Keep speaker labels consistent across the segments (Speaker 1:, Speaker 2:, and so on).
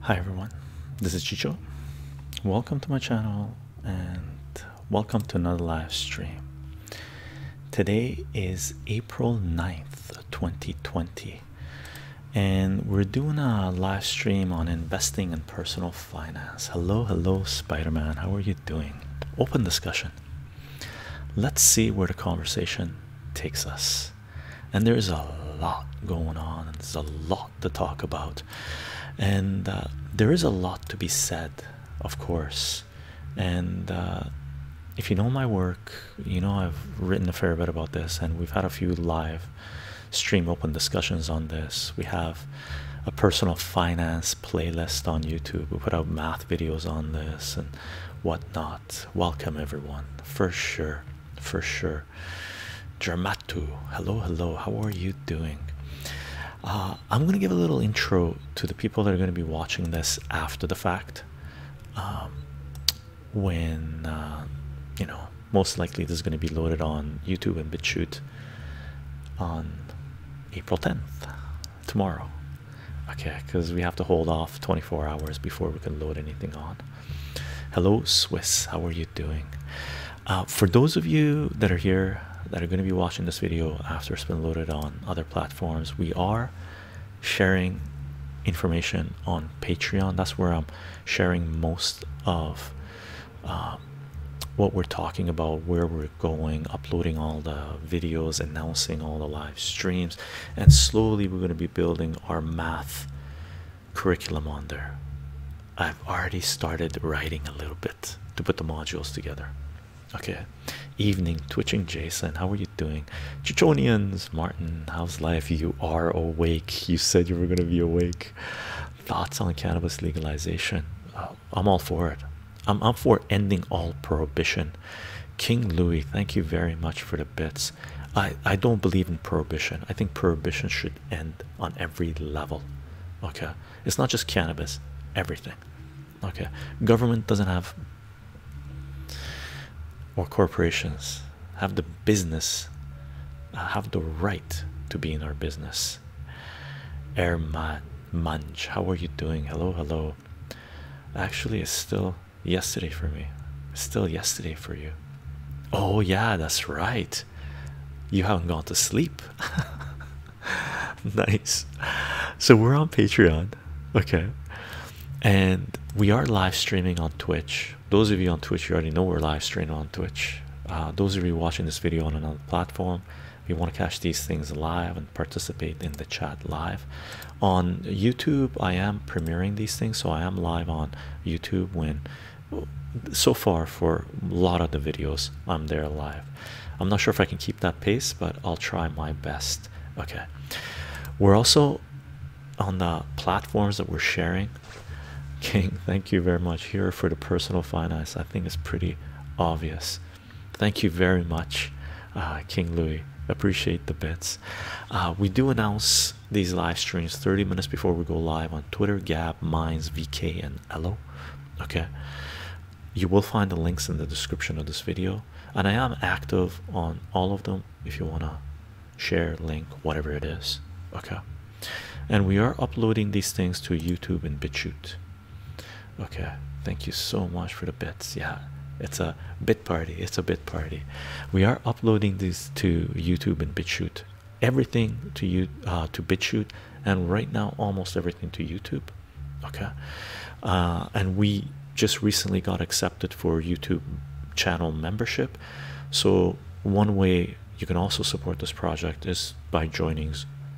Speaker 1: Hi everyone, this is chycho. Welcome to my channel and welcome to another live stream. Today is April 9th, 2020, and we're doing a live stream on investing in personal finance. Hello, hello, Spider Man, how are you doing? Open discussion. Let's see where the conversation takes us. And there's a lot going on, and there's a lot to talk about, and uh, there is a lot to be said, of course. And uh, if you know my work, you know I've written a fair bit about this, and we've had a few live stream open discussions on this. We have a personal finance playlist on YouTube. We put out math videos on this and whatnot. Welcome, everyone, for sure, for sure. Dramatu, hello, hello, how are you doing? Uh, I'm going to give a little intro to the people that are going to be watching this after the fact. Um, when uh, you know, most likely this is going to be loaded on YouTube and BitChute on April 10th, tomorrow. Okay, because we have to hold off 24 hours before we can load anything on. Hello, Swiss, how are you doing? Uh, for those of you that are here that are going to be watching this video after it's been loaded on other platforms, we are sharing information on Patreon. That's where I'm sharing most of uh, what we're talking about, where we're going, uploading all the videos, announcing all the live streams, and slowly we're going to be building our math curriculum on there. I've already started writing a little bit to put the modules together. Okay, evening twitching Jason, how are you doing? Chichonians, Martin, how's life? You are awake. You said you were going to be awake. Thoughts on cannabis legalization? Uh, I'm all for it. I'm up for ending all prohibition. King Louis, thank you very much for the bits. I, I don't believe in prohibition. I think prohibition should end on every level. Okay, it's not just cannabis, everything. Okay, government doesn't have or corporations have the business, uh, have the right to be in our business. Airman Munch, how are you doing? Hello, hello. Actually, it's still yesterday for me. It's still yesterday for you. Oh, yeah, that's right. You haven't gone to sleep. nice. So, we're on Patreon, okay, and we are live streaming on Twitch. Those of you on Twitch, you already know we're live streaming on Twitch. Uh, those of you watching this video on another platform, if you want to catch these things live and participate in the chat live on YouTube, I am premiering these things, so I am live on YouTube when so far for a lot of the videos I'm there live. I'm not sure if I can keep that pace, but I'll try my best. Okay, we're also on the platforms that we're sharing. King, thank you very much here for the personal finance. I think it's pretty obvious. Thank you very much, uh, King Louis. Appreciate the bits. Uh, we do announce these live streams 30 minutes before we go live on Twitter, Gab, Minds, VK, and Ello. Okay, you will find the links in the description of this video, and I am active on all of them if you want to share, link, whatever it is. Okay, and we are uploading these things to YouTube and BitChute. Okay, thank you so much for the bits. Yeah, it's a bit party, it's a bit party. We are uploading these to YouTube and BitChute, everything to you uh, to BitChute, and right now almost everything to YouTube. Okay, uh, and we just recently got accepted for YouTube channel membership. So one way you can also support this project is by joining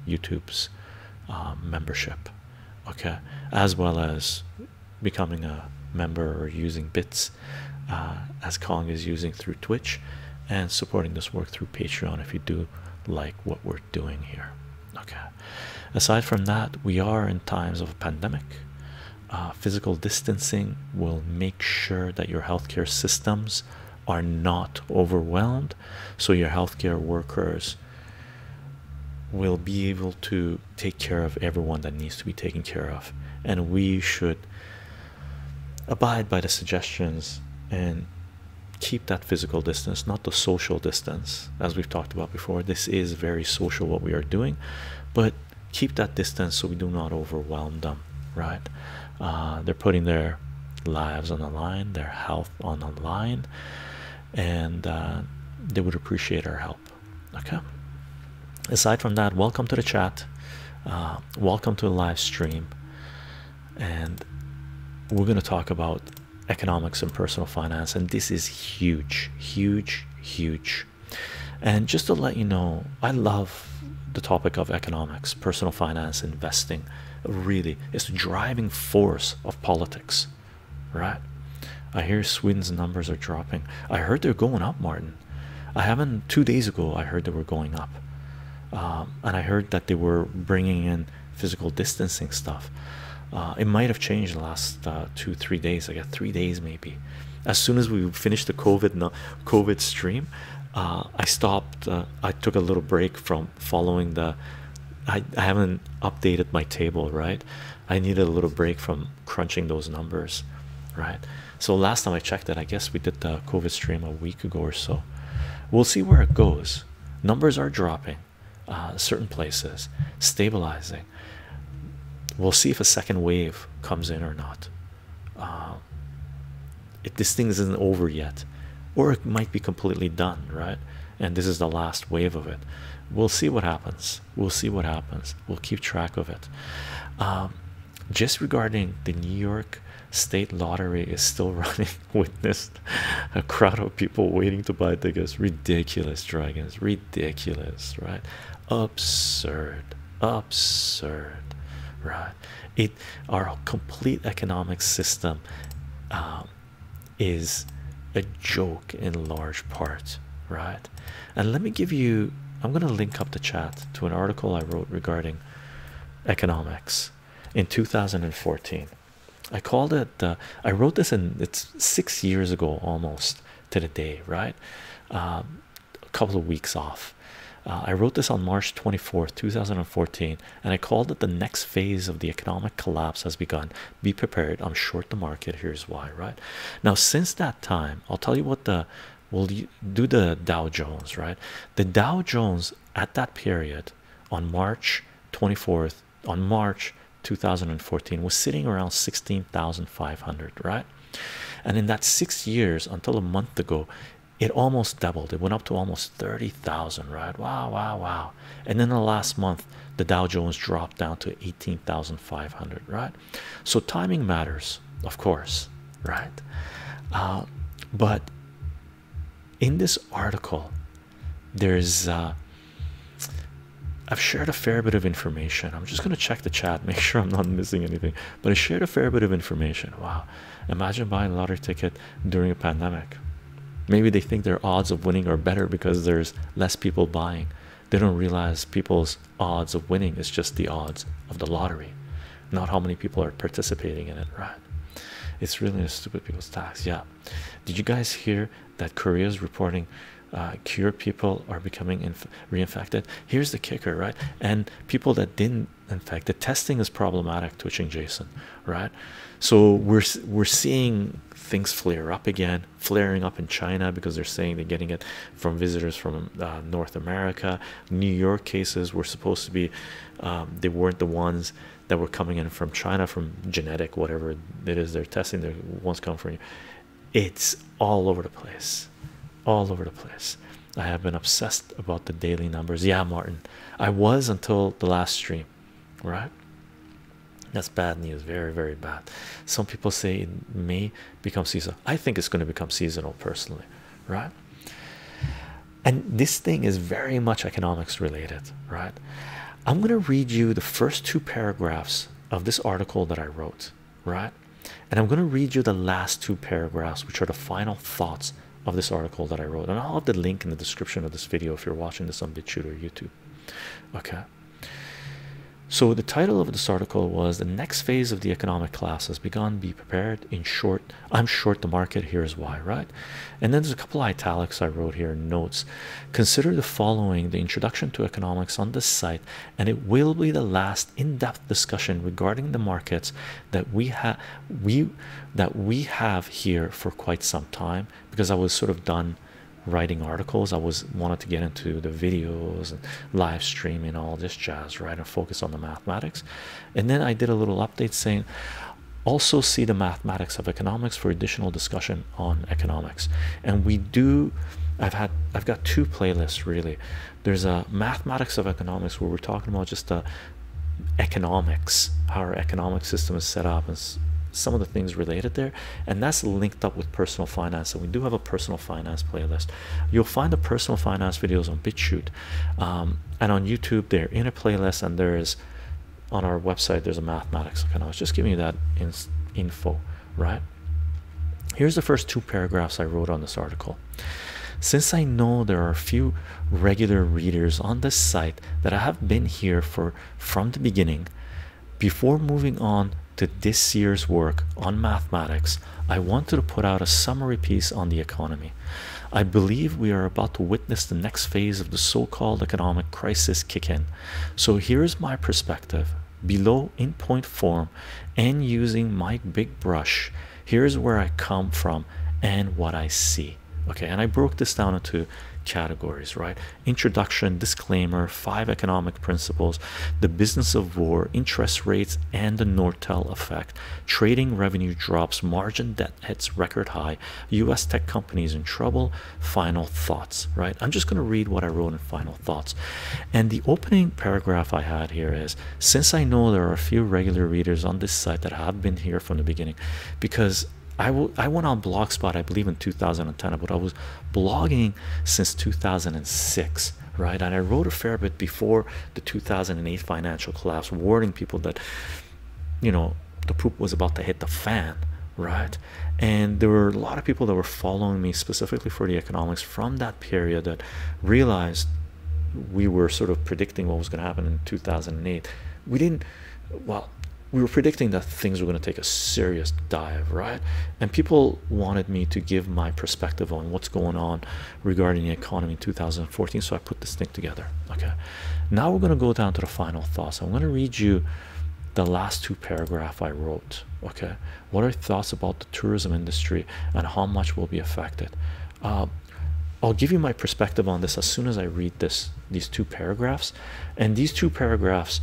Speaker 1: YouTube's uh, membership, okay, as well as becoming a member or using bits uh, as Kong is using through Twitch and supporting this work through Patreon if you do like what we're doing here. Okay, aside from that, we are in times of a pandemic. Uh, physical distancing will make sure that your healthcare systems are not overwhelmed, so your healthcare workers will be able to take care of everyone that needs to be taken care of, and we should abide by the suggestions and keep that physical distance, not the social distance, as we've talked about before. This is very social what we are doing, but keep that distance so we do not overwhelm them, right? Uh, they're putting their lives on the line, their health on the line, and uh, they would appreciate our help. Okay. Aside from that, welcome to the chat. Uh, welcome to the live stream, and we're going to talk about economics and personal finance, and this is huge, huge, huge. And just to let you know, I love the topic of economics, personal finance, investing. Really, it's the driving force of politics, right? I hear Sweden's numbers are dropping. I heard they're going up, Martin. I haven't. Two days ago, I heard they were going up, um, and I heard that they were bringing in physical distancing stuff. Uh, it might have changed the last uh, two, three days. I got three days maybe. As soon as we finished the COVID, no, COVID stream, uh, I stopped. I took a little break from following the. I, I haven't updated my table, right? I needed a little break from crunching those numbers, right? So last time I checked it, I guess we did the COVID stream a week ago or so. We'll see where it goes. Numbers are dropping, uh, certain places, stabilizing. We'll see if a second wave comes in or not. Uh, if this thing isn't over yet, or it might be completely done, right? And this is the last wave of it. We'll see what happens. We'll see what happens. We'll keep track of it. Um, just regarding the New York State Lottery is still running. Witnessed a crowd of people waiting to buy tickets. Ridiculous, dragons. Ridiculous, right? Absurd. Absurd right. It our complete economic system um, is a joke in large part right? And let me give you i'm going to link up the chat to an article i wrote regarding economics in 2014 i called it uh, i wrote this in it's six years ago almost to the day right? Um, a couple of weeks off uh, I wrote this on March 24th, 2014, and I called it the next phase of the economic collapse has begun. Be prepared. I'm short the market. Here's why, right? Now, since that time, I'll tell you what the we'll do the Dow Jones, right? The Dow Jones at that period on March 24th, on March 2014, was sitting around 16,500, right? And in that six years until a month ago, it almost doubled. It went up to almost 30,000 right? Wow wow wow. And then the last month the Dow Jones dropped down to 18,500 right? So timing matters of course right? Uh, but in this article there's uh, I've shared a fair bit of information. I'm just going to check the chat, make sure I'm not missing anything. But I shared a fair bit of information. Wow, imagine buying a lottery ticket during a pandemic maybe they think their odds of winning are better because there's less people buying. They don't realize people's odds of winning is just the odds of the lottery not how many people are participating in it right? It's really a stupid people's tax yeah. Did you guys hear that korea is reporting uh, cure people are becoming reinfected. Here's the kicker right? And people that didn't infect the testing is problematic twitching jason right? So we're we're seeing things flare up again flaring up in china because they're saying they're getting it from visitors from uh, north america. New york cases were supposed to be um, they weren't the ones that were coming in from china from genetic whatever it is they're testing the ones come from it's all over the place all over the place. I have been obsessed about the daily numbers. Yeah martin. I was until the last stream right? That's bad news. Very very bad. Some people say it may become seasonal. I think it's going to become seasonal personally right? And this thing is very much economics related right? I'm going to read you the first two paragraphs of this article that i wrote right? And i'm going to read you the last two paragraphs which are the final thoughts of this article that i wrote. And i'll have the link in the description of this video if you're watching this on BitChute or youtube. Okay so the title of this article was the next phase of the economic class has begun. Be prepared. In short i'm short the market. Here's why right? And then there's a couple of italics i wrote here notes. Consider the following the introduction to economics on this site and it will be the last in-depth discussion regarding the markets that we have we that we have here for quite some time because i was sort of done writing articles. I was wanted to get into the videos and live streaming all this jazz right and focus on the mathematics. And then i did a little update saying also see the mathematics of economics for additional discussion on economics. And we do i've had i've got two playlists really. There's a mathematics of economics where we're talking about just the economics how our economic system is set up and some of the things related there and that's linked up with personal finance. So we do have a personal finance playlist. You'll find the personal finance videos on BitChute um, and on YouTube they're in a playlist and there's on our website there's a mathematics And I was just giving you that in, info right? Here's the first two paragraphs I wrote on this article. Since I know there are a few regular readers on this site that I have been here for from the beginning before moving on to this year's work on mathematics, I wanted to put out a summary piece on the economy. I believe we are about to witness the next phase of the so called economic crisis kick in. So here's my perspective below in point form and using my big brush. Here's where I come from and what I see. Okay, and I broke this down into categories right? Introduction disclaimer five economic principles the business of war interest rates and the nortel effect. Trading revenue drops margin debt hits record high u.s tech companies in trouble final thoughts right? I'm just going to read what i wrote in final thoughts. And the opening paragraph i had here is since i know there are a few regular readers on this site that have been here from the beginning because I, I went on blogspot i believe in 2010 but i was blogging since 2006 right? And i wrote a fair bit before the 2008 financial collapse warning people that you know the poop was about to hit the fan right? And there were a lot of people that were following me specifically for the economics from that period that realized we were sort of predicting what was going to happen in 2008 we didn't well we were predicting that things were going to take a serious dive, right? And people wanted me to give my perspective on what's going on regarding the economy in 2014. So I put this thing together. Okay, now we're going to go down to the final thoughts. I'm going to read you the last two paragraph I wrote. Okay, what are thoughts about the tourism industry and how much will be affected? Uh, I'll give you my perspective on this as soon as I read this these two paragraphs, and these two paragraphs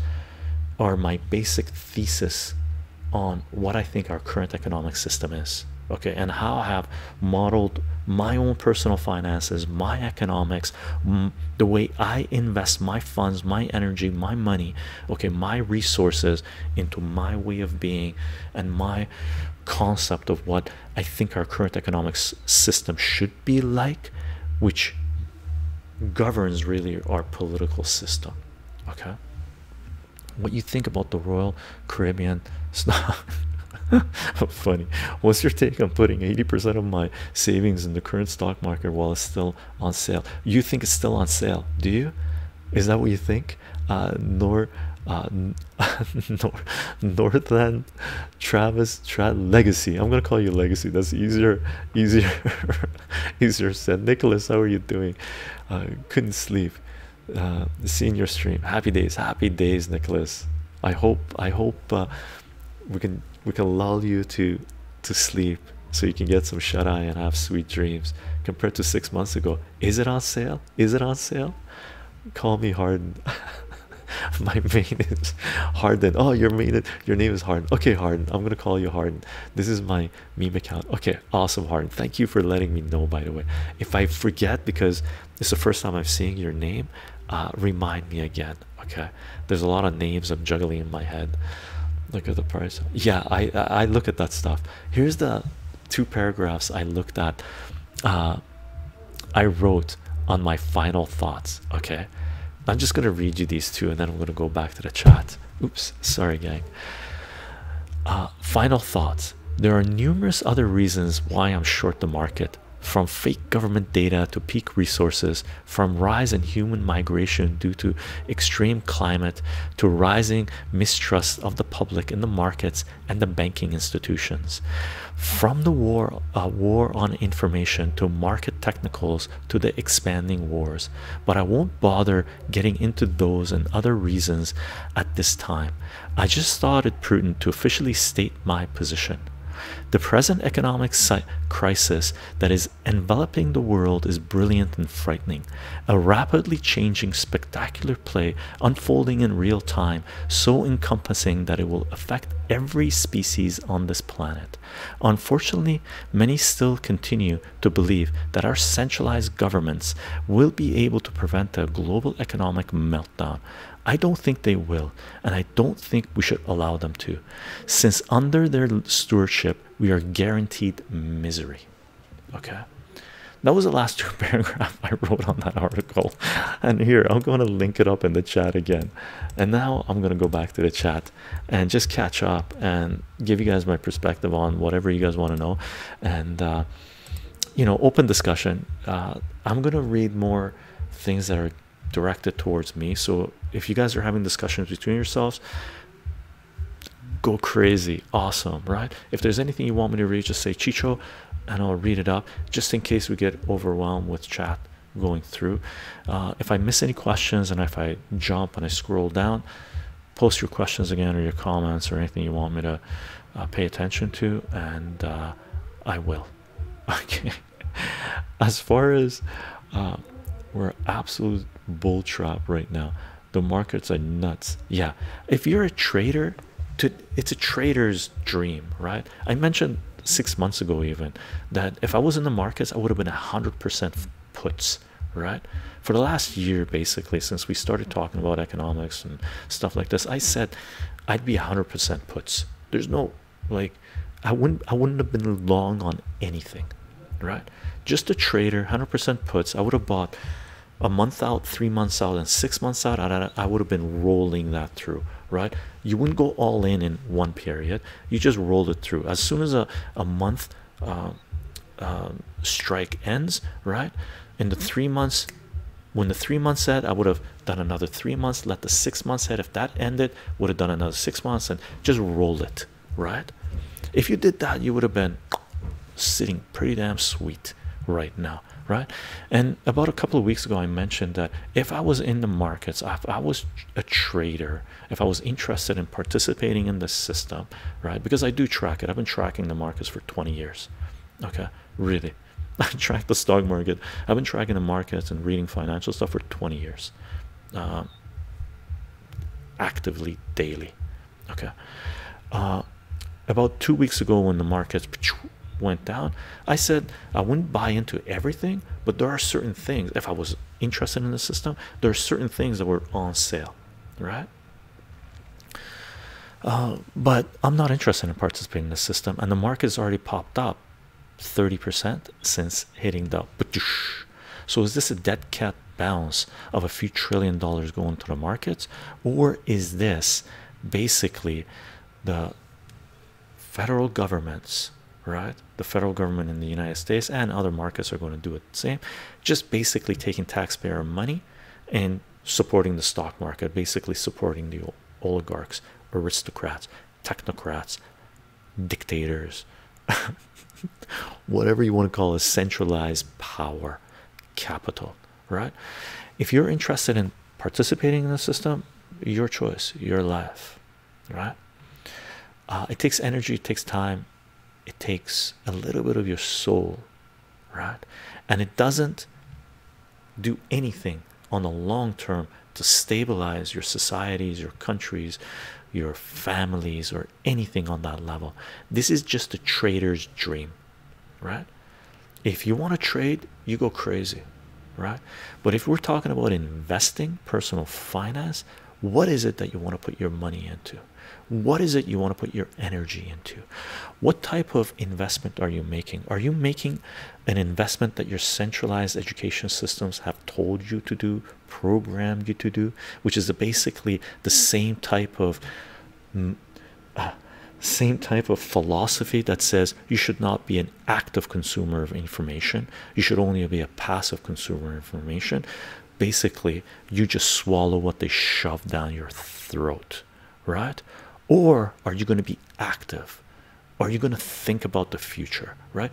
Speaker 1: are my basic thesis on what I think our current economic system is. Okay, and how I have modeled my own personal finances, my economics, the way I invest my funds, my energy, my money, okay, my resources into my way of being and my concept of what I think our current economic system should be like, which governs really our political system. Okay what you think about the Royal Caribbean stock. Funny. What's your take on putting 80% of my savings in the current stock market while it's still on sale? You think it's still on sale, do you? Is that what you think? Uh, nor uh, Nor Northland Travis Tra Legacy. I'm gonna call you Legacy. That's easier, easier, easier said. Nicholas, how are you doing? Uh, couldn't sleep uh, seeing your stream. Happy days, happy days, Nicholas. I hope I hope uh, we can we can lull you to to sleep so you can get some shut eye and have sweet dreams. Compared to six months ago, is it on sale? Is it on sale? Call me Harden. My main is Harden. Oh, your main your name is Harden. Okay, Harden. I'm gonna call you Harden. This is my meme account. Okay, awesome, Harden. Thank you for letting me know. By the way, if I forget because it's the first time I'm seeing your name, uh, remind me again okay? There's a lot of names i'm juggling in my head. Look at the price. Yeah i i look at that stuff. Here's the two paragraphs i looked at uh i wrote on my final thoughts okay? I'm just gonna read you these two and then i'm gonna go back to the chat. Oops sorry gang. Uh final thoughts. There are numerous other reasons why i'm short the market from fake government data to peak resources, from rise in human migration due to extreme climate to rising mistrust of the public in the markets and the banking institutions, from the war, uh, war on information to market technicals to the expanding wars. But I won't bother getting into those and other reasons at this time. I just thought it prudent to officially state my position. The present economic crisis that is enveloping the world is brilliant and frightening, a rapidly changing, spectacular play unfolding in real time, so encompassing that it will affect every species on this planet. Unfortunately, many still continue to believe that our centralized governments will be able to prevent a global economic meltdown. I don't think they will, and I don't think we should allow them to, since under their stewardship we are guaranteed misery. Okay, that was the last two paragraph I wrote on that article, and here I'm going to link it up in the chat again. And now I'm going to go back to the chat and just catch up and give you guys my perspective on whatever you guys want to know, and uh, you know, open discussion. Uh, I'm going to read more things that are directed towards me. So if you guys are having discussions between yourselves, go crazy. Awesome, right? If there's anything you want me to read, just say chycho and I'll read it up just in case we get overwhelmed with chat going through. Uh, if I miss any questions and if I jump and I scroll down, post your questions again or your comments or anything you want me to uh, pay attention to, and uh, I will. Okay, as far as uh, we're absolute bull trap right now the markets are nuts. Yeah if you're a trader to it's a trader's dream right? I mentioned six months ago even that if i was in the markets i would have been a hundred percent puts right? For the last year basically since we started talking about economics and stuff like this i said i'd be a hundred percent puts. There's no like i wouldn't i wouldn't have been long on anything right? Just a trader 100 percent puts i would have bought a month out, three months out, and six months out, I, would have been rolling that through, right? You wouldn't go all in in one period, you just roll it through. As soon as a, a month uh, uh, strike ends, right? In the three months, when the three months said, I would have done another three months, let the six months head. If that ended, would have done another six months and just roll it, right? If you did that, you would have been sitting pretty damn sweet right now right? And about a couple of weeks ago i mentioned that if i was in the markets if i was a trader if i was interested in participating in the system right? Because i do track it. I've been tracking the markets for 20 years. Okay? Really. I track the stock market. I've been tracking the markets and reading financial stuff for 20 years um, actively daily. Okay? Uh, about two weeks ago when the markets went down i said i wouldn't buy into everything but there are certain things. If i was interested in the system there are certain things that were on sale right? Uh, but i'm not interested in participating in the system and the market's already popped up 30 percent since hitting the so is this a dead cat bounce of a few trillion dollars going to the markets or is this basically the federal government's right? The federal government in the united states and other markets are going to do it the same. Just basically taking taxpayer money and supporting the stock market basically supporting the oligarchs aristocrats technocrats dictators whatever you want to call a centralized power capital right? If you're interested in participating in the system your choice your life right? Uh, it takes energy it takes time it takes a little bit of your soul right? And it doesn't do anything on the long term to stabilize your societies your countries your families or anything on that level. This is just a trader's dream right? If you want to trade you go crazy right? But if we're talking about investing personal finance what is it that you want to put your money into what is it you want to put your energy into what type of investment are you making are you making an investment that your centralized education systems have told you to do programmed you to do which is basically the same type of mm, uh, same type of philosophy that says you should not be an active consumer of information, you should only be a passive consumer of information. Basically, you just swallow what they shove down your throat, right? Or are you going to be active? Are you going to think about the future, right?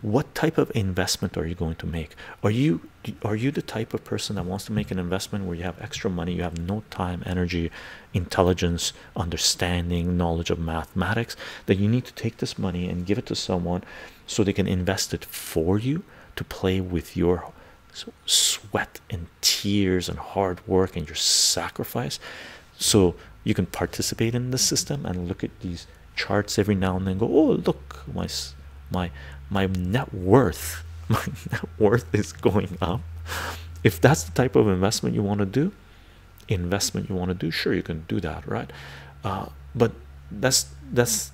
Speaker 1: What type of investment are you going to make? Are you are you the type of person that wants to make an investment where you have extra money, you have no time, energy, intelligence, understanding, knowledge of mathematics, that you need to take this money and give it to someone so they can invest it for you to play with your sweat and tears and hard work and your sacrifice so you can participate in the system and look at these charts every now and then go oh look my my my net worth my net worth is going up. If that's the type of investment you want to do investment you want to do sure you can do that right? Uh, but that's that's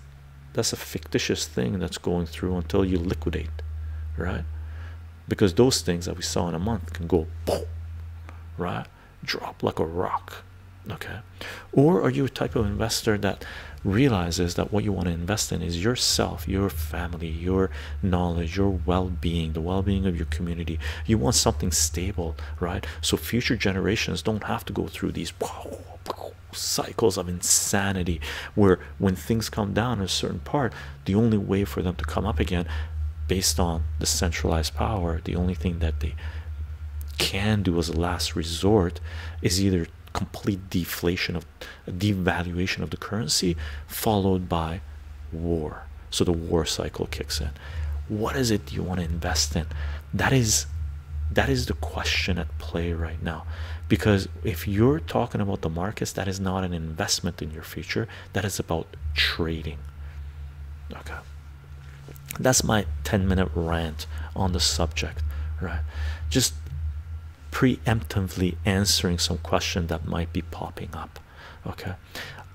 Speaker 1: that's a fictitious thing that's going through until you liquidate right? Because those things that we saw in a month can go boom, right? Drop like a rock okay. Or are you a type of investor that realizes that what you want to invest in is yourself your family your knowledge your well-being the well-being of your community? You want something stable right? So future generations don't have to go through these cycles of insanity where when things come down a certain part the only way for them to come up again based on the centralized power the only thing that they can do as a last resort is either complete deflation of devaluation of the currency followed by war. So the war cycle kicks in. What is it you want to invest in? That is that is the question at play right now. Because if you're talking about the markets that is not an investment in your future. That is about trading. Okay. That's my 10 minute rant on the subject right? Just preemptively answering some question that might be popping up okay?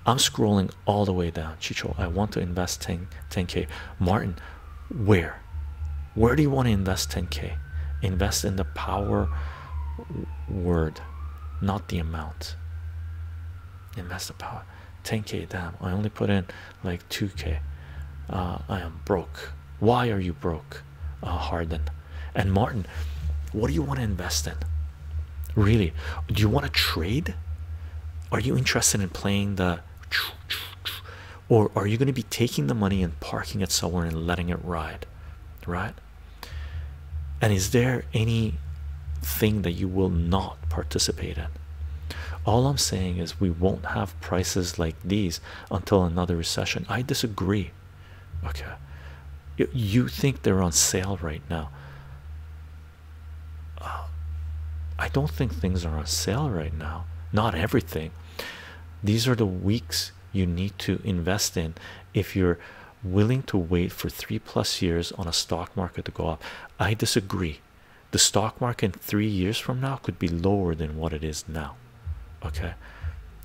Speaker 1: I'm scrolling all the way down chycho. I want to invest 10 10k martin where? Where do you want to invest 10k invest in the power word not the amount. Invest the power. 10k damn. I only put in like 2k uh, i am broke. Why are you broke uh, harden and martin what do you want to invest in really? Do you want to trade? Are you interested in playing the or are you going to be taking the money and parking it somewhere and letting it ride? Right? And is there anything that you will not participate in? All i'm saying is we won't have prices like these until another recession. I disagree. Okay. You think they're on sale right now uh, I don't think things are on sale right now. Not everything. These are the weeks you need to invest in. If you're willing to wait for three plus years on a stock market to go up I disagree. The stock market three years from now could be lower than what it is now okay?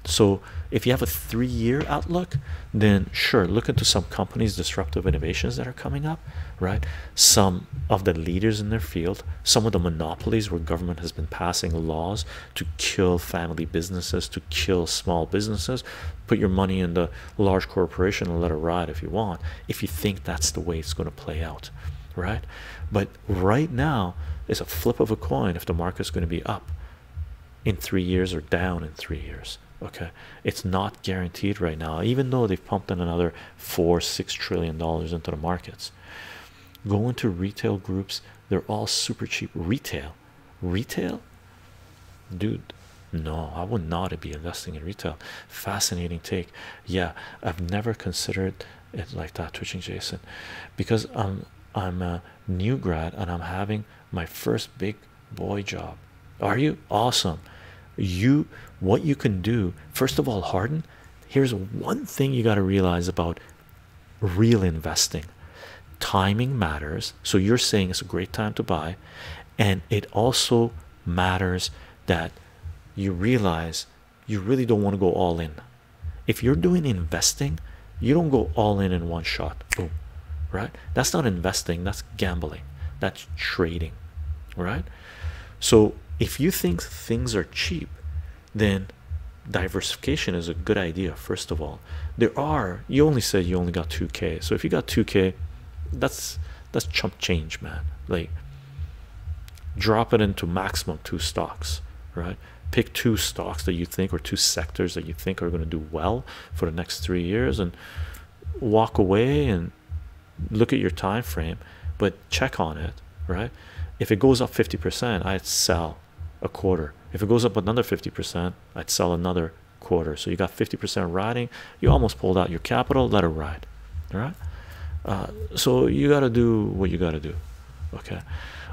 Speaker 1: So if you have a three-year outlook then sure look into some companies disruptive innovations that are coming up right? Some of the leaders in their field some of the monopolies where government has been passing laws to kill family businesses to kill small businesses. Put your money in the large corporation and let it ride if you want if you think that's the way it's going to play out right? But right now it's a flip of a coin if the market's going to be up in three years or down in three years okay? It's not guaranteed right now even though they've pumped in another four six trillion dollars into the markets go into retail groups they're all super cheap. Retail? Retail? Dude no i would not be investing in retail. Fascinating take. Yeah i've never considered it like that twitching jason because i'm i'm a new grad and i'm having my first big boy job. Are you? Awesome. You what you can do first of all harden here's one thing you got to realize about real investing timing matters so you're saying it's a great time to buy and it also matters that you realize you really don't want to go all in. If you're doing investing you don't go all in in one shot. Boom. Right? That's not investing that's gambling. That's trading. Right? So if you think things are cheap then diversification is a good idea first of all. There are you only said you only got 2k so if you got 2k that's that's chump change man. Like drop it into maximum two stocks right? Pick two stocks that you think or two sectors that you think are going to do well for the next three years and walk away and look at your time frame but check on it right? If it goes up 50 percent i'd sell a quarter. If it goes up another 50 percent i'd sell another quarter. So you got 50 percent riding. You almost pulled out your capital let it ride all right uh, so you got to do what you got to do okay?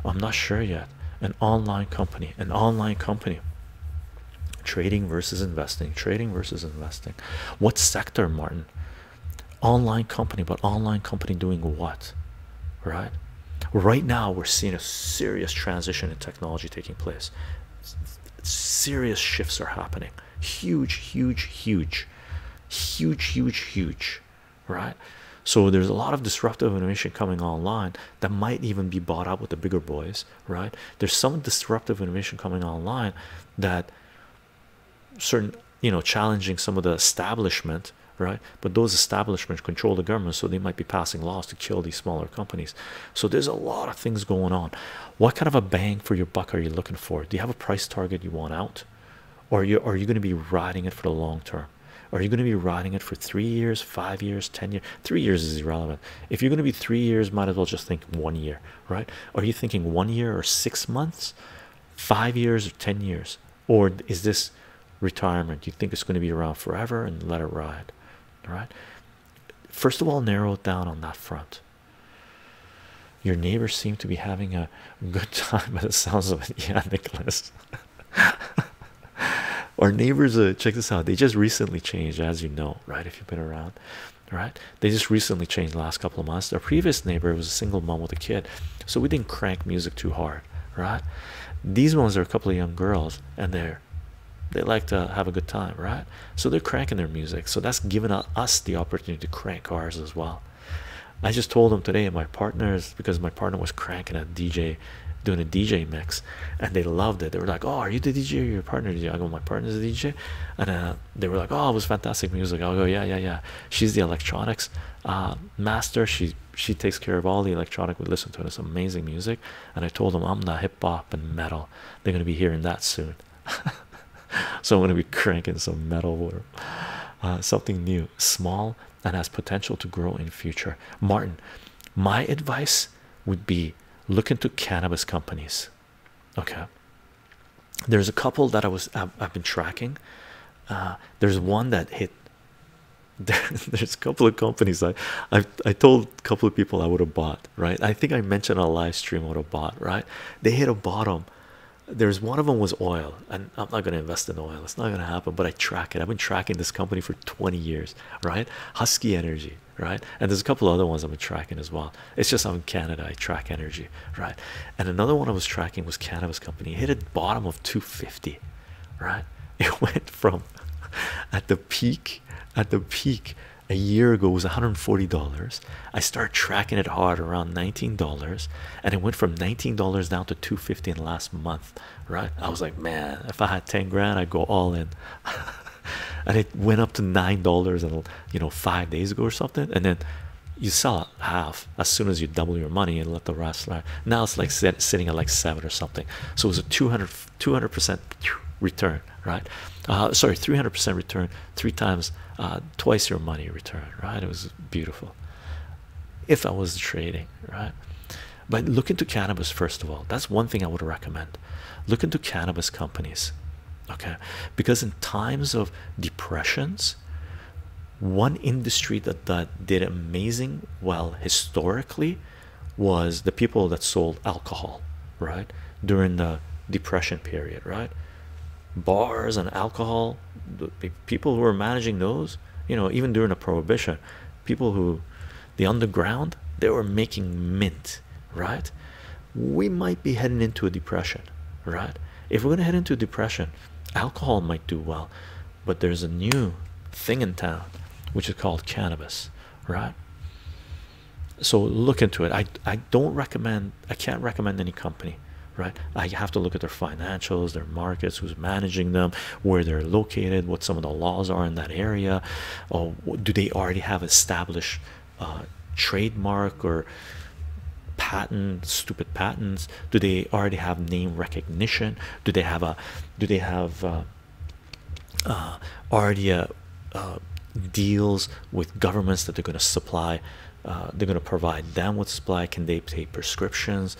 Speaker 1: I'm not sure yet. An online company an online company. Trading versus investing trading versus investing. What sector martin? Online company but online company doing what? Right? Right now we're seeing a serious transition in technology taking place. Serious shifts are happening. Huge huge huge. Huge huge huge. Right so there's a lot of disruptive innovation coming online that might even be bought up with the bigger boys right? There's some disruptive innovation coming online that certain you know challenging some of the establishment right? But those establishments control the government so they might be passing laws to kill these smaller companies. So there's a lot of things going on. What kind of a bang for your buck are you looking for? Do you have a price target you want out? Or you are you going to be riding it for the long term are you going to be riding it for three years five years ten years three years is irrelevant. If you're going to be three years might as well just think one year right? Are you thinking one year or six months five years or ten years? Or is this retirement? You think it's going to be around forever and let it ride all right? First of all narrow it down on that front. Your neighbors seem to be having a good time by the sounds it. Yeah nicholas our neighbors uh, check this out. They just recently changed as you know right if you've been around right? They just recently changed the last couple of months. Our previous neighbor was a single mom with a kid so we didn't crank music too hard right? These ones are a couple of young girls and they're they like to have a good time right? So they're cranking their music so that's given us the opportunity to crank ours as well. I just told them today my partners because my partner was cranking a dj doing a dj mix and they loved it. They were like oh are you the dj or your partner dj i go my partner's a dj and uh, they were like oh it was fantastic music. I'll go yeah yeah yeah. She's the electronics uh, master. She she takes care of all the electronic. We listen to it it's amazing music. And i told them i'm the hip-hop and metal. They're going to be hearing that soon. So I'm to be cranking some metal or uh, something new, small, and has potential to grow in future. Martin, my advice would be look into cannabis companies. Okay, there's a couple that I was I've, I've been tracking. Uh, there's one that hit. There, there's a couple of companies I, I I told a couple of people I would have bought right. I think I mentioned on a live stream I would have bought right. They hit a bottom there's one of them was oil and i'm not going to invest in oil it's not going to happen but i track it i've been tracking this company for 20 years right husky energy right? And there's a couple other ones been tracking as well. It's just i'm in canada i track energy right? And another one i was tracking was cannabis company. It hit a bottom of 250 right? It went from at the peak at the peak a year ago was 140 dollars. I started tracking it hard around 19 dollars and it went from 19 dollars down to 250 in the last month right? I was like man if i had 10 grand i'd go all in and it went up to nine dollars and you know five days ago or something and then you sell half as soon as you double your money and let the rest right now it's like sitting at like seven or something. So it was a 200 200 percent return right? Uh sorry 300 percent return three times uh twice your money return right? It was beautiful. If i was trading right? But look into cannabis first of all. That's one thing i would recommend. Look into cannabis companies okay? Because in times of depressions one industry that that did amazing well historically was the people that sold alcohol right? During the depression period right? Bars and alcohol the people who were managing those you know even during the prohibition people who the underground they were making mint right? We might be heading into a depression right? If we're going to head into a depression alcohol might do well but there's a new thing in town which is called cannabis right? So look into it. I i don't recommend i can't recommend any company right? I have to look at their financials their markets who's managing them where they're located what some of the laws are in that area. Or do they already have established uh, trademark or patent stupid patents? Do they already have name recognition? Do they have a do they have uh, uh, already uh, deals with governments that they're going to supply they're going to provide them with supply? Can they take prescriptions?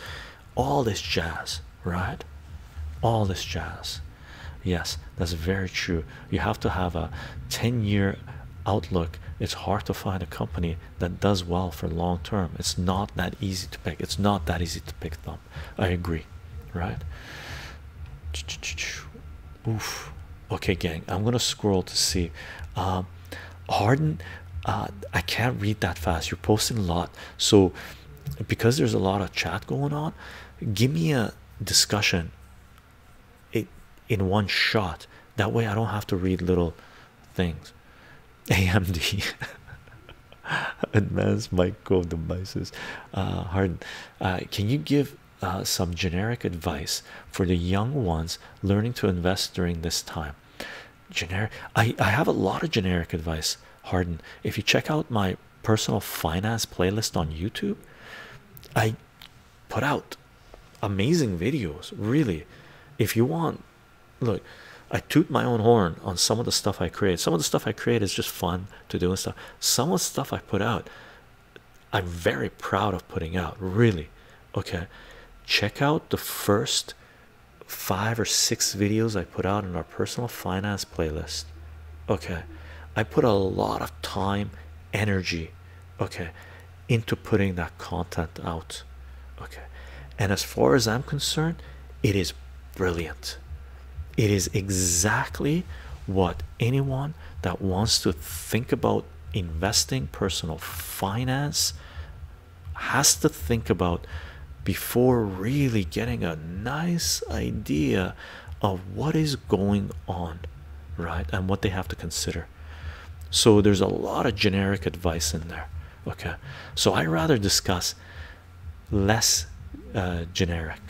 Speaker 1: All this jazz right? All this jazz. Yes that's very true. You have to have a 10 year outlook. It's hard to find a company that does well for long term. It's not that easy to pick. It's not that easy to pick them i agree right oof. Okay gang i'm gonna scroll to see. Um harden uh i can't read that fast. You're posting a lot. So because there's a lot of chat going on give me a discussion it in one shot. That way i don't have to read little things. Amd advanced micro devices. Uh hard uh can you give uh, some generic advice for the young ones learning to invest during this time. Generic i i have a lot of generic advice harden if you check out my personal finance playlist on youtube i put out amazing videos really. If you want look i toot my own horn on some of the stuff i create. Some of the stuff i create is just fun to do and stuff. Some of the stuff i put out i'm very proud of putting out really. Okay check out the first five or six videos i put out in our personal finance playlist. Okay. I put a lot of time energy okay into putting that content out. Okay. And as far as i'm concerned it is brilliant. It is exactly what anyone that wants to think about investing personal finance has to think about before really getting a nice idea of what is going on right and what they have to consider. So there's a lot of generic advice in there okay? So i rather discuss less uh, generic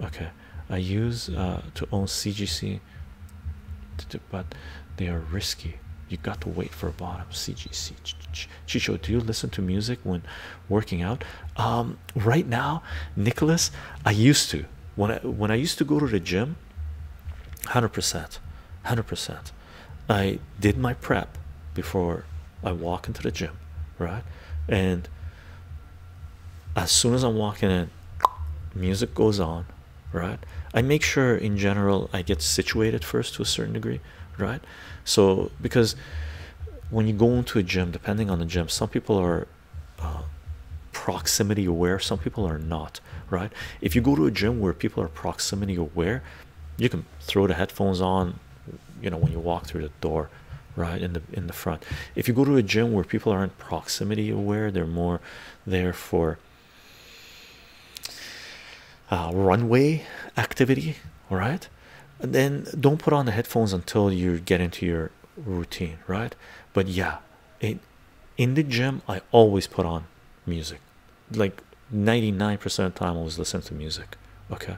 Speaker 1: okay? I use uh, to own cgc but they are risky. You got to wait for a bottom cgc chycho do you listen to music when working out um right now nicholas i used to. When i when i used to go to the gym 100 percent 100 percent i did my prep before i walk into the gym right? And as soon as i'm walking in music goes on right? I make sure in general i get situated first to a certain degree right? So because when you go into a gym depending on the gym some people are uh, proximity aware. Some people are not right? If you go to a gym where people are proximity aware you can throw the headphones on you know when you walk through the door right in the in the front. If you go to a gym where people aren't proximity aware they're more there for uh, runway activity all right? And then don't put on the headphones until you get into your routine right? But yeah it in the gym i always put on music like 99 percent of the time i was listening to music okay?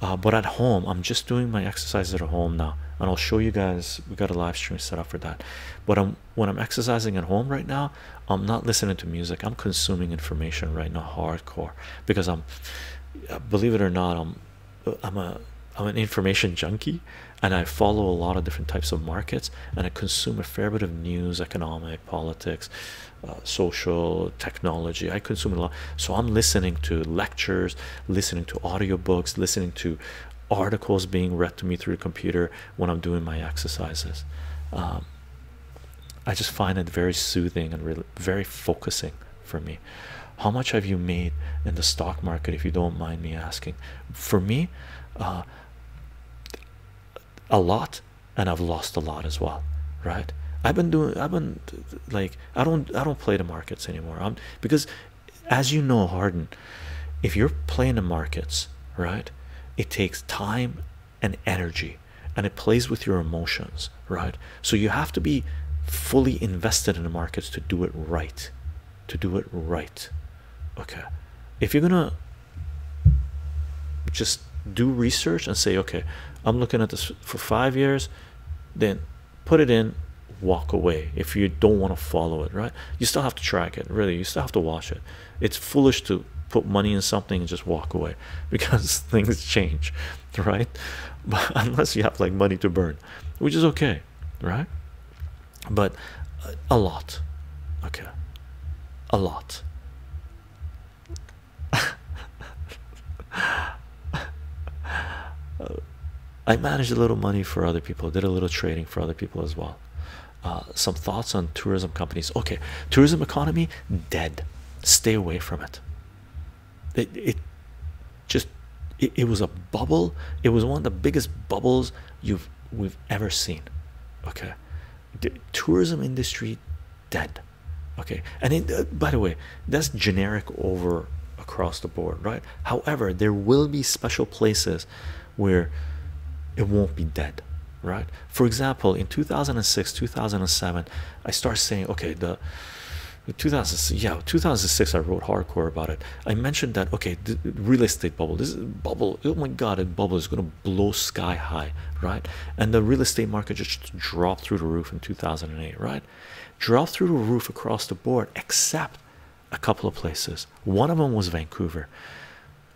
Speaker 1: Uh, but at home i'm just doing my exercises at home now and i'll show you guys we got a live stream set up for that. But i'm when i'm exercising at home right now i'm not listening to music. I'm consuming information right now hardcore because i'm believe it or not i'm i'm a i'm an information junkie and i follow a lot of different types of markets and i consume a fair bit of news economic politics uh, social technology. I consume a lot. So i'm listening to lectures listening to audiobooks listening to articles being read to me through the computer when i'm doing my exercises. Um, i just find it very soothing and really very focusing for me. How much have you made in the stock market if you don't mind me asking? For me uh, a lot and I've lost a lot as well right I've been doing I've been like I don't I don't play the markets anymore. I'm because as you know Harden if you're playing the markets right it takes time and energy and it plays with your emotions right? So you have to be fully invested in the markets to do it right to do it right okay? If you're gonna just do research and say okay i'm looking at this for five years then put it in walk away if you don't want to follow it right? You still have to track it really you still have to watch it. It's foolish to put money in something and just walk away because things change right? But unless you have like money to burn which is okay right? But uh, a lot okay a lot. I managed a little money for other people, did a little trading for other people as well. Uh, some thoughts on tourism companies. Okay, tourism economy dead. Stay away from it. It it just it, it was a bubble. It was one of the biggest bubbles you've we've ever seen. Okay, the tourism industry dead. Okay, and it, uh, by the way, that's generic over across the board, right? However, there will be special places where it won't be dead right? For example in 2006 2007 i start saying okay the 2006 yeah 2006 i wrote hardcore about it. I mentioned that okay the real estate bubble this bubble oh my god a bubble is going to blow sky high right? And the real estate market just dropped through the roof in 2008 right? Dropped through the roof across the board except a couple of places. One of them was vancouver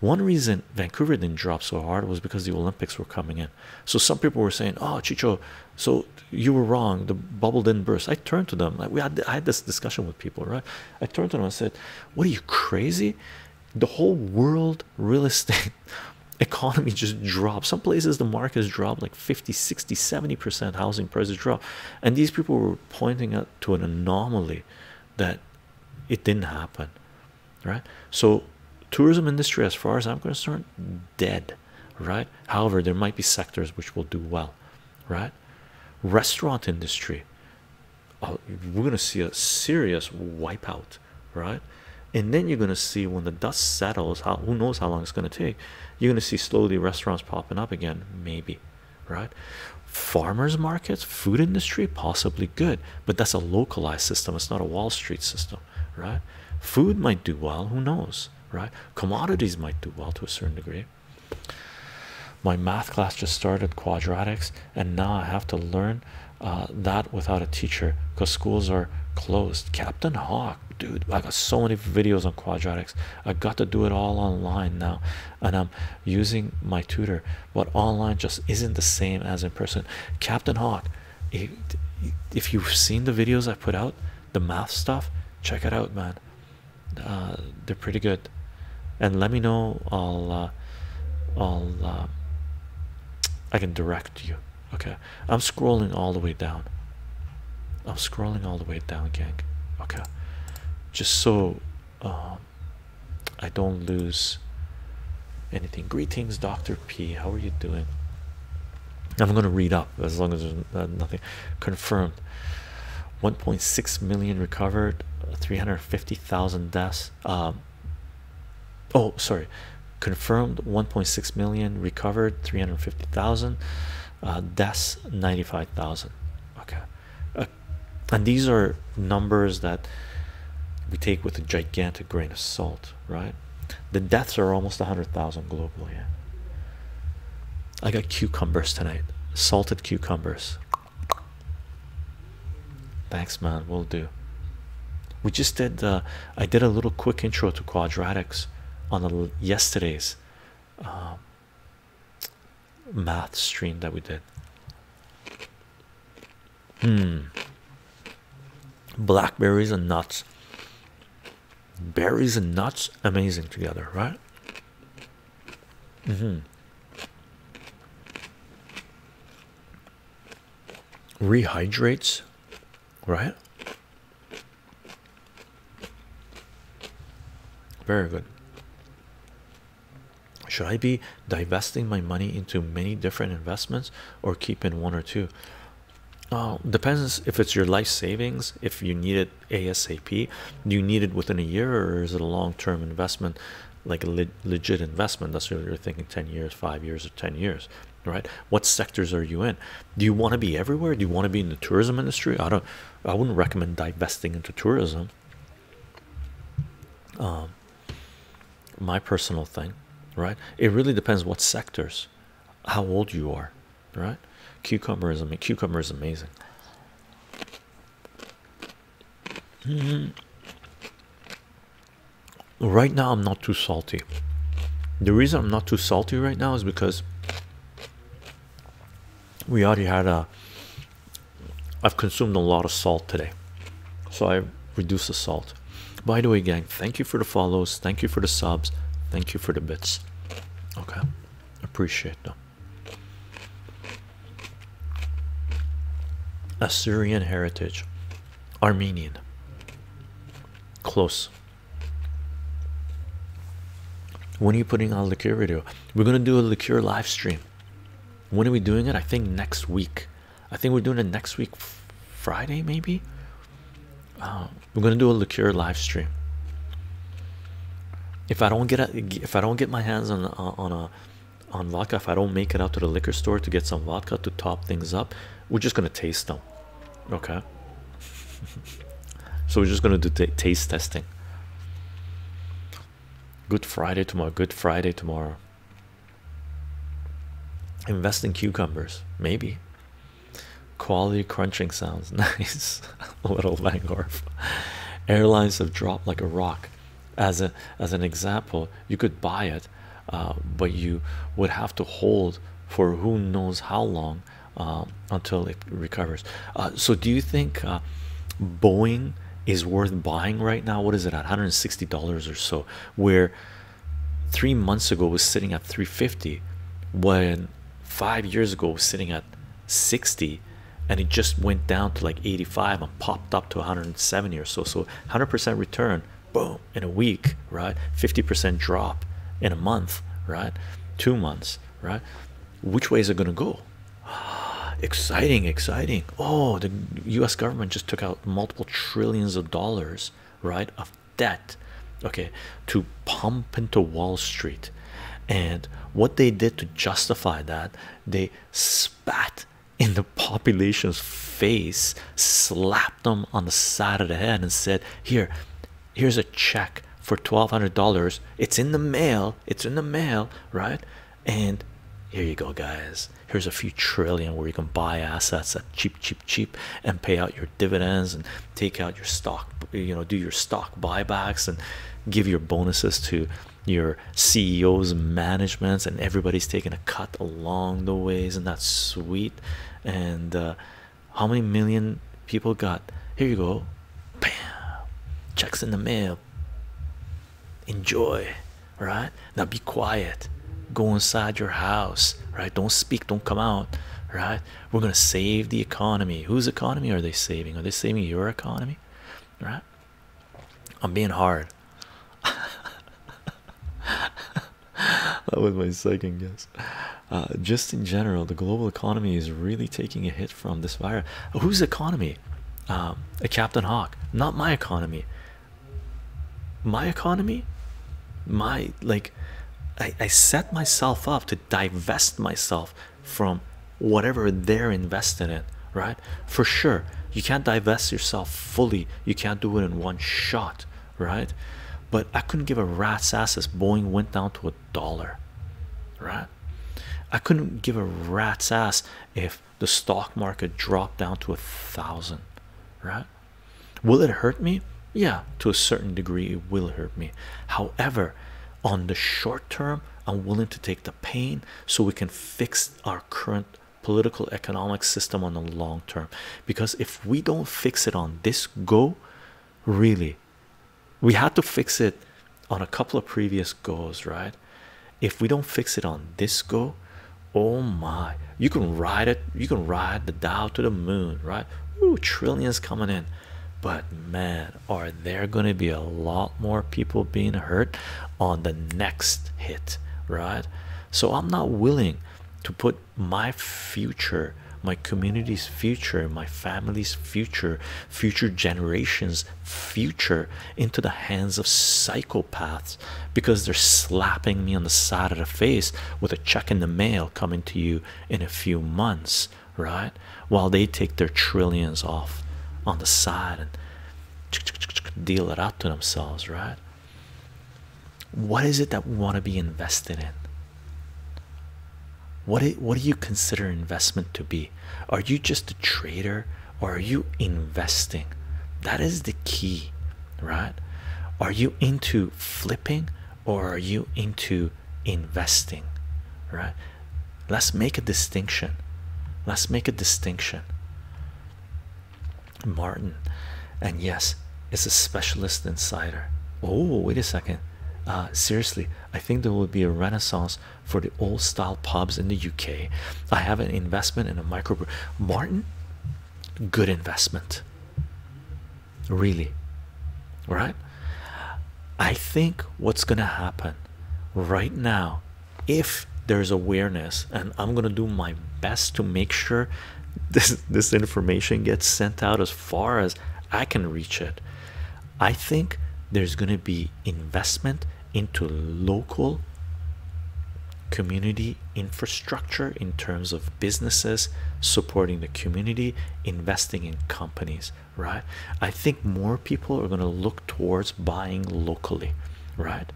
Speaker 1: one reason Vancouver didn't drop so hard was because the Olympics were coming in. So some people were saying, "Oh, chycho, so you were wrong. The bubble didn't burst." I turned to them like we had I had this discussion with people, right? I turned to them and said, "What are you crazy? The whole world real estate economy just dropped. Some places the market has dropped like 50, 60, 70 percent. Housing prices drop, and these people were pointing out to an anomaly that it didn't happen, right? So." Tourism industry as far as i'm concerned dead right? However there might be sectors which will do well right? Restaurant industry oh, we're going to see a serious wipeout right? And then you're going to see when the dust settles how who knows how long it's going to take you're going to see slowly restaurants popping up again maybe right? Farmers markets food industry possibly good but that's a localized system. It's not a wall street system right? Food might do well who knows right? Commodities might do well to a certain degree. My math class just started quadratics and now i have to learn uh, that without a teacher because schools are closed. Captain hawk dude i got so many videos on quadratics. I got to do it all online now and i'm using my tutor but online just isn't the same as in person. Captain hawk if, you've seen the videos i put out the math stuff check it out man. Uh, they're pretty good and let me know I'll uh, I'll uh, I can direct you okay? I'm scrolling all the way down. I'm scrolling all the way down gang okay? Just so um, I don't lose anything. Greetings Dr. P. How are you doing? I'm gonna read up as long as there's uh, nothing. Confirmed. 1.6 million recovered 350,000 deaths. Um, oh sorry. Confirmed 1.6 million. Recovered 350,000 uh, deaths 95,000 okay. Uh, and these are numbers that we take with a gigantic grain of salt right? The deaths are almost 100,000 globally. I got cucumbers tonight. Salted cucumbers. Thanks man. We'll do. We just did uh, I did a little quick intro to quadratics on the yesterday's um, math stream that we did. Hmm. Blackberries and nuts. Berries and nuts, amazing together, right? Mm hmm. Rehydrates, right? Very good should I be divesting my money into many different investments or keep in one or two? Uh, depends if it's your life savings, if you need it ASAP, do you need it within a year or is it a long term investment, like a le legit investment? That's what you're thinking 10 years, five years, or 10 years, right? What sectors are you in? Do you want to be everywhere? Do you want to be in the tourism industry? I don't, I wouldn't recommend divesting into tourism. Um, my personal thing right? It really depends what sectors, how old you are, right? Cucumber is I cucumber is amazing. Mm-hmm. Right now, I'm not too salty. The reason I'm not too salty right now is because we already had a. I've consumed a lot of salt today, so I reduced the salt. By the way, gang, thank you for the follows, thank you for the subs, thank you for the bits. Okay, appreciate them. Assyrian heritage, Armenian, close. When are you putting on liqueur video? We're gonna do a liqueur live stream. When are we doing it? I think next week. I think we're doing it next week, Friday maybe. Uh, we're gonna do a liqueur live stream. If I don't get a, if I don't get my hands on uh, on a on vodka, if I don't make it out to the liquor store to get some vodka to top things up, we're just gonna taste them. Okay. so we're just gonna do taste testing. Good Friday tomorrow. Good Friday tomorrow. Invest in cucumbers, maybe. Quality crunching sounds nice. a little Vanguard. Airlines have dropped like a rock. As a as an example, you could buy it, uh, but you would have to hold for who knows how long uh, until it recovers. Uh, so, do you think Boeing is worth buying right now? What is it at 160 dollars or so? Where three months ago was sitting at 350 when five years ago was sitting at 60 and it just went down to like 85 and popped up to 170 or so so 100% return boom in a week right? 50% drop in a month right? Two months right? Which way is it going to go? Exciting exciting. Oh the u.s government just took out multiple trillions of dollars right of debt okay to pump into wall street. And what they did to justify that they spat in the population's face slapped them on the side of the head and said here here's a check for $1200 it's in the mail. It's in the mail right? And here you go guys. Here's a few trillion where you can buy assets at cheap cheap cheap and pay out your dividends and take out your stock you know do your stock buybacks and give your bonuses to your CEOs and managements and everybody's taking a cut along the ways. And that's sweet? And uh, how many million people got here you go bam checks in the mail. Enjoy right? Now be quiet. Go inside your house right? Don't speak don't come out right? We're gonna save the economy. Whose economy are they saving? Are they saving your economy right? I'm being hard. That was my second guess. Uh, just in general the global economy is really taking a hit from this virus. Whose economy? Um, a captain hawk. Not my economy my economy my like I, I set myself up to divest myself from whatever they're invested in right? For sure you can't divest yourself fully. You can't do it in one shot right? But I couldn't give a rat's ass as Boeing went down to a dollar right? I couldn't give a rat's ass if the stock market dropped down to a thousand right? Will it hurt me yeah. to a certain degree it will hurt me. However on the short term i'm willing to take the pain so we can fix our current political economic system on the long term. Because if we don't fix it on this go really we had to fix it on a couple of previous goes right? If we don't fix it on this go oh my you can ride it you can ride the Dow to the moon right? Ooh, trillions coming in but man are there going to be a lot more people being hurt on the next hit right? So i'm not willing to put my future my community's future my family's future future generations future into the hands of psychopaths because they're slapping me on the side of the face with a check in the mail coming to you in a few months right? While they take their trillions off on the side and deal it out to themselves right? What is it that we want to be invested in? What do, what do you consider investment to be? Are you just a trader or are you investing? That is the key right? Are you into flipping or are you into investing right? Let's make a distinction. Let's make a distinction martin. And yes it's a specialist insider oh wait a second. Uh, seriously i think there will be a renaissance for the old style pubs in the uk i have an investment in a micro martin? Good investment. Really? Right? I think what's gonna happen right now if there's awareness and i'm gonna do my best to make sure this this information gets sent out as far as i can reach it i think there's going to be investment into local community infrastructure in terms of businesses supporting the community investing in companies right? I think more people are going to look towards buying locally right?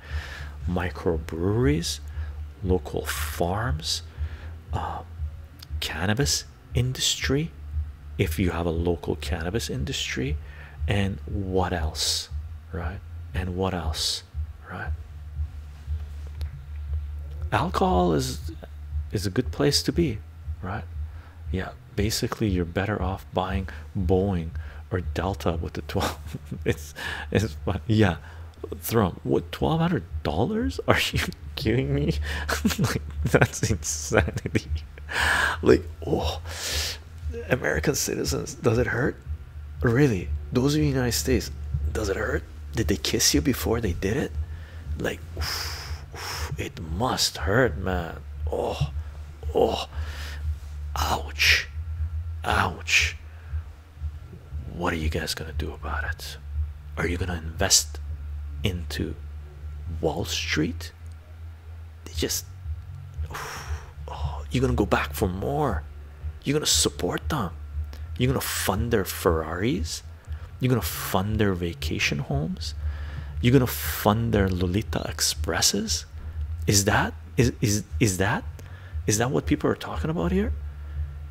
Speaker 1: Microbreweries local farms uh, cannabis industry if you have a local cannabis industry and what else right? And what else right? Alcohol is is a good place to be right? Yeah basically you're better off buying boeing or delta with the 12 it's it's yeah. Throw what 1200 dollars? Are you kidding me? Like that's insanity like oh american citizens does it hurt? Really? Those of the united states does it hurt? Did they kiss you before they did it? Like it must hurt man. Oh oh. Ouch. Ouch. What are you guys gonna do about it? Are you gonna invest into wall street? They just oh, you're gonna go back for more. You're gonna support them. You're gonna fund their ferraris. You're gonna fund their vacation homes. You're gonna fund their lolita expresses. Is that is is is that is that what people are talking about here?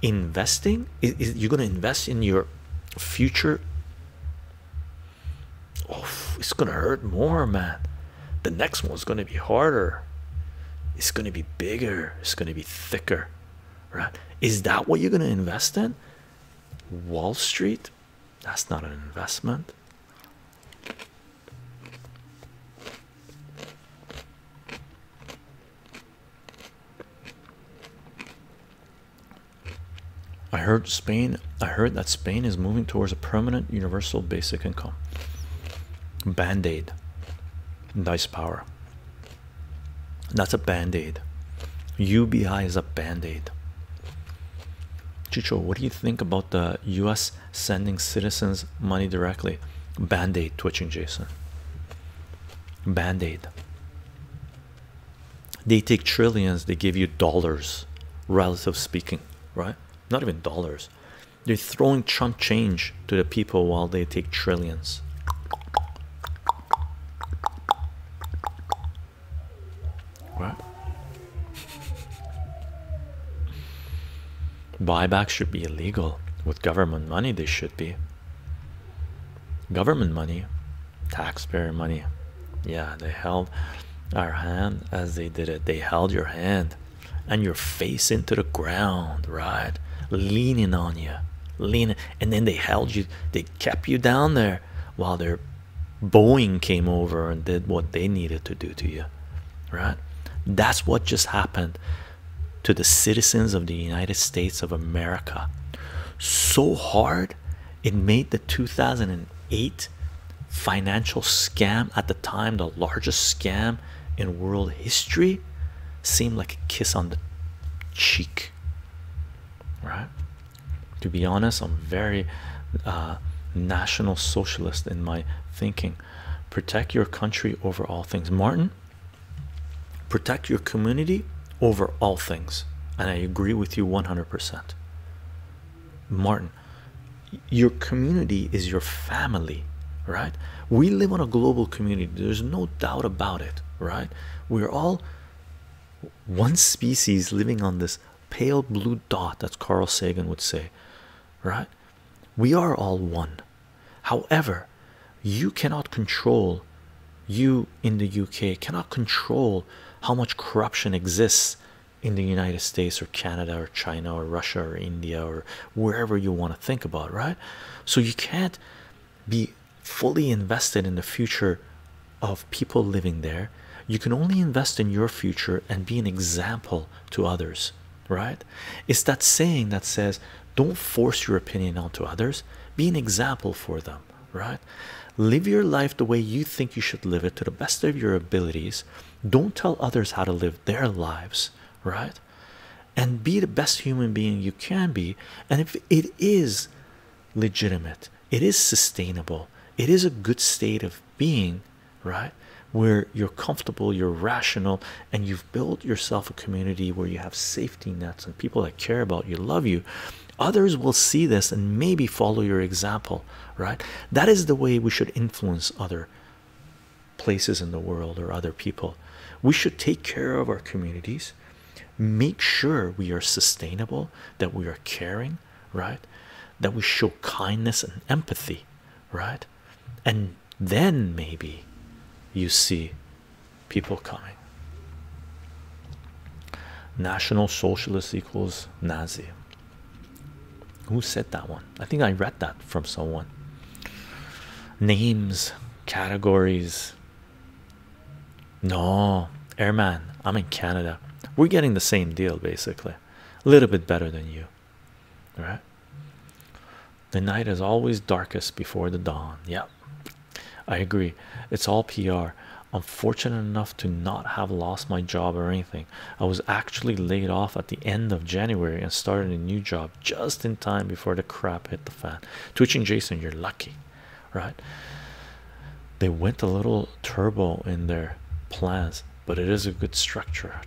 Speaker 1: Investing? Is, is you're gonna invest in your future? Oh it's gonna hurt more man. The next one's gonna be harder it's gonna be bigger. It's gonna be thicker right? Is that what you're gonna invest in? Wall street? That's not an investment. I heard Spain I heard that Spain is moving towards a permanent universal basic income. Band-aid. Dice power that's a band-aid. UBI is a band-aid. chycho what do you think about the US sending citizens money directly? Band-aid twitching Jason. Band-aid. They take trillions they give you dollars relative speaking right? Not even dollars. They're throwing Trump change to the people while they take trillions what buybacks should be illegal. With government money they should be. Government money taxpayer money yeah they held our hand as they did it. They held your hand and your face into the ground right? Leaning on you leaning and then they held you they kept you down there while their Boeing came over and did what they needed to do to you right that's what just happened to the citizens of the United States of America. So hard it made the 2008 financial scam at the time the largest scam in world history seem like a kiss on the cheek right? To be honest i'm very uh, national socialist in my thinking. Protect your country over all things. Martin protect your community over all things. And i agree with you 100 percent. Martin your community is your family right? We live on a global community. There's no doubt about it right? We're all one species living on this pale blue dot that's Carl Sagan would say right? We are all one. However you cannot control you in the UK cannot control how much corruption exists in the United States or Canada or China or Russia or India or wherever you want to think about right? So you can't be fully invested in the future of people living there. You can only invest in your future and be an example to others right? It's that saying that says don't force your opinion onto others be an example for them right? Live your life the way you think you should live it to the best of your abilities don't tell others how to live their lives right? And be the best human being you can be. And if it is legitimate it is sustainable it is a good state of being right? Where you're comfortable you're rational and you've built yourself a community where you have safety nets and people that care about you love you. Others will see this and maybe follow your example right? That is the way we should influence other places in the world or other people we should take care of our communities. Make sure we are sustainable that we are caring right? That we show kindness and empathy right? And then maybe you see people coming. National socialist equals nazi. Who said that one? I think i read that from someone. Names categories no airman i'm in canada. We're getting the same deal basically. A little bit better than you. Right the night is always darkest before the dawn. Yep. I agree. It's all pr i'm fortunate enough to not have lost my job or anything. I was actually laid off at the end of january and started a new job just in time before the crap hit the fan. Twitching jason you're lucky. Right? They went a little turbo in their plans but it is a good structure.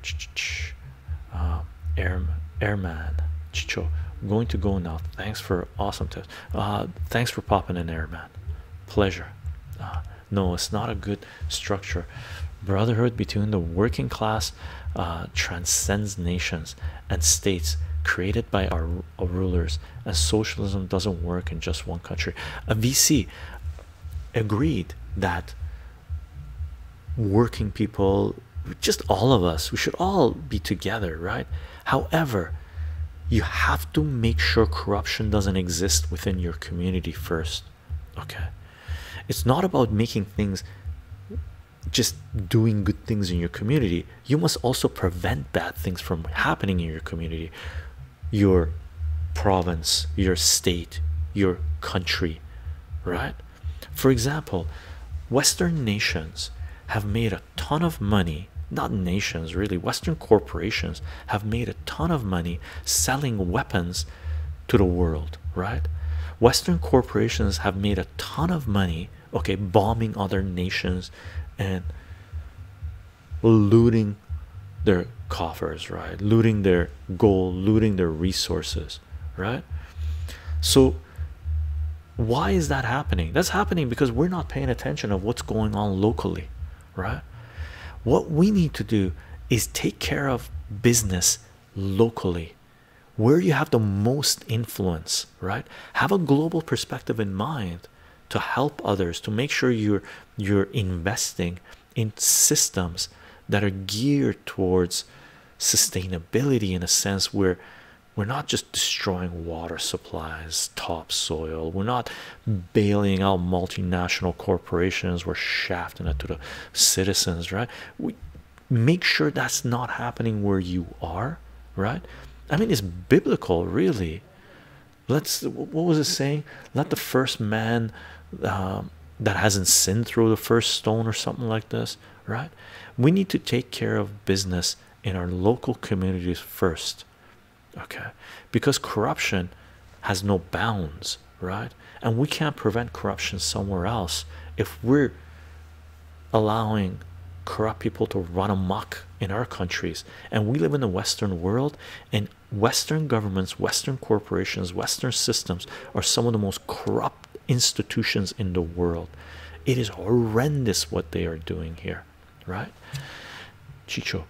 Speaker 1: Uh, air airman. chycho going to go now. Thanks for awesome tips. Uh thanks for popping in airman. Pleasure. Uh, no it's not a good structure. Brotherhood between the working class uh, transcends nations and states created by our, our rulers. And socialism doesn't work in just one country. A vc agreed that working people just all of us we should all be together right? However you have to make sure corruption doesn't exist within your community first okay? It's not about making things just doing good things in your community. You must also prevent bad things from happening in your community. Your province your state your country right? For example western nations have made a ton of money not nations really western corporations have made a ton of money selling weapons to the world right? Western corporations have made a ton of money okay bombing other nations and looting their coffers right? Looting their gold looting their resources right? So why is that happening? That's happening because we're not paying attention of what's going on locally right? What we need to do is take care of business locally where you have the most influence right? Have a global perspective in mind to help others to make sure you're you're investing in systems that are geared towards sustainability in a sense where we're not just destroying water supplies topsoil. We're not bailing out multinational corporations. We're shafting it to the citizens right? We make sure that's not happening where you are right? I mean it's biblical really. Let's what was it saying? Let the first man um, that hasn't sinned throw the first stone or something like this right? We need to take care of business in our local communities first okay because corruption has no bounds right and we can't prevent corruption somewhere else if we're allowing corrupt people to run amok in our countries and we live in the western world and western governments western corporations western systems are some of the most corrupt institutions in the world. It is horrendous what they are doing here, right? chycho,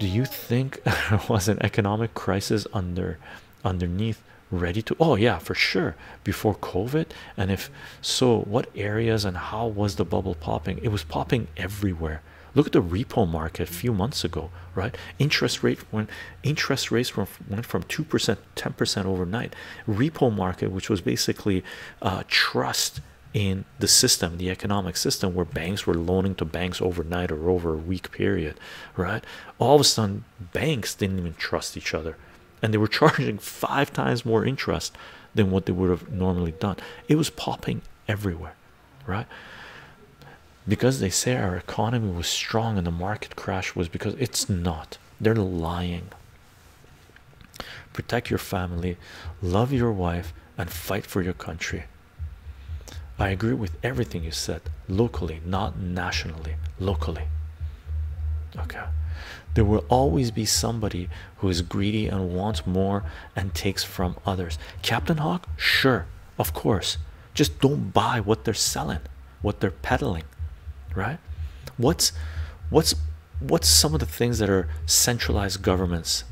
Speaker 1: do you think there was an economic crisis under underneath ready to oh yeah for sure before covid? And if so what areas and how was the bubble popping? It was popping everywhere. Look at the repo market a few months ago right? Interest rate when interest rates went from 2 percent 10 percent overnight. Repo market which was basically uh, trust in the system the economic system where banks were loaning to banks overnight or over a week period right? All of a sudden banks didn't even trust each other. And they were charging five times more interest than what they would have normally done. It was popping everywhere right? Because they say our economy was strong and the market crash was because it's not. They're lying. Protect your family love your wife and fight for your country I agree with everything you said locally, not nationally, locally. Okay, there will always be somebody who is greedy and wants more and takes from others. Captain Hawk, sure, of course, just don't buy what they're selling, what they're peddling, right? What's what's what's some of the things that are centralized governments,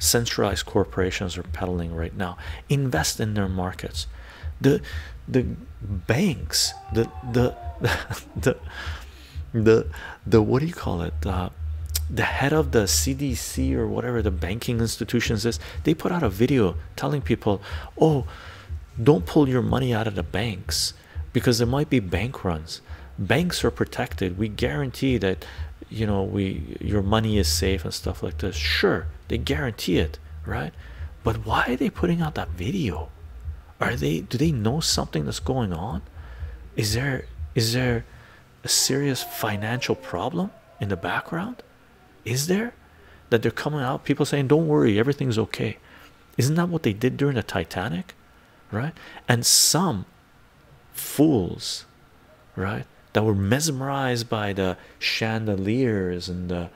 Speaker 1: centralized corporations are peddling right now? Invest in their markets the the banks the the the the the what do you call it? Uh, the head of the CDC or whatever the banking institutions is they put out a video telling people oh don't pull your money out of the banks because there might be bank runs. Banks are protected. We guarantee that you know we your money is safe and stuff like this. Sure they guarantee it right? But why are they putting out that video are they do they know something that's going on? Is there is there a serious financial problem in the background? Is there? That they're coming out people saying don't worry everything's okay. Isn't that what they did during the titanic? Right? And some fools right that were mesmerized by the chandeliers and the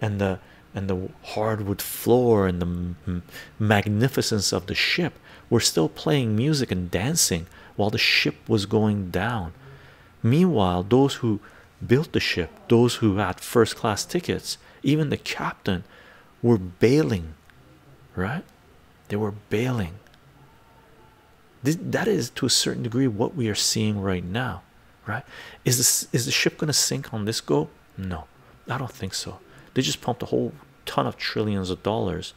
Speaker 1: and the and the hardwood floor and the magnificence of the ship were still playing music and dancing while the ship was going down. Meanwhile, those who built the ship, those who had first class tickets, even the captain, were bailing, right? They were bailing. This, that is to a certain degree what we are seeing right now, right? Is this is the ship going to sink on this go? No, I don't think so. They just pumped a whole ton of trillions of dollars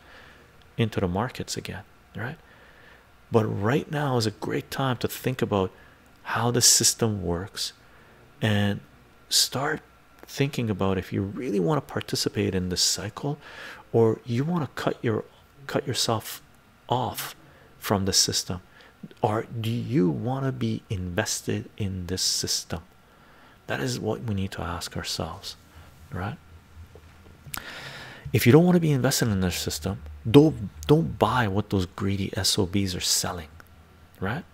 Speaker 1: into the markets again, right? But right now is a great time to think about how the system works and start thinking about if you really want to participate in this cycle or you want to cut your cut yourself off from the system. Or do you want to be invested in this system? That is what we need to ask ourselves right? If you don't want to be invested in this system don't don't buy what those greedy SOBs are selling right?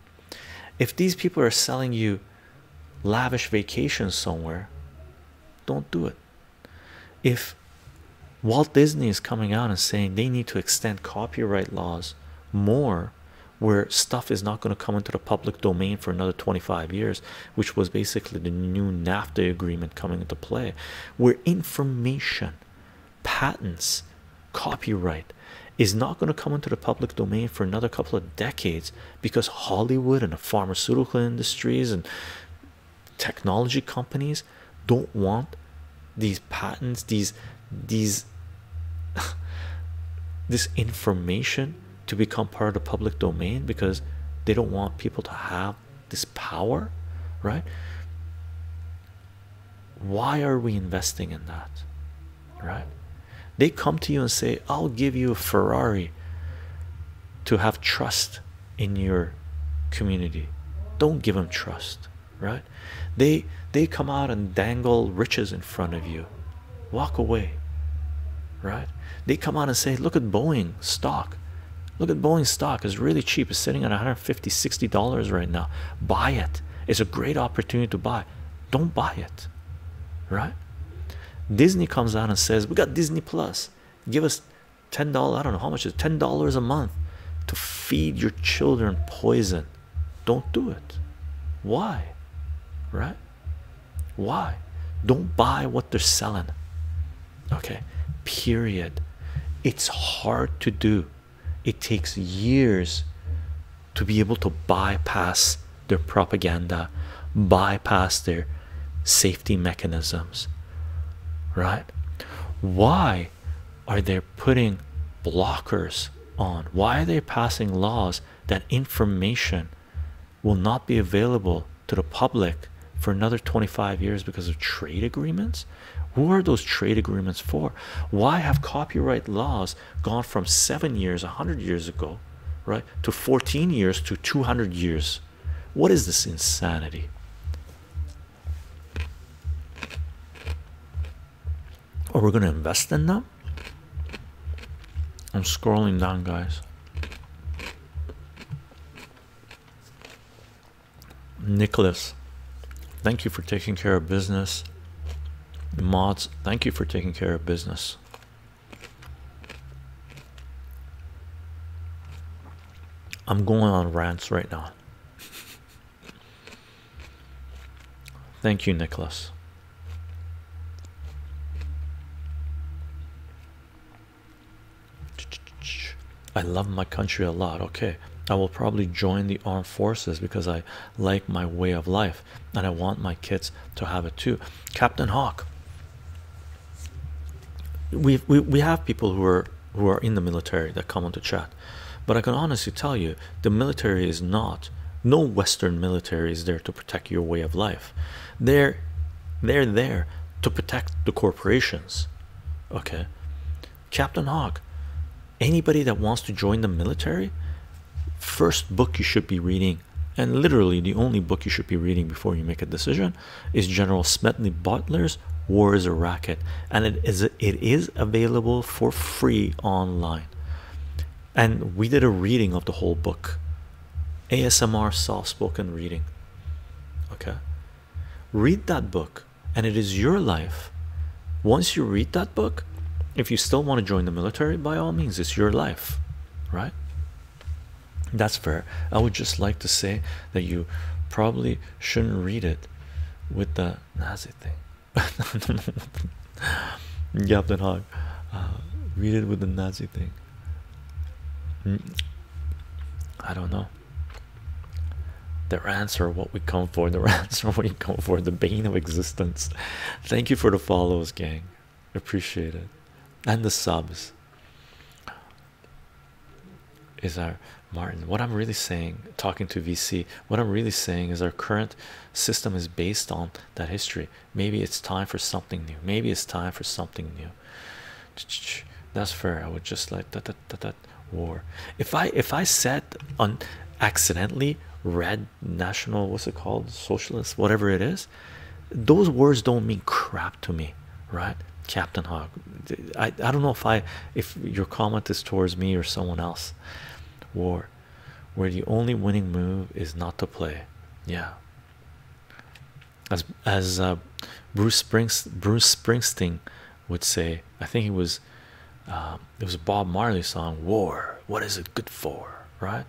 Speaker 1: If these people are selling you lavish vacations somewhere don't do it. If Walt Disney is coming out and saying they need to extend copyright laws more where stuff is not going to come into the public domain for another 25 years which was basically the new NAFTA agreement coming into play where information patents copyright is not going to come into the public domain for another couple of decades because Hollywood and the pharmaceutical industries and technology companies don't want these patents these these this information to become part of the public domain because they don't want people to have this power right? Why are we investing in that right they come to you and say i'll give you a ferrari to have trust in your community. Don't give them trust right? They they come out and dangle riches in front of you. Walk away right? They come out and say look at boeing stock. Look at boeing stock. Is really cheap. It's sitting at 150 60 dollars right now. Buy it. It's a great opportunity to buy. Don't buy it right Disney comes out and says, We got Disney Plus, give us $10. I don't know how much is $10 a month to feed your children poison. Don't do it, why? Right? Why? Don't buy what they're selling. Okay? Period. It's hard to do. It takes years to be able to bypass their propaganda bypass their safety mechanisms right? Why are they putting blockers on? Why are they passing laws that information will not be available to the public for another 25 years because of trade agreements? Who are those trade agreements for? Why have copyright laws gone from seven years 100 years ago right to 14 years to 200 years? What is this insanity or we're going to invest in them? I'm scrolling down guys. Nicholas thank you for taking care of business. Mods thank you for taking care of business. I'm going on rants right now. Thank you nicholas I love my country a lot. Okay, I will probably join the armed forces because I like my way of life and I want my kids to have it too. Captain Hawk. We we we have people who are who are in the military that come on to chat, but I can honestly tell you the military is not. No Western military is there to protect your way of life. They're they're there to protect the corporations. Okay, Captain Hawk anybody that wants to join the military first book you should be reading and literally the only book you should be reading before you make a decision is general smedley butler's war is a racket. And it is it is available for free online. And we did a reading of the whole book. Asmr soft-spoken reading. Okay? Read that book and it is your life. Once you read that book if you still want to join the military by all means it's your life right? That's fair. I would just like to say that you probably shouldn't read it with the nazi thing. Captain hawk uh, read it with the nazi thing. Mm. i don't know. The rants are what we come for. The rants are what we come for. The bane of existence. Thank you for the follows gang. Appreciate it and the subs is our Martin. What I'm really saying, talking to VC, what I'm really saying is our current system is based on that history. Maybe it's time for something new. Maybe it's time for something new. That's fair. I would just like that that that, that war. If I if I said on accidentally red national what's it called socialist whatever it is those words don't mean crap to me right Captain Hawk. I, I don't know if I if your comment is towards me or someone else. War, where the only winning move is not to play. Yeah. As as uh, Bruce Springs Bruce Springsteen would say, I think it was um, it was a Bob Marley song. War, what is it good for? Right?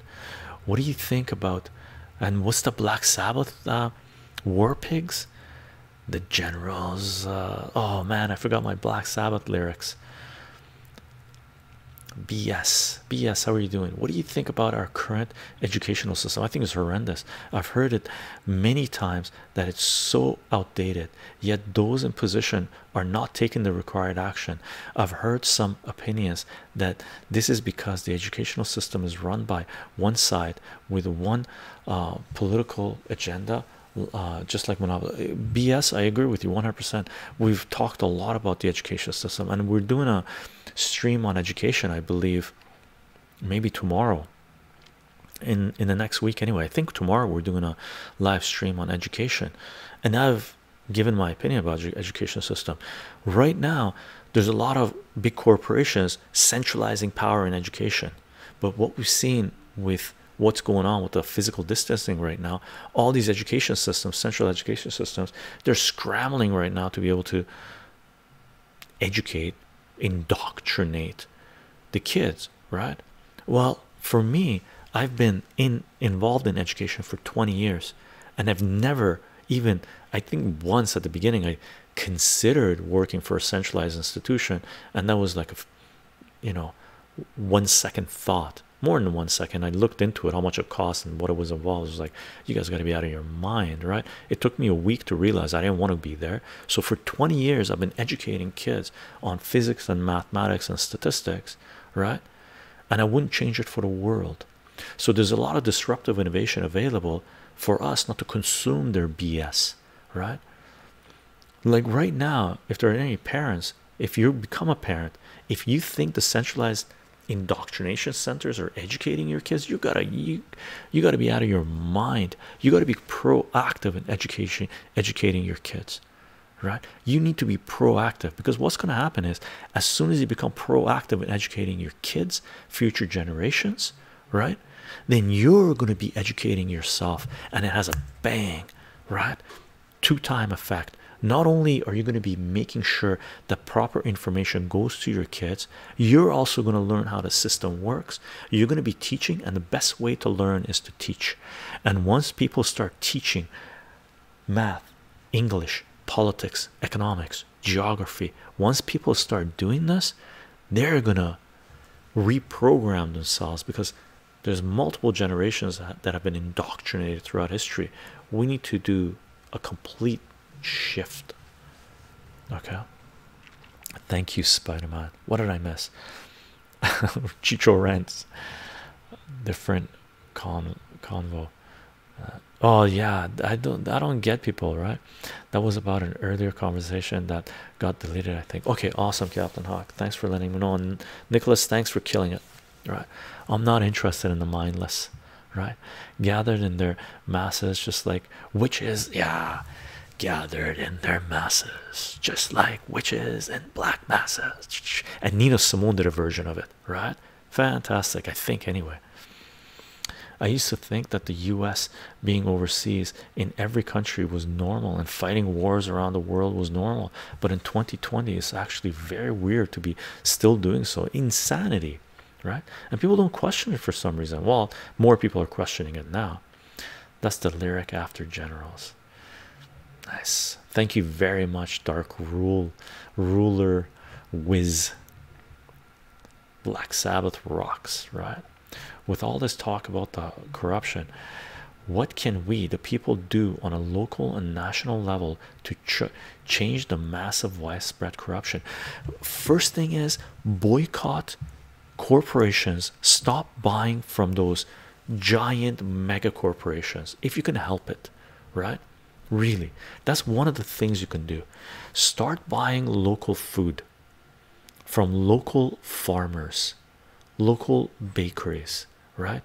Speaker 1: What do you think about? And what's the Black Sabbath uh, War Pigs? The generals uh, oh man i forgot my black sabbath lyrics. Bs bs how are you doing? What do you think about our current educational system? I think it's horrendous. I've heard it many times that it's so outdated yet those in position are not taking the required action. I've heard some opinions that this is because the educational system is run by one side with one uh, political agenda uh, just like monopoly bs i agree with you 100 percent. We've talked a lot about the education system and we're doing a stream on education i believe maybe tomorrow. In in the next week anyway. I think tomorrow we're doing a live stream on education. And i've given my opinion about the education system. Right now there's a lot of big corporations centralizing power in education. But what we've seen with what's going on with the physical distancing right now. All these education systems central education systems they're scrambling right now to be able to educate indoctrinate the kids right? Well for me i've been in involved in education for 20 years and I've never even I think once at the beginning I considered working for a centralized institution and that was like a you know one second thought more than one second i looked into it how much it cost and what it was involved. It was like you guys got to be out of your mind right? It took me a week to realize i didn't want to be there. So for 20 years i've been educating kids on physics and mathematics and statistics right? And i wouldn't change it for the world. So there's a lot of disruptive innovation available for us not to consume their bs right? Like right now if there are any parents if you become a parent if you think the centralized indoctrination centers are educating your kids you gotta you you gotta be out of your mind. You gotta be proactive in education educating your kids right? You need to be proactive because what's going to happen is as soon as you become proactive in educating your kids future generations right then you're going to be educating yourself and it has a bang right two-time effect not only are you going to be making sure the proper information goes to your kids you're also going to learn how the system works. You're going to be teaching and the best way to learn is to teach. And once people start teaching math english politics economics geography once people start doing this they're gonna reprogram themselves because there's multiple generations that have been indoctrinated throughout history. We need to do a complete shift. Okay. Thank you spider-man. What did i miss? chycho rents different con convo. Uh, oh yeah i don't i don't get people right? That was about an earlier conversation that got deleted i think. Okay awesome captain hawk. Thanks for letting me know. And nicholas thanks for killing it. Right. I'm not interested in the mindless right? Gathered in their masses just like witches yeah gathered in their masses just like witches and black masses. And nina simone did a version of it right? Fantastic i think anyway. I used to think that the u.s being overseas in every country was normal and fighting wars around the world was normal. But in 2020 it's actually very weird to be still doing so. Insanity right? And people don't question it for some reason. Well more people are questioning it now. That's the lyric after generals nice thank you very much dark rule ruler Wiz. black sabbath rocks right? With all this talk about the corruption what can we the people do on a local and national level to ch change the massive widespread corruption? First thing is boycott corporations. Stop buying from those giant mega corporations if you can help it right really. That's one of the things you can do. Start buying local food from local farmers local bakeries right?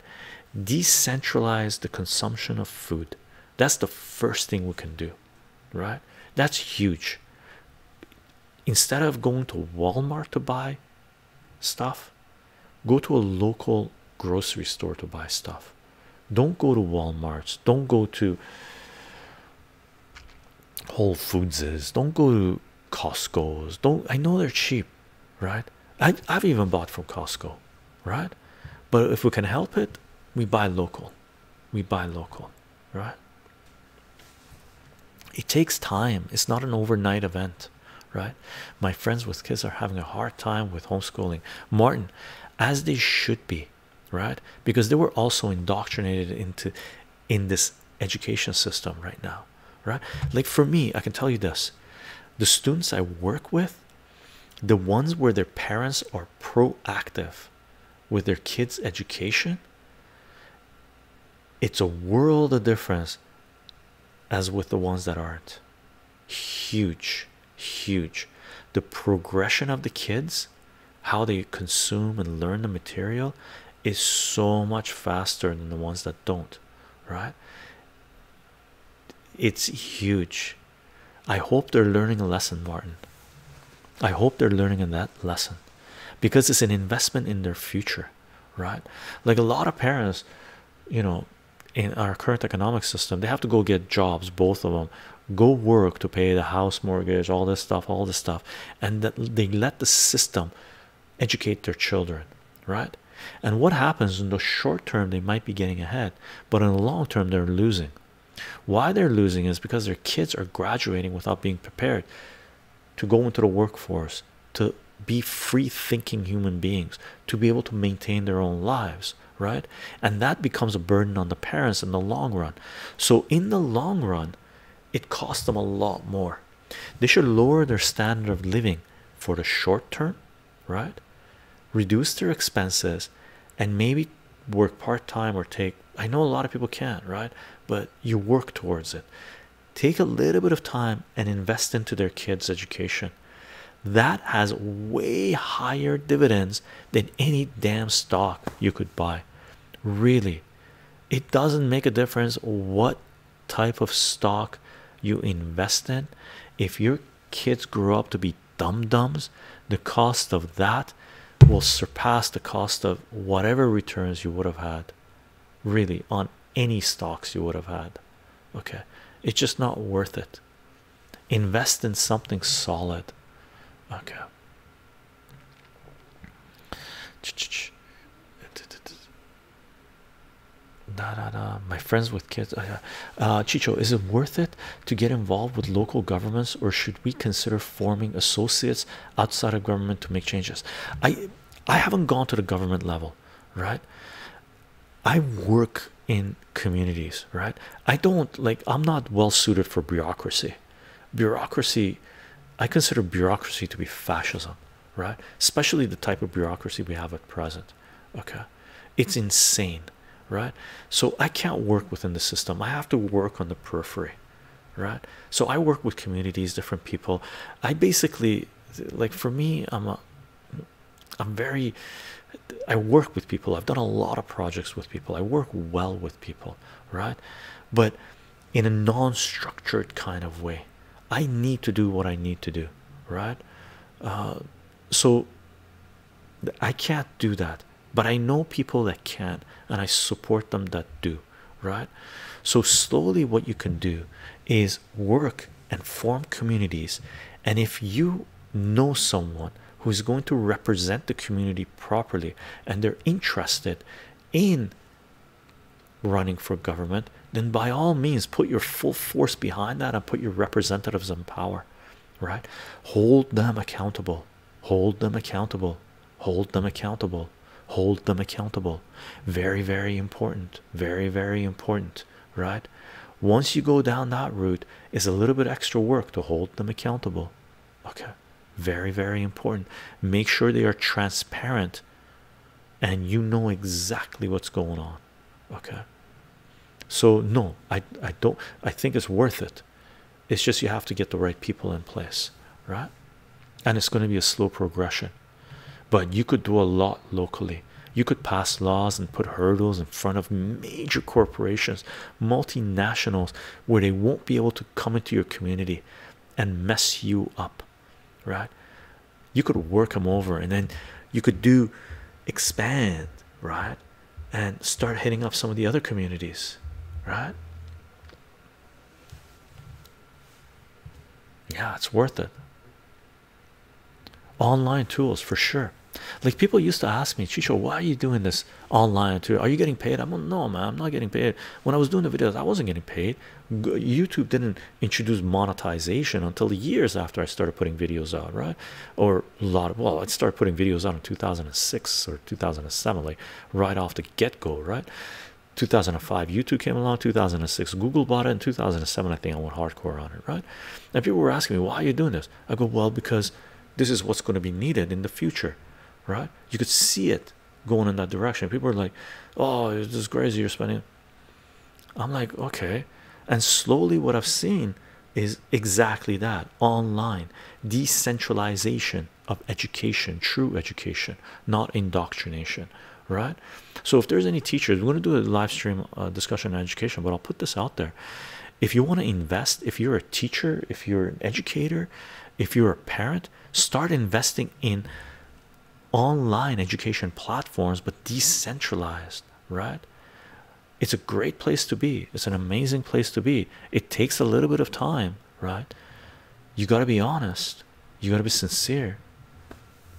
Speaker 1: Decentralize the consumption of food. That's the first thing we can do right? That's huge. Instead of going to Walmart to buy stuff go to a local grocery store to buy stuff. Don't go to Walmart's don't go to Whole Foods is. don't go to Costco's. Don't I know they're cheap right? I, I've even bought from Costco right? But if we can help it we buy local. We buy local right? It takes time. It's not an overnight event right? My friends with kids are having a hard time with homeschooling. Martin as they should be right? Because they were also indoctrinated into in this education system right now right? Like for me i can tell you this. The students i work with the ones where their parents are proactive with their kids education it's a world of difference as with the ones that aren't. Huge huge. The progression of the kids how they consume and learn the material is so much faster than the ones that don't right it's huge. I hope they're learning a lesson martin. I hope they're learning in that lesson. Because it's an investment in their future right? Like a lot of parents you know in our current economic system they have to go get jobs both of them go work to pay the house mortgage all this stuff all this stuff. And that they let the system educate their children right? And what happens in the short term they might be getting ahead but in the long term they're losing Why they're losing is because their kids are graduating without being prepared to go into the workforce, to be free thinking human beings, to be able to maintain their own lives, right? And that becomes a burden on the parents in the long run. So, in the long run, it costs them a lot more. They should lower their standard of living for the short term, right? Reduce their expenses and maybe work part time or take. I know a lot of people can't, right? But you work towards it. Take a little bit of time and invest into their kids' education. That has way higher dividends than any damn stock you could buy. Really, it doesn't make a difference what type of stock you invest in. If your kids grow up to be dum dums, the cost of that will surpass the cost of whatever returns you would have had, really, on any stocks you would have had. Okay, it's just not worth it. Invest in something solid. Okay. Da, da, da. My friends with kids. Uh, uh, chycho, is it worth it to get involved with local governments, or should we consider forming associates outside of government to make changes? I I haven't gone to the government level, right? I work in communities, right? I don't like. I'm not well suited for bureaucracy. Bureaucracy, I consider bureaucracy to be fascism, right? Especially the type of bureaucracy we have at present. Okay, it's insane right so i can't work within the system i have to work on the periphery right so i work with communities different people i basically like for me i'm a i'm very i work with people. I've done a lot of projects with people. I work well with people right? But in a non-structured kind of way i need to do what i need to do right? Uh, so i can't do that but I know people that can, and I support them that do, right? So, slowly, what you can do is work and form communities, and if you know someone who is going to represent the community properly and they're interested in running for government, then by all means put your full force behind that and put your representatives in power, right? Hold them accountable, hold them accountable, hold them accountable. Hold them accountable. Very very important. Very very important right? Once you go down that route is a little bit extra work to hold them accountable. Okay very very important. Make sure they are transparent and you know exactly what's going on okay? So no i i don't i think it's worth it. It's just you have to get the right people in place right? And it's going to be a slow progression. But you could do a lot locally. You could pass laws and put hurdles in front of major corporations multinationals where they won't be able to come into your community and mess you up right? You could work them over and then you could do expand right? And start hitting up some of the other communities right? Yeah it's worth it. Online tools for sure like people used to ask me chycho why are you doing this online too? Are you getting paid? I'm like no man i'm not getting paid. When i was doing the videos i wasn't getting paid. Youtube didn't introduce monetization until years after i started putting videos out right? Or a lot of well i started putting videos out in 2006 or 2007 like right off the get-go right? 2005 youtube came along 2006 google bought it in 2007 i think i went hardcore on it right? And people were asking me why are you doing this? I go well because this is what's going to be needed in the future right? You could see it going in that direction. People are like oh it's just crazy you're spending i'm like okay. And slowly what i've seen is exactly that online decentralization of education true education not indoctrination right? So if there's any teachers we're going to do a live stream uh, discussion on education but i'll put this out there. If you want to invest if you're a teacher if you're an educator if you're a parent start investing in online education platforms but decentralized right? It's a great place to be. It's an amazing place to be. It takes a little bit of time right? You got to be honest. You got to be sincere.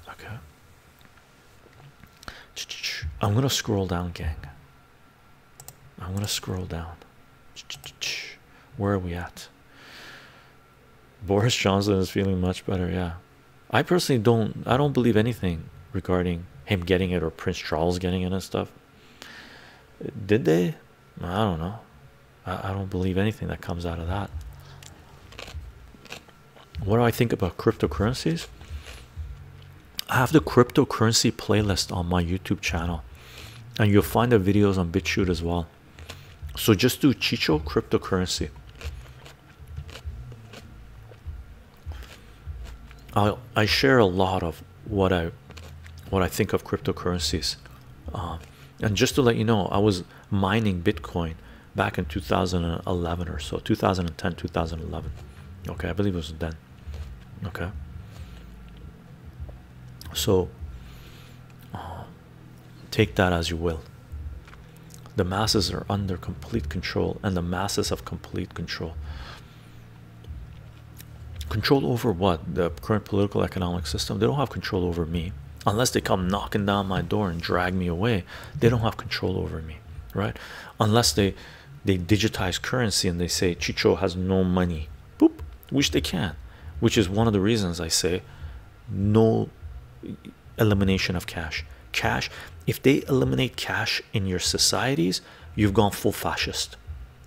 Speaker 1: Okay. I'm gonna scroll down gang. I'm gonna scroll down. Where are we at? Boris Johnson is feeling much better. Yeah, I personally don't. I don't believe anything regarding him getting it or Prince Charles getting it and stuff. Did they? I don't know. I, I don't believe anything that comes out of that. What do I think about cryptocurrencies? I have the cryptocurrency playlist on my YouTube channel, and you'll find the videos on BitChute as well. So just do chycho cryptocurrency. I I share a lot of what I what I think of cryptocurrencies, uh, and just to let you know, I was mining Bitcoin back in 2011 or so, 2010, 2011. Okay, I believe it was then. Okay, so uh, take that as you will. The masses are under complete control, and the masses have complete control. Control over what? The current political economic system. They don't have control over me unless they come knocking down my door and drag me away. They don't have control over me, right? Unless they they digitize currency and they say chycho has no money, boop, which they can, which is one of the reasons I say no elimination of cash. Cash, if they eliminate cash in your societies, you've gone full fascist.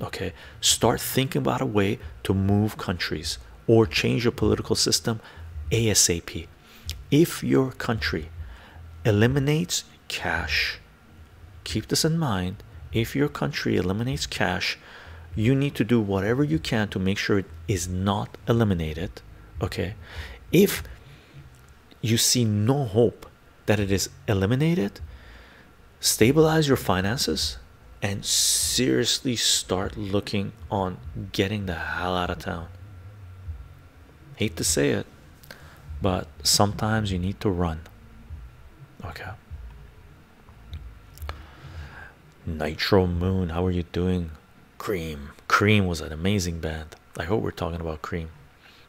Speaker 1: Okay, start thinking about a way to move countries or change your political system ASAP. If your country eliminates cash, keep this in mind. If your country eliminates cash, you need to do whatever you can to make sure it is not eliminated. Okay, if you see no hope that it is eliminated, stabilize your finances and seriously start looking on getting the hell out of town. Hate to say it, but sometimes you need to run. Okay. Nitro Moon, how are you doing? Cream, Cream was an amazing band. I hope we're talking about Cream.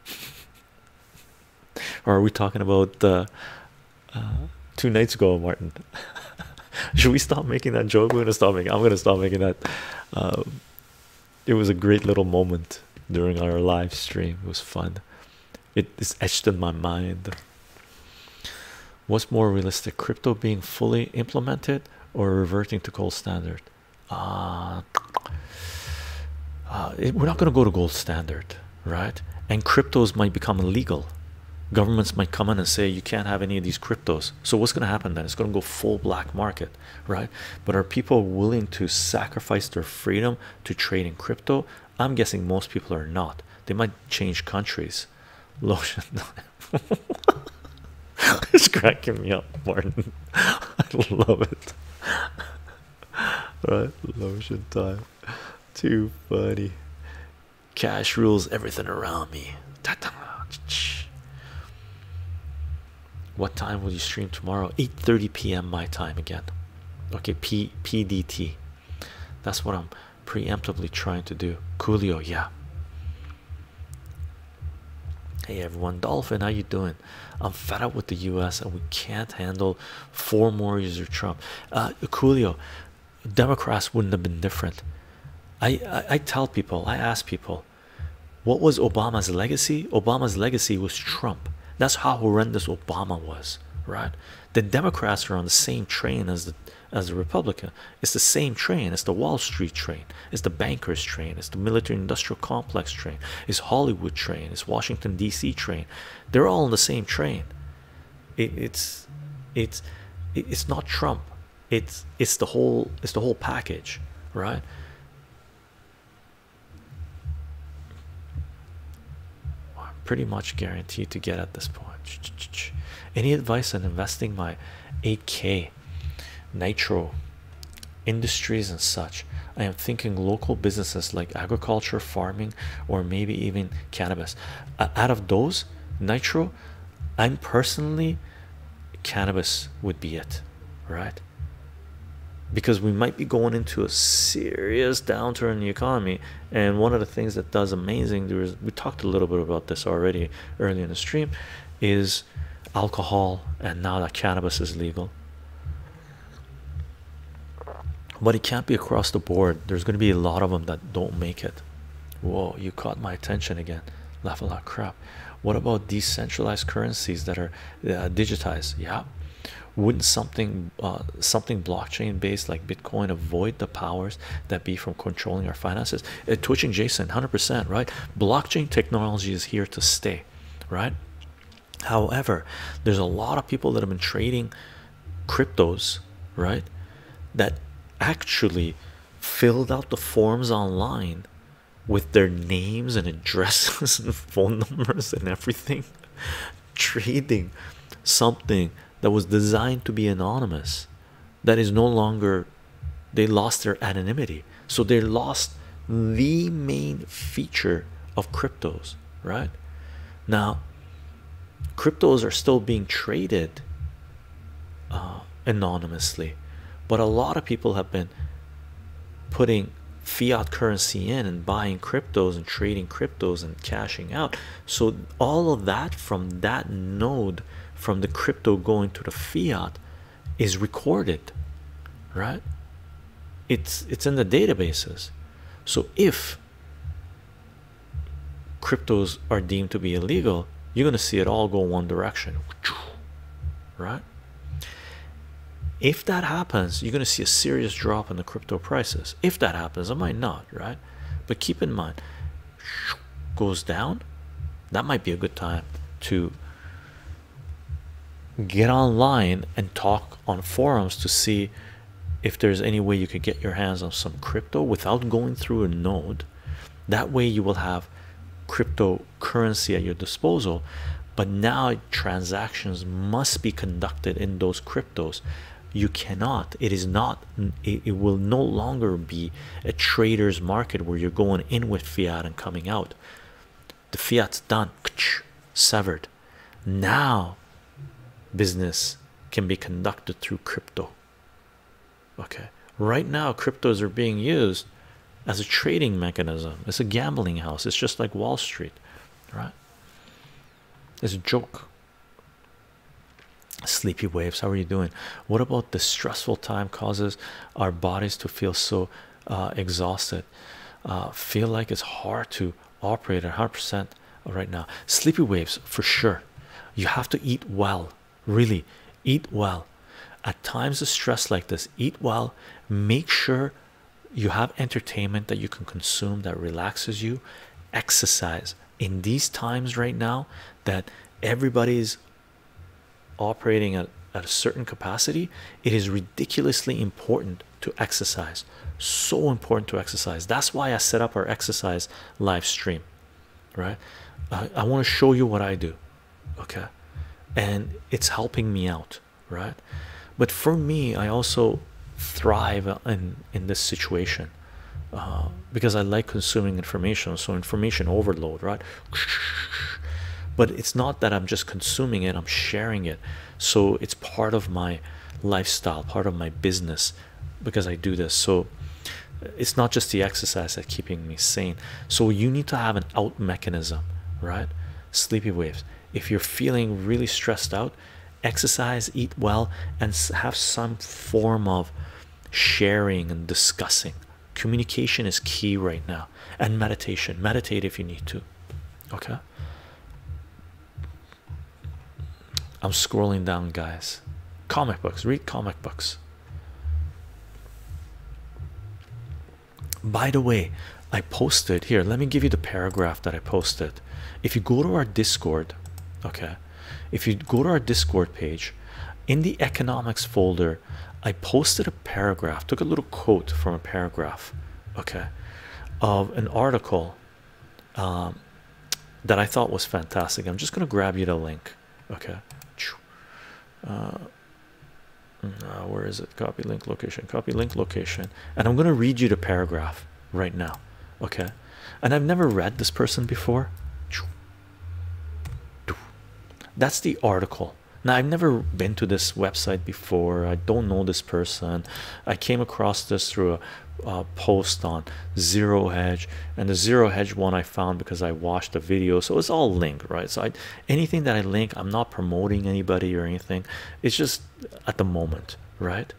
Speaker 1: or are we talking about uh, uh, two nights ago, Martin? Should we stop making that joke? We're gonna stop making. I'm gonna stop making that. Um, it was a great little moment during our live stream. It was fun. It is etched in my mind. What's more realistic, crypto being fully implemented or reverting to gold standard? Uh, uh, we're not going to go to gold standard, right? And cryptos might become illegal. Governments might come in and say you can't have any of these cryptos. So what's going to happen then? It's going to go full black market right? But are people willing to sacrifice their freedom to trade in crypto? I'm guessing most people are not. They might change countries lotion. It's cracking me up martin. I love it. Right? Lotion time. Too funny. Cash rules everything around me. What time will you stream tomorrow? 8 30 p.m my time again. Okay p pdt that's what i'm preemptively trying to do. Coolio yeah hey everyone dolphin how you doing? I'm fed up with the u.s and we can't handle four more years of trump. Uh coolio democrats wouldn't have been different. I, I i tell people i ask people what was obama's legacy? Obama's legacy was trump. That's how horrendous Obama was, right? The Democrats are on the same train as the as a Republican. It's the same train. It's the Wall Street train. It's the bankers train. It's the military industrial complex train. It's Hollywood train. It's Washington D.C. train. They're all on the same train. It, it's it's it's not Trump. It's it's the whole it's the whole package, right? pretty much guaranteed to get at this point. Any advice on investing my 8k nitro industries and such? I am thinking local businesses like agriculture, farming, or maybe even cannabis. Uh, out of those, nitro, I'm personally cannabis would be it, right? because we might be going into a serious downturn in the economy and one of the things that does amazing there is we talked a little bit about this already early in the stream is alcohol and now that cannabis is legal but it can't be across the board. There's going to be a lot of them that don't make it. Whoa you caught my attention again. Laugh a lot crap. What about decentralized currencies that are uh, digitized? Yeah. Wouldn't something uh, something blockchain based like bitcoin avoid the powers that be from controlling our finances? Uh, twitching jason 100 percent right? Blockchain technology is here to stay right? However there's a lot of people that have been trading cryptos right that actually filled out the forms online with their names and addresses and phone numbers and everything trading something that was designed to be anonymous that is no longer they lost their anonymity. So they lost the main feature of cryptos right? Now cryptos are still being traded uh, anonymously but a lot of people have been putting fiat currency in and buying cryptos and trading cryptos and cashing out. So all of that from that node from the crypto going to the fiat is recorded right? It's it's in the databases. So if cryptos are deemed to be illegal you're going to see it all go one direction. Right if that happens you're going to see a serious drop in the crypto prices. If that happens it might not right? But keep in mind goes down that might be a good time to get online and talk on forums to see if there's any way you could get your hands on some crypto without going through a node. That way you will have cryptocurrency at your disposal. But now transactions must be conducted in those cryptos you cannot. It is not it, will no longer be a trader's market where you're going in with fiat and coming out. The fiat's done. Severed. Now business can be conducted through crypto. Okay. Right now cryptos are being used as a trading mechanism. It's a gambling house. It's just like wall street right? It's a joke sleepy waves. How are you doing? What about the stressful time causes our bodies to feel so uh, exhausted? Uh, feel like it's hard to operate at 100 percent right now. Sleepy waves for sure. You have to eat well really. Eat well. At times of stress like this eat well. Make sure you have entertainment that you can consume that relaxes you. Exercise. In these times right now that everybody's operating at, at a certain capacity it is ridiculously important to exercise. So important to exercise. That's why i set up our exercise live stream right? I, I want to show you what i do okay? And it's helping me out right? But for me i also thrive in in this situation uh, because i like consuming information so information overload right but it's not that i'm just consuming it i'm sharing it. So it's part of my lifestyle part of my business because i do this. So it's not just the exercise that's keeping me sane. So you need to have an out mechanism right? Sleepy waves. If you're feeling really stressed out exercise eat well and have some form of sharing and discussing. Communication is key right now. And meditation. Meditate if you need to. Okay i'm scrolling down guys. Comic books. Read comic books. By the way i posted here. Let me give you the paragraph that i posted. If you go to our discord okay if you go to our discord page in the economics folder i posted a paragraph took a little quote from a paragraph okay of an article um, that i thought was fantastic. I'm just going to grab you the link okay uh, uh, where is it? Copy link location copy link location. And i'm going to read you the paragraph right now okay? And i've never read this person before. That's the article now i've never been to this website before. I don't know this person. I came across this through a, a post on zero hedge and the zero hedge one i found because i watched the video. So it's all linked right? So I, anything that i link i'm not promoting anybody or anything. It's just at the moment right?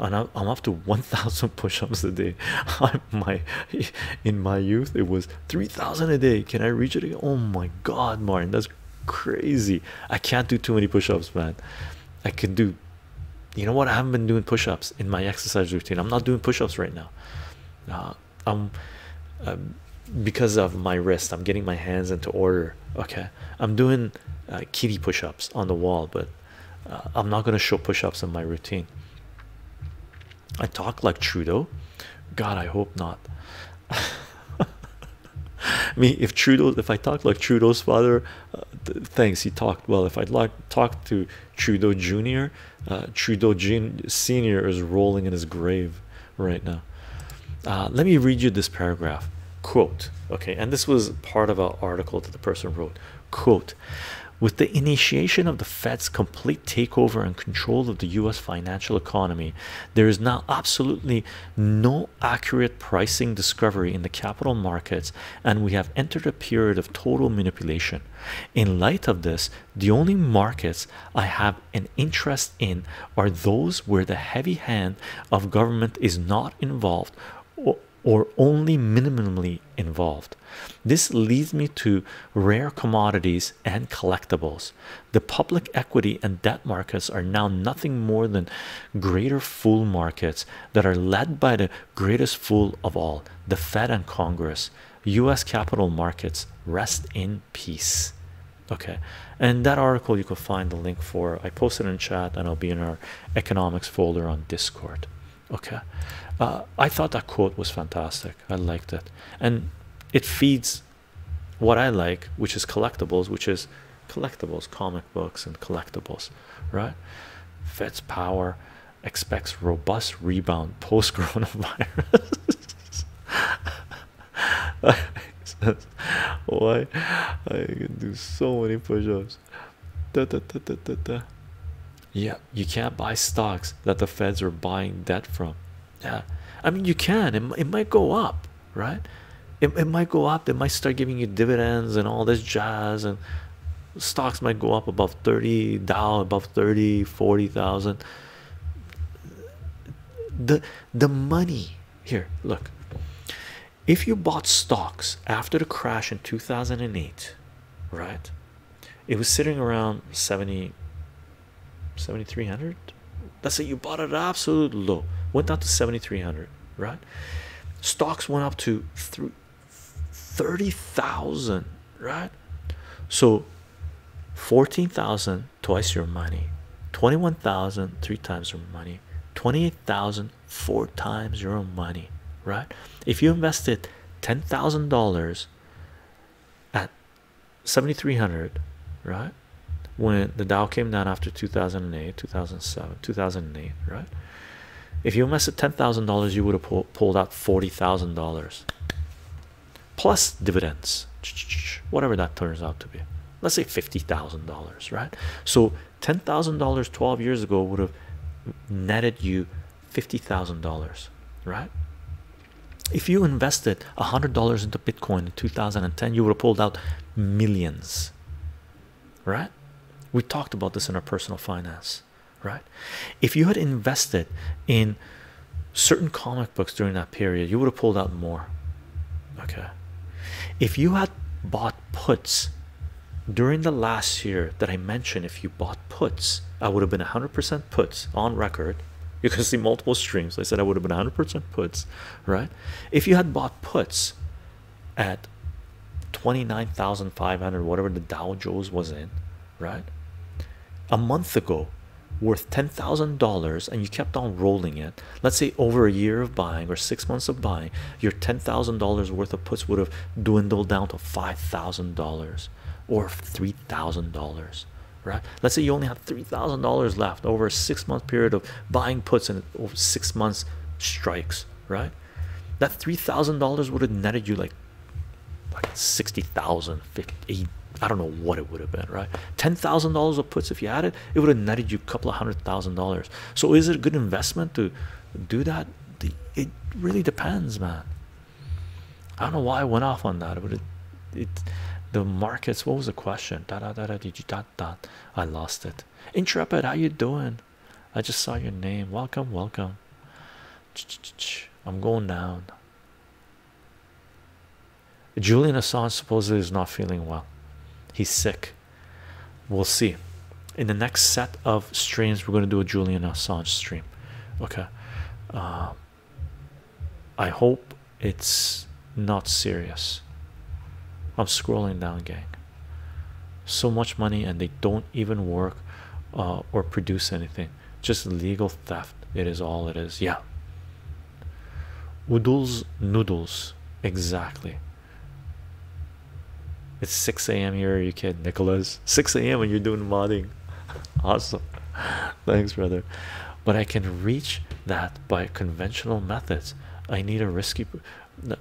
Speaker 1: And I'm, up to 1000 push-ups a day. I, my in my youth it was 3000 a day. Can I reach it again? Oh my god Martin that's crazy. I can't do too many push-ups man. I can do you know what? I haven't been doing push-ups in my exercise routine. I'm not doing push-ups right now. Uh, I'm um, because of my wrist I'm getting my hands into order okay? I'm doing uh, kitty push-ups on the wall but uh, I'm not going to show push-ups in my routine. I talk like Trudeau? God I hope not. I mean, if Trudeau if I talk like Trudeau's father uh, thanks he talked well if I'd like talk to Trudeau Jr uh, Trudeau Jun Senior is rolling in his grave right now. Uh, let me read you this paragraph. Quote okay and this was part of an article that the person wrote. Quote with the initiation of the Fed's complete takeover and control of the US financial economy there is now absolutely no accurate pricing discovery in the capital markets and we have entered a period of total manipulation. In light of this the only markets I have an interest in are those where the heavy hand of government is not involved or, only minimally involved. This leads me to rare commodities and collectibles. The public equity and debt markets are now nothing more than greater fool markets that are led by the greatest fool of all, the Fed and Congress. US capital markets rest in peace. Okay, and that article you can find the link for. I posted in chat and it'll be in our economics folder on Discord. Okay, uh, I thought that quote was fantastic. I liked it, and it feeds what I like, which is collectibles, which is collectibles, comic books, and collectibles, right? Fed's Powell expects robust rebound post coronavirus. Why I can do so many push-ups. Da, da, da, da, da, da. Yeah, you can't buy stocks that the feds are buying debt from. Yeah, I mean, you can, it, it might go up, right? It, it might go up, they might start giving you dividends and all this jazz, and stocks might go up above 30 Dow above 30 40,000. The the money here, look, if you bought stocks after the crash in 2008, right? It was sitting around 70 7300 let's say you bought it at absolute low went down to 7300 right? Stocks went up to 30,000 right? So 14,000 twice your money. 21,000 three times your money. 28,000 four times your own money right? If you invested $10,000 at 7300 right? When the Dow came down after 2008 2007 2008 right if you invested $10,000 you would have pull, pulled out $40,000 plus dividends. Whatever that turns out to be. Let's say $50,000 right? So $10,000 12 years ago would have netted you $50,000 right? If you invested a hundred dollars into Bitcoin in 2010 you would have pulled out millions right? We talked about this in our personal finance right? If you had invested in certain comic books during that period you would have pulled out more. Okay. If you had bought puts during the last year that I mentioned if you bought puts I would have been 100% puts on record. You can see multiple streams. I said I would have been 100% puts right? If you had bought puts at 29,500 whatever the Dow Jones was in right? A month ago worth $10,000 and you kept on rolling it. Let's say over a year of buying or six months of buying your $10,000 worth of puts would have dwindled down to $5,000 or $3,000 right? Let's say you only have $3,000 left over a six month period of buying puts and over six months strikes right? That $3,000 would have netted you like like 60,000 50 I don't know what it would have been, right? Ten thousand dollars of puts if you had it, it would have netted you a couple of hundred thousand dollars. So is it a good investment to do that? It really depends, man. I don't know why I went off on that, but it, it the markets. What was the question? Da da da da did you dot? I lost it. Intrepid, how you doing? I just saw your name. Welcome, welcome. I'm going down. Julian Assange supposedly is not feeling well. He's sick. We'll see. In the next set of streams, we're going to do a Julian Assange stream. Okay. Uh, I hope it's not serious. I'm scrolling down, gang. So much money, and they don't even work uh, or produce anything. Just legal theft. It is all it is. Yeah. Oodles noodles. Exactly. It's 6 a.m. here, Are you kid, Nicholas. 6 a.m. when you're doing modding. awesome. Thanks, brother. But I can reach that by conventional methods. I need a risky.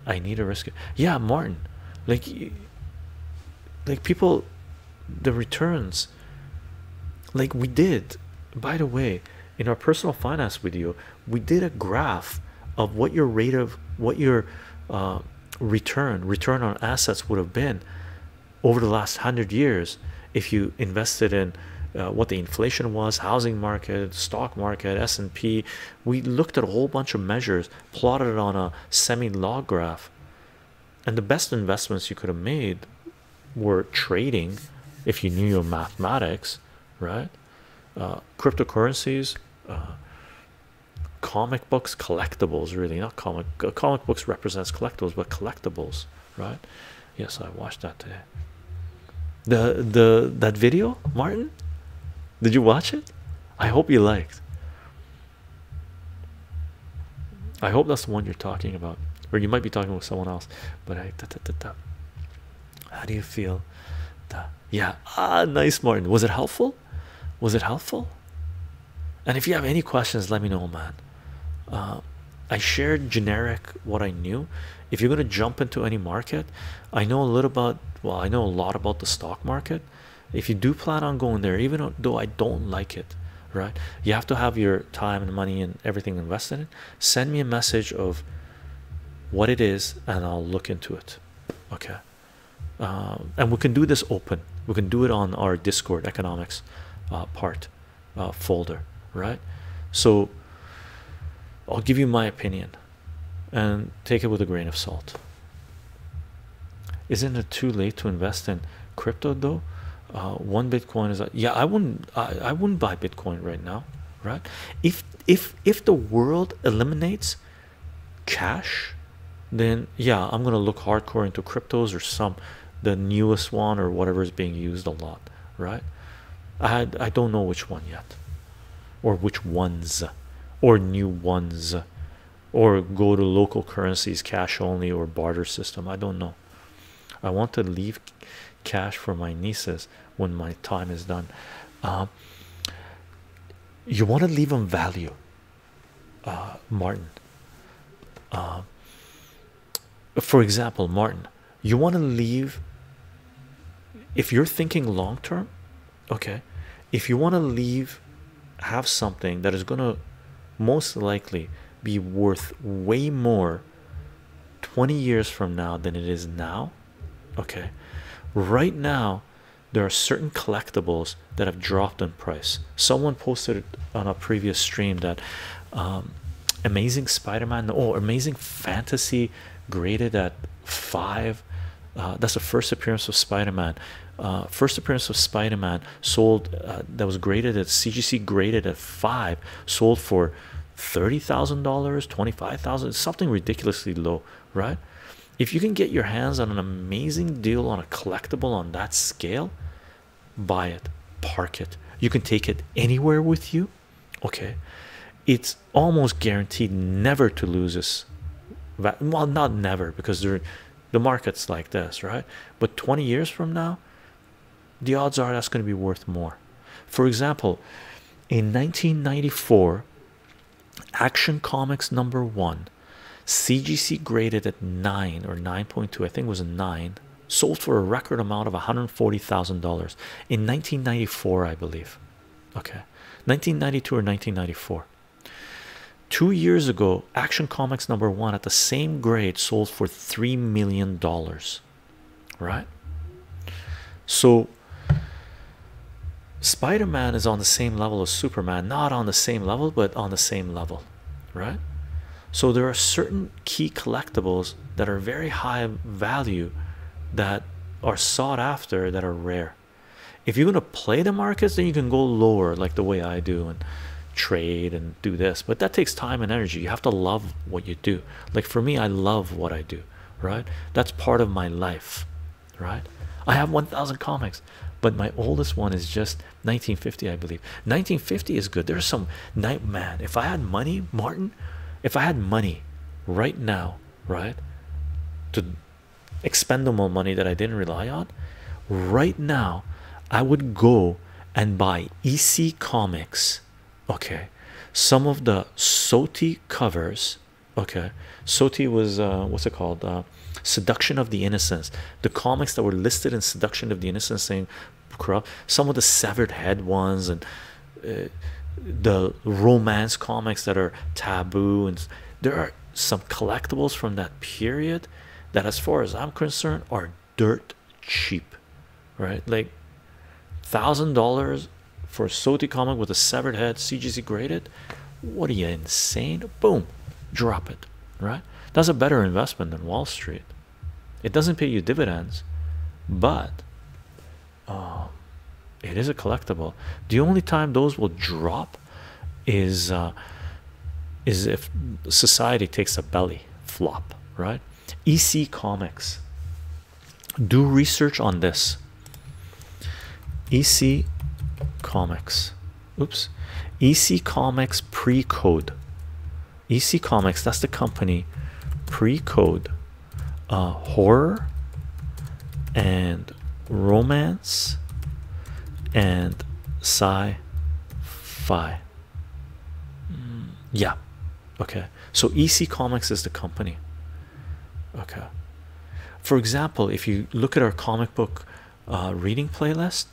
Speaker 1: I need a risky. Yeah, Martin. Like, like people, the returns. Like we did. By the way, in our personal finance video, we did a graph of what your rate of what your uh, return return on assets would have been over the last hundred years if you invested in uh, what the inflation was, housing market, stock market, S&P. We looked at a whole bunch of measures, plotted it on a semi-log graph, and the best investments you could have made were trading, if you knew your mathematics, right? Uh, cryptocurrencies, uh, comic books, collectibles, really not comic. Uh, comic books represents collectibles, but collectibles, right? Yes, I watched that today the the that video martin? Did you watch it? I hope you liked. I hope that's the one you're talking about. Or you might be talking with someone else but i da, da, da, how do you feel? Yeah. Ah nice martin. Was it helpful? Was it helpful? And if you have any questions let me know man. Uh, i shared generic what i knew if you're going to jump into any market i know a little about well i know a lot about the stock market. If you do plan on going there even though i don't like it right you have to have your time and money and everything invested in send me a message of what it is and i'll look into it okay? Um, and we can do this open. We can do it on our discord economics uh, part uh, folder right? So i'll give you my opinion and take it with a grain of salt. Isn't it too late to invest in crypto though? Uh, one bitcoin is yeah i wouldn't I, I wouldn't buy bitcoin right now right? If if if the world eliminates cash then yeah i'm gonna look hardcore into cryptos or some the newest one or whatever is being used a lot right? I i don't know which one yet or which ones or new ones or go to local currencies cash only or barter system i don't know I want to leave cash for my nieces when my time is done. Uh, you want to leave them value, uh, Martin. Uh, for example, Martin, you want to leave if you're thinking long term, okay. If you want to leave, have something that is going to most likely be worth way more 20 years from now than it is now? Okay. Right now there are certain collectibles that have dropped in price. Someone posted on a previous stream that um, amazing spider-man oh amazing fantasy graded at five uh, that's the first appearance of spider-man. Uh, first appearance of spider-man sold uh, that was graded at cgc graded at five sold for thirty thousand dollars twenty five thousand something ridiculously low right? If you can get your hands on an amazing deal on a collectible on that scale buy it park it. You can take it anywhere with you okay? It's almost guaranteed never to lose this well not never because the market's like this right? But 20 years from now the odds are that's going to be worth more. For example in 1994 action comics number one CGC graded at 9 or 9.2, I think it was a 9, sold for a record amount of $140,000 in 1994, I believe. Okay, 1992 or 1994. Two years ago, Action Comics number one at the same grade sold for $3 million, right? So, Spider Man is on the same level as Superman, not on the same level, but on the same level, right? So there are certain key collectibles that are very high value that are sought after that are rare. If you're going to play the markets, then you can go lower, like the way I do, and trade and do this. But that takes time and energy. You have to love what you do. Like for me, I love what I do, right? That's part of my life, right? I have 1,000 comics, but my oldest one is just 1950, I believe. 1950 is good. There's some night man. If I had money, Martin, if I had money right now, right, to expendable money that I didn't rely on, right now, I would go and buy EC Comics. Okay, some of the Soti covers. Okay, Soti was uh, what's it called? Uh, Seduction of the Innocents. The comics that were listed in Seduction of the Innocents saying corrupt. Some of the severed head ones and uh, the romance comics that are taboo and there are some collectibles from that period that as far as i'm concerned are dirt cheap right? Like thousand dollars for a soti comic with a severed head cgc graded? What are you insane? Boom drop it right? That's a better investment than wall street it doesn't pay you dividends but um, it is a collectible. The only time those will drop is uh, is if society takes a belly flop right? Ec comics. Do research on this. Ec comics. Oops. Ec comics pre-code. Ec comics that's the company pre-code uh, horror and romance and sci-fi. Mm, yeah. Okay. So ec comics is the company. Okay. For example if you look at our comic book uh, reading playlist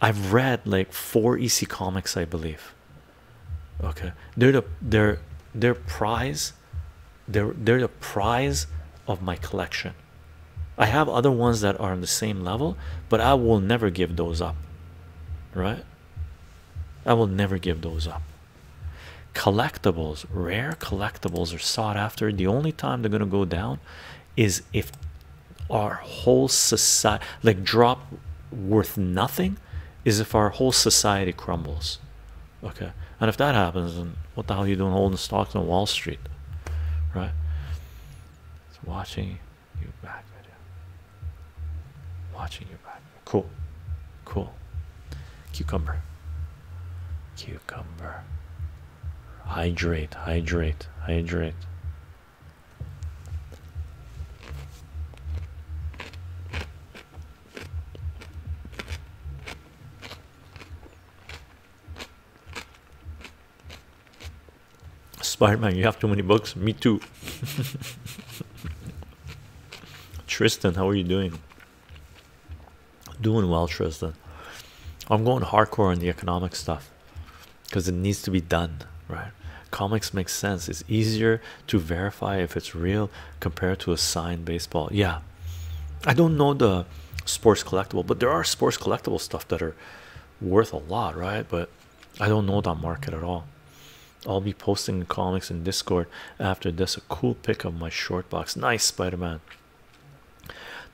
Speaker 1: i've read like four ec comics i believe. Okay. They're the they're they're prize they're they're the prize of my collection I have other ones that are on the same level, but I will never give those up, right? I will never give those up. Collectibles, rare collectibles are sought after. The only time they're going to go down is if our whole society, like, drop worth nothing, is if our whole society crumbles. Okay, and if that happens, then what the hell are you doing holding stocks on Wall Street, right? Watching you back watching you back. Cool. Cool. Cucumber. Cucumber. Hydrate hydrate hydrate. Spider-Man, you have too many books. Me too. Tristan, how are you doing? Doing well, Tristan. I'm going hardcore on the economic stuff because it needs to be done, right? Comics make sense. It's easier to verify if it's real compared to a signed baseball. Yeah, I don't know the sports collectible, but there are sports collectible stuff that are worth a lot, right? But I don't know that market at all. I'll be posting comics in Discord after this. A cool pic of my short box. Nice, Spider Man.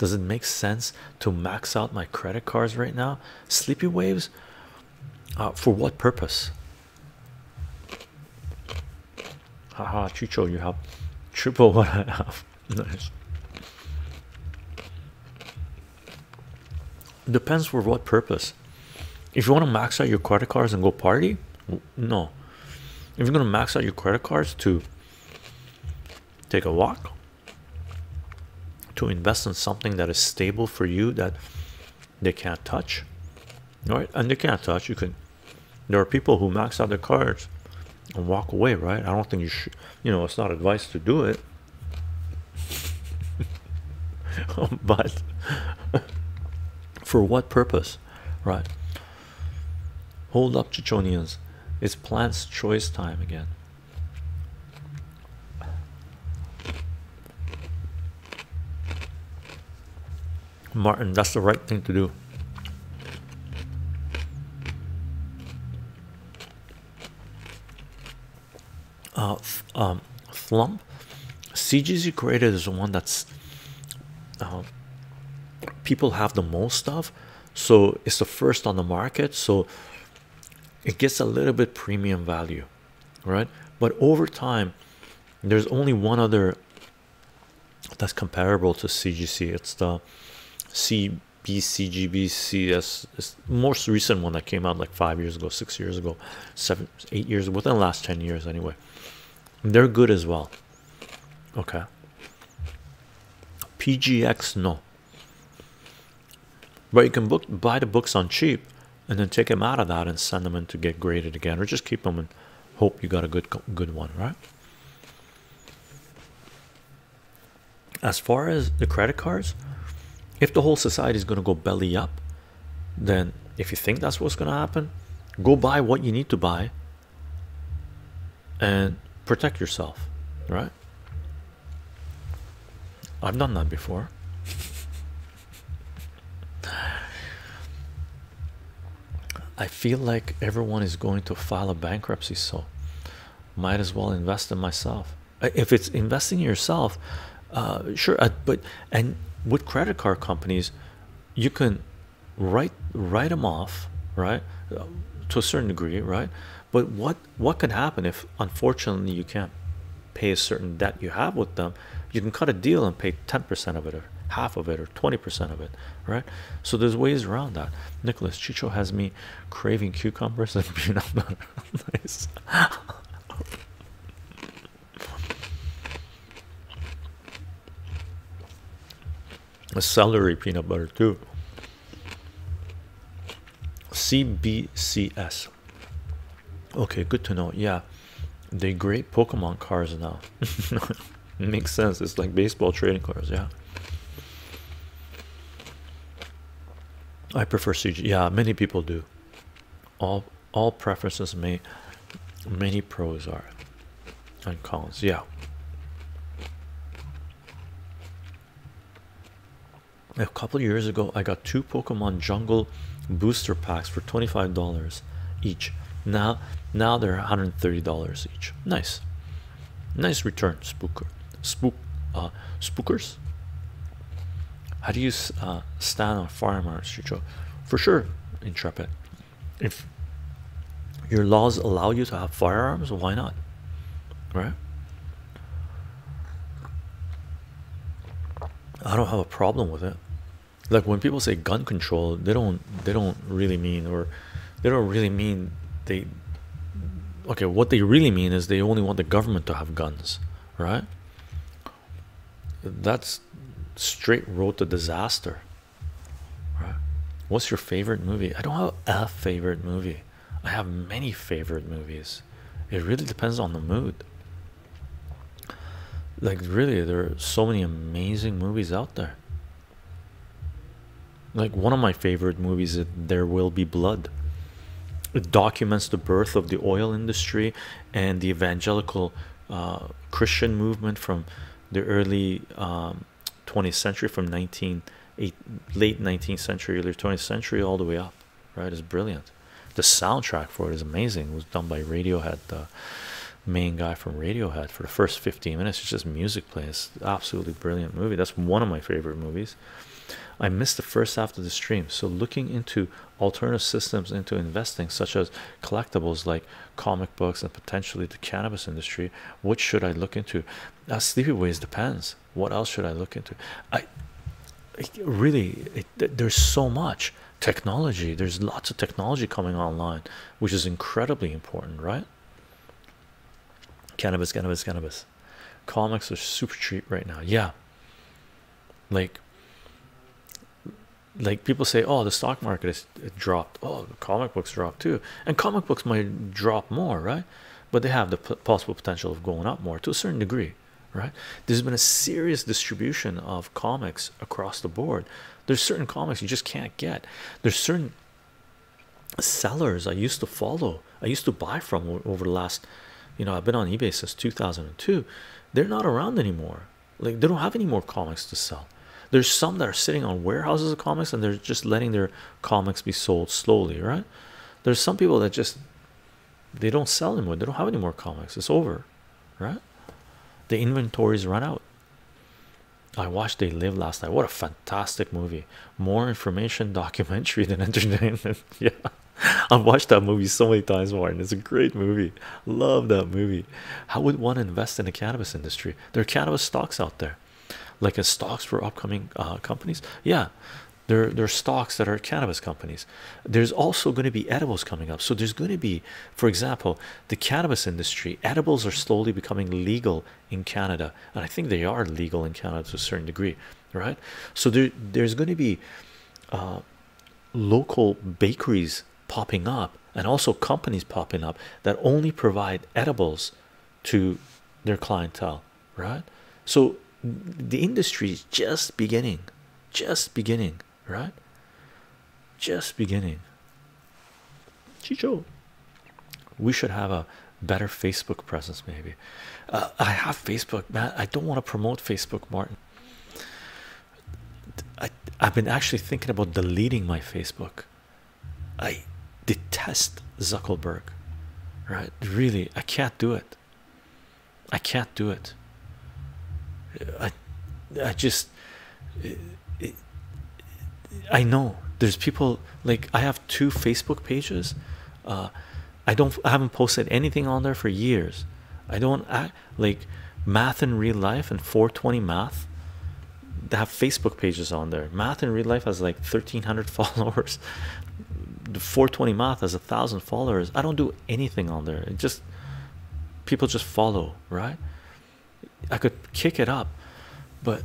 Speaker 1: Does it make sense to max out my credit cards right now? Sleepy waves? Uh, for what purpose? Haha, chycho, you have triple what I have. Nice. Depends for what purpose. If you want to max out your credit cards and go party, no. If you're going to max out your credit cards to take a walk, to invest in something that is stable for you that they can't touch. Right? And they can't touch. You can there are people who max out their cards and walk away right? I don't think you should you know it's not advice to do it. But for what purpose right? Hold up chychonians it's plants choice time again Martin, that's the right thing to do. Uh, um, flump. CGC graded is the one that's uh, people have the most of, so it's the first on the market, so it gets a little bit premium value, right? But over time, there's only one other that's comparable to CGC. It's the CBCGBCS, it's most recent one that came out like five years ago, six years ago, seven, eight years within the last 10 years, anyway. They're good as well. Okay. PGX, no. But you can book buy the books on cheap and then take them out of that and send them in to get graded again, or just keep them and hope you got a good good one, right? As far as the credit cards, if the whole society is going to go belly up, then if you think that's what's going to happen, go buy what you need to buy and protect yourself, right? I've done that before. I feel like everyone is going to file a bankruptcy, so might as well invest in myself. If it's investing in yourself, uh, sure, uh, but and with credit card companies, you can write write them off, right, to a certain degree, right. But what what could happen if unfortunately you can't pay a certain debt you have with them? You can cut a deal and pay ten percent of it, or half of it, or twenty percent of it, right? So there's ways around that. Nicholas chycho has me craving cucumbers and peanut butter. nice. A celery peanut butter too. CBCS. Okay, good to know. Yeah, they great Pokemon cards now. Makes sense. It's like baseball trading cards. Yeah. I prefer CG. Yeah, many people do. All all preferences may many pros are and cons. Yeah. A couple years ago, I got two Pokemon Jungle booster packs for $25 each. Now, now they're $130 each. Nice, nice return, Spooker. Spook, uh, Spookers. How do you uh, stand on firearms, chycho? For sure, Intrepid. If your laws allow you to have firearms, why not? Right? I don't have a problem with it. Like when people say gun control, they don't they don't really mean or they don't really mean they okay, what they really mean is they only want the government to have guns, right? That's straight road to disaster. Right? What's your favorite movie? I don't have a favorite movie. I have many favorite movies. It really depends on the mood. Like really, there are so many amazing movies out there. Like one of my favorite movies is There Will Be Blood. It documents the birth of the oil industry and the evangelical uh, Christian movement from the early um, 20th century, from 19 eight, late 19th century, early 20th century, all the way up. Right, it's brilliant. The soundtrack for it is amazing. It was done by Radiohead, the main guy from Radiohead. For the first 15 minutes, it's just music plays. Absolutely brilliant movie. That's one of my favorite movies. I missed the first half of the stream, so looking into alternative systems into investing, such as collectibles like comic books and potentially the cannabis industry, what should I look into? Uh, Sleepy Ways depends. What else should I look into? I really, it, there's so much technology. There's lots of technology coming online, which is incredibly important, right? Cannabis, cannabis, cannabis. Comics are super cheap right now. Yeah, like like people say oh the stock market has dropped. Oh the comic books dropped too. And comic books might drop more right? But they have the possible potential of going up more to a certain degree right? There's been a serious distribution of comics across the board. There's certain comics you just can't get. There's certain sellers i used to follow i used to buy from over the last you know i've been on ebay since 2002 they're not around anymore like they don't have any more comics to sell there's some that are sitting on warehouses of comics and they're just letting their comics be sold slowly right there's some people that just they don't sell anymore they don't have any more comics it's over right the inventories run out. I watched They Live last night. What a fantastic movie! More information documentary than entertainment. yeah, I've watched that movie so many times, Martin. It's a great movie. Love that movie. How would one invest in the cannabis industry? There are cannabis stocks out there, like a stocks for upcoming uh, companies. Yeah, there, there are stocks that are cannabis companies. There's also going to be edibles coming up. So there's going to be, for example, the cannabis industry. Edibles are slowly becoming legal in Canada, and I think they are legal in Canada to a certain degree, right? So there, there's going to be uh, local bakeries popping up and also companies popping up that only provide edibles to their clientele right? So the industry is just beginning just beginning right? Just beginning. chycho we should have a better Facebook presence maybe. Uh, I have Facebook man. I don't want to promote Facebook Martin. I, I've been actually thinking about deleting my Facebook. I detest Zuckerberg right? Really I can't do it. I can't do it. I I just I know. There's people like I have two Facebook pages. Uh I don't I haven't posted anything on there for years. I don't act like math in real life and 420 math they have Facebook pages on there. Math in real life has like 1300 followers the 420 math has a thousand followers. I don't do anything on there. It just people just follow right? I could kick it up but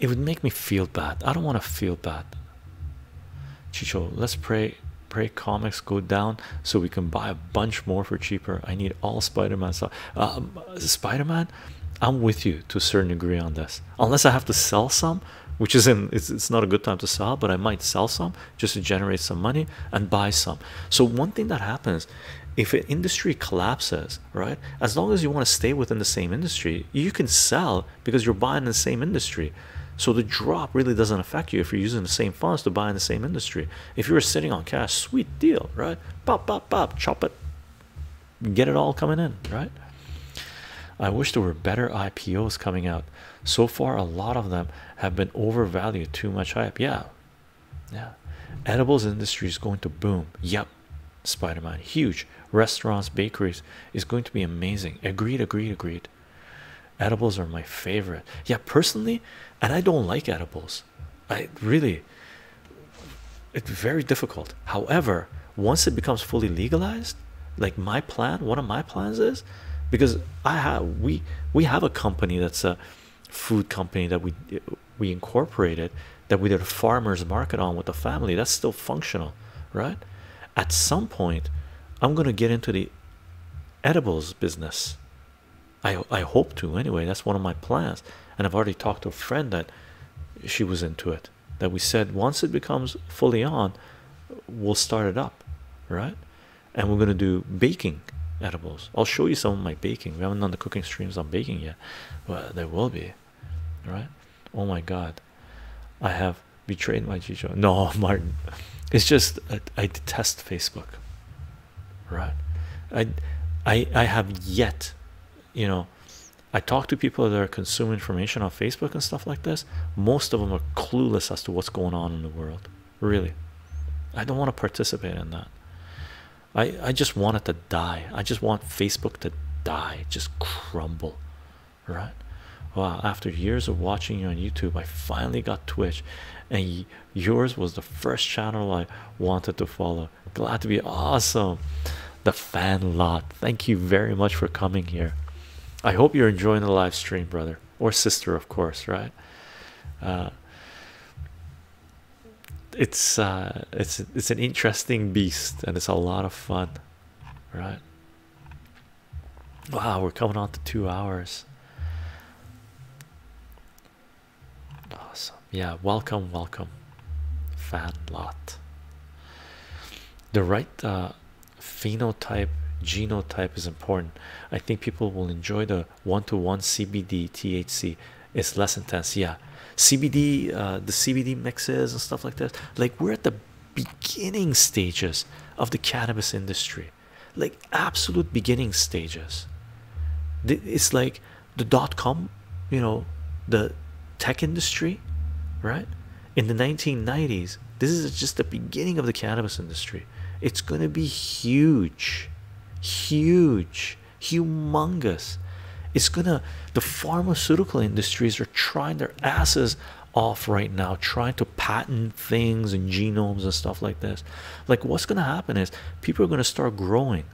Speaker 1: it would make me feel bad. I don't want to feel bad. chycho let's pray pray comics go down so we can buy a bunch more for cheaper. I need all Spider-Man stuff. Um, Spider-Man I'm with you to a certain degree on this. Unless I have to sell some which isn't it's, it's not a good time to sell but I might sell some just to generate some money and buy some. So one thing that happens if an industry collapses right as long as you want to stay within the same industry you can sell because you're buying the same industry. So the drop really doesn't affect you if you're using the same funds to buy in the same industry. If you're sitting on cash sweet deal right? Pop pop pop chop it. Get it all coming in right? I wish there were better IPOs coming out so far a lot of them have been overvalued too much hype. Yeah. Yeah. Edibles industry is going to boom. Yep Spider-Man huge. Restaurants bakeries is going to be amazing. Agreed agreed agreed. Edibles are my favorite. Yeah personally and I don't like edibles. I really it's very difficult. However once it becomes fully legalized like my plan one of my plans is because I have we we have a company that's a food company that we we incorporated that we did a farmers market on with the family that's still functional right? At some point I'm gonna get into the edibles business. I I hope to anyway that's one of my plans. And I've already talked to a friend that she was into it that we said once it becomes fully on we'll start it up right? And we're gonna do baking edibles. I'll show you some of my baking. We haven't done the cooking streams on baking yet but there will be right? Oh my god. I have betrayed my chycho no Martin. It's just I, I detest Facebook right? I I I have yet you know I talk to people that are consuming information on Facebook and stuff like this. Most of them are clueless as to what's going on in the world really. I don't want to participate in that. I I just want it to die. I just want Facebook to die just crumble right wow after years of watching you on YouTube I finally got Twitch and yours was the first channel I wanted to follow. Glad to be awesome. The fan lot thank you very much for coming here. I hope you're enjoying the live stream brother or sister of course right? Uh, it's uh it's it's an interesting beast and it's a lot of fun right? Wow we're coming on to two hours yeah welcome welcome. Fan lot. The right uh, phenotype genotype is important. I think people will enjoy the one-to-one cbd thc it's less intense yeah. Cbd uh, the cbd mixes and stuff like that like we're at the beginning stages of the cannabis industry. Like absolute beginning stages. It's like the dot-com you know the tech industry right? In the 1990s this is just the beginning of the cannabis industry. It's going to be huge huge humongous. It's gonna the pharmaceutical industries are trying their asses off right now trying to patent things and genomes and stuff like this. Like what's gonna happen is people are gonna start growing.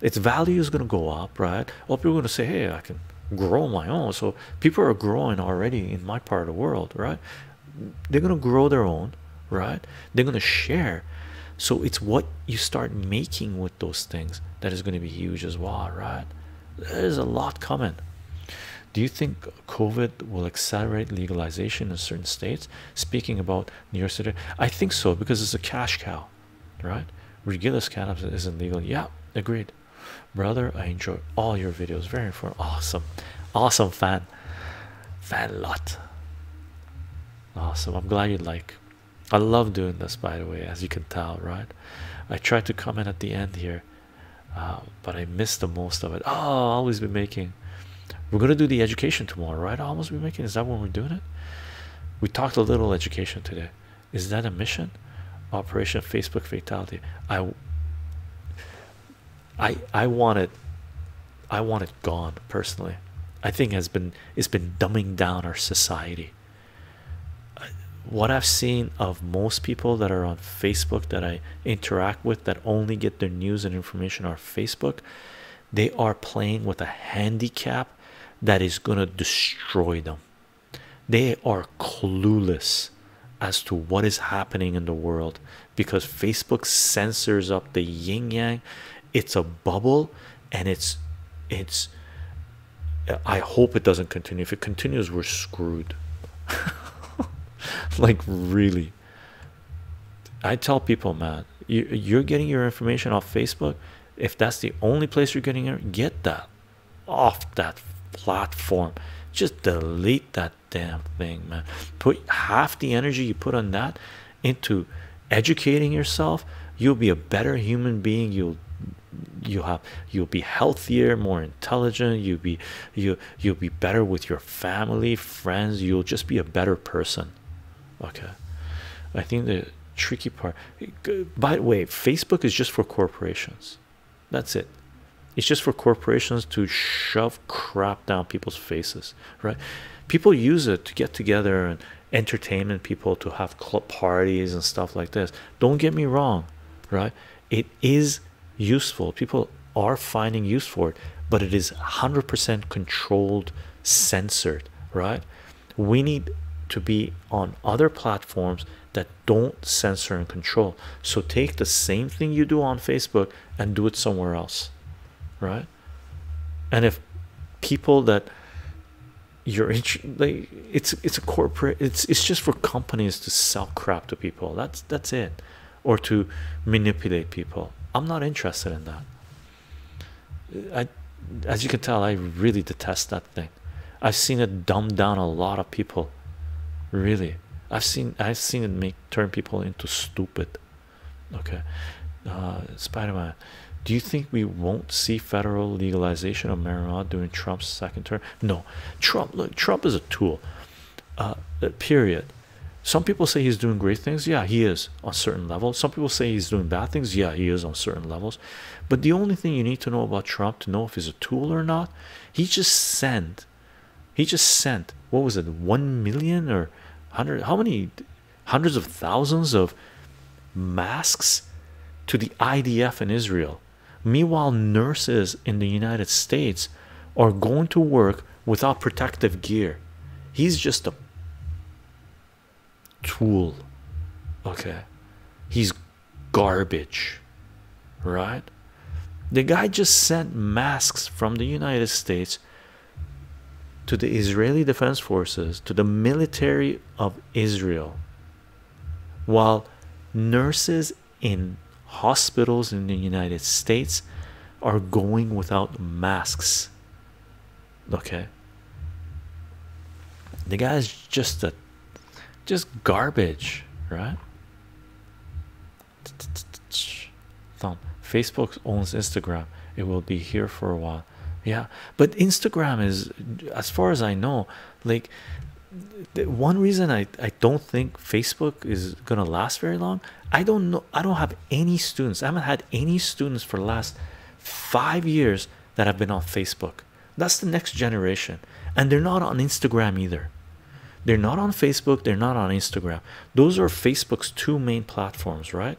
Speaker 1: Its value is gonna go up right? Or people are gonna say hey i can grow my own. So people are growing already in my part of the world right they're gonna grow their own right? They're gonna share. So it's what you start making with those things that is going to be huge as well right? There's a lot coming. Do you think covid will accelerate legalization in certain states? Speaking about new york city i think so because it's a cash cow right? Regular cannabis isn't legal. Yeah agreed. Brother i enjoy all your videos. Very for awesome. Awesome fan. Fan lot awesome. I'm glad you like i love doing this by the way as you can tell right? I tried to comment at the end here uh, but i missed the most of it. Oh i'll always be making we're gonna do the education tomorrow right? I'll almost be making is that when we're doing it? We talked a little education today. Is that a mission? Operation facebook fatality. I i i want it i want it gone personally. I think has been it's been dumbing down our society what i've seen of most people that are on facebook that i interact with that only get their news and information on facebook they are playing with a handicap that is going to destroy them they are clueless as to what is happening in the world because Facebook censors up the yin yang. It's a bubble, and it's it's. I hope it doesn't continue. If it continues, we're screwed. like really. I tell people, man, you you're getting your information off Facebook. If that's the only place you're getting it, get that off that platform. Just delete that damn thing, man. Put half the energy you put on that into educating yourself. You'll be a better human being. You'll you have you'll be healthier more intelligent you'll be you you'll be better with your family friends you'll just be a better person okay i think the tricky part by the way facebook is just for corporations. That's it. It's just for corporations to shove crap down people's faces right? People use it to get together and entertainment people to have club parties and stuff like this. Don't get me wrong right? It is useful. People are finding use for it but it is 100% controlled censored right? We need to be on other platforms that don't censor and control. So take the same thing you do on facebook and do it somewhere else right? And if people that you're like it's it's a corporate it's it's just for companies to sell crap to people. That's that's it. Or to manipulate people. I'm not interested in that. I as you can tell i really detest that thing. I've seen it dumb down a lot of people really i've seen i've seen it make turn people into stupid okay uh spider-man do you think we won't see federal legalization of marijuana during Trump's second term? No, Trump. Look, Trump is a tool. Uh, period. Some people say he's doing great things. Yeah, he is on certain levels. Some people say he's doing bad things. Yeah, he is on certain levels. But the only thing you need to know about Trump to know if he's a tool or not, he just sent. He just sent. What was it? One million or hundred? How many? Hundreds of thousands of masks to the IDF in Israel Meanwhile, nurses in the United States are going to work without protective gear. He's just a tool. Okay, he's garbage, right? The guy just sent masks from the United States to the Israeli Defense Forces, to the military of Israel, while nurses in hospitals in the United States are going without masks. Okay, the guy's just a just garbage, right? Thumb. Facebook owns Instagram. It will be here for a while. Yeah. But instagram is as far as i know like the one reason I, I don't think facebook is gonna last very long i don't know i don't have any students. I haven't had any students for the last five years that have been on facebook. That's the next generation. And they're not on instagram either. They're not on facebook they're not on instagram. Those are facebook's two main platforms right?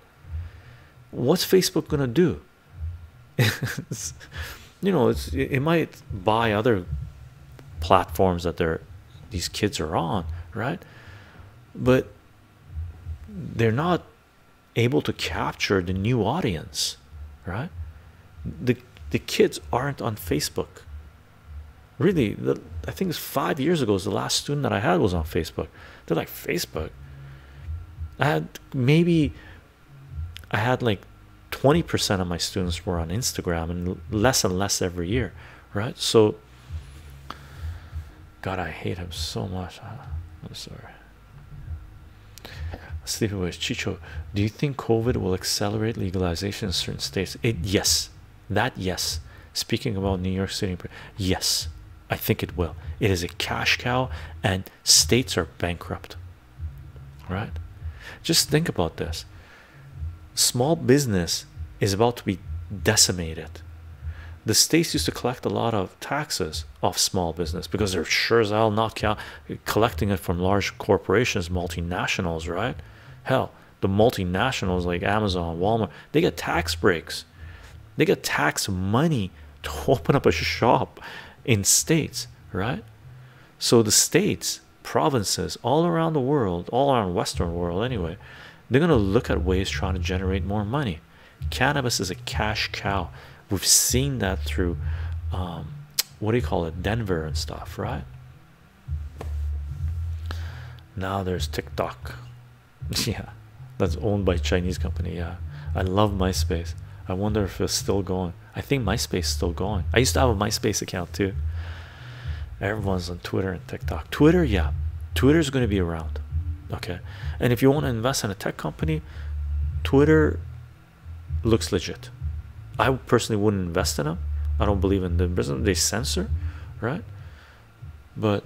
Speaker 1: What's facebook gonna do you know it's it might buy other platforms that they're these kids are on right? But they're not able to capture the new audience right? The the kids aren't on facebook. Really the, i think it's five years ago was the last student that i had was on facebook. They're like facebook? I had maybe i had like 20% of my students were on instagram and less and less every year right so god i hate him so much ah, i'm sorry Sleepaway chycho, do you think COVID will accelerate legalization in certain states? It yes, that yes. Speaking about New York City, yes, I think it will. It is a cash cow, and states are bankrupt. Right? Just think about this. Small business is about to be decimated. The states used to collect a lot of taxes off small business because they're sure as hell not collecting it from large corporations, multinationals, right? Hell, the multinationals like Amazon, Walmart, they get tax breaks, they get tax money to open up a shop in states, right? So the states, provinces all around the world, all around Western world anyway, they're gonna look at ways trying to generate more money. Cannabis is a cash cow. We've seen that through um, what do you call it, Denver and stuff, right? Now there's TikTok. yeah, that's owned by Chinese company. Yeah, I love MySpace. I wonder if it's still going. I think MySpace is still going. I used to have a MySpace account too. Everyone's on Twitter and TikTok. Twitter, yeah, Twitter is going to be around. Okay, and if you want to invest in a tech company, Twitter looks legit. I personally wouldn't invest in them. I don't believe in the business. They censor, right? But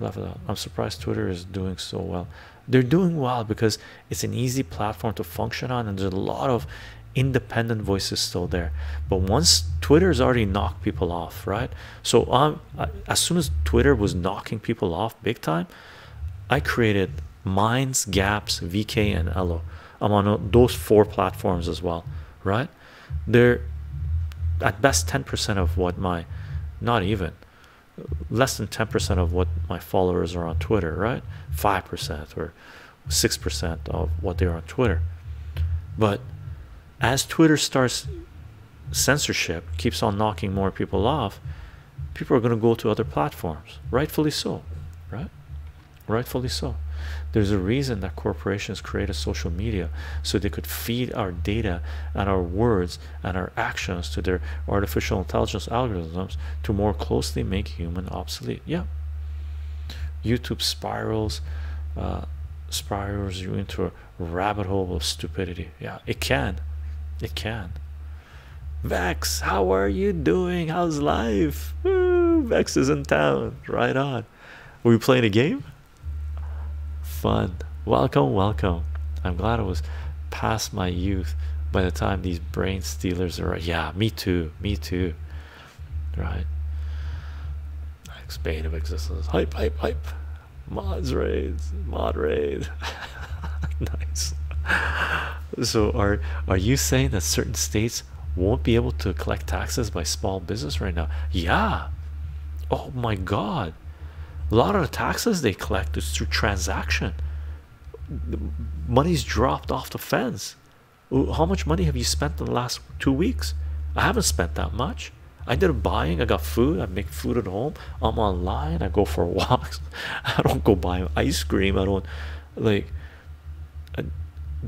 Speaker 1: I'm surprised Twitter is doing so well. They're doing well because it's an easy platform to function on, and there's a lot of independent voices still there. But once Twitter's already knocked people off, right? So um, as soon as Twitter was knocking people off big time, I created Minds, Gaps, VK, and Ello. I'm on those four platforms as well, right? They're at best 10% of what my, not even less than 10% of what my followers are on Twitter, right? 5% or 6% of what they're on Twitter. But as Twitter starts censorship, keeps on knocking more people off, people are going to go to other platforms, rightfully so, right? Rightfully so. There's a reason that corporations created social media so they could feed our data and our words and our actions to their artificial intelligence algorithms to more closely make human obsolete. Yeah. YouTube spirals, uh, spirals you into a rabbit hole of stupidity. Yeah, it can. It can. Vex, how are you doing? How's life? Woo, Vex is in town. Right on. Are we playing a game? Fun. Welcome, welcome. I'm glad I was past my youth by the time these brain stealers are. Yeah, me too. Me too. Right. Expand of existence. Hype, hype, hype. Mods raids. Mod raid. nice. So are are you saying that certain states won't be able to collect taxes by small business right now? Yeah. Oh my god a lot of the taxes they collect is through transaction. The money's dropped off the fence. How much money have you spent in the last two weeks? I haven't spent that much. I did buying i got food i make food at home. I'm online i go for walks. I don't go buy ice cream i don't like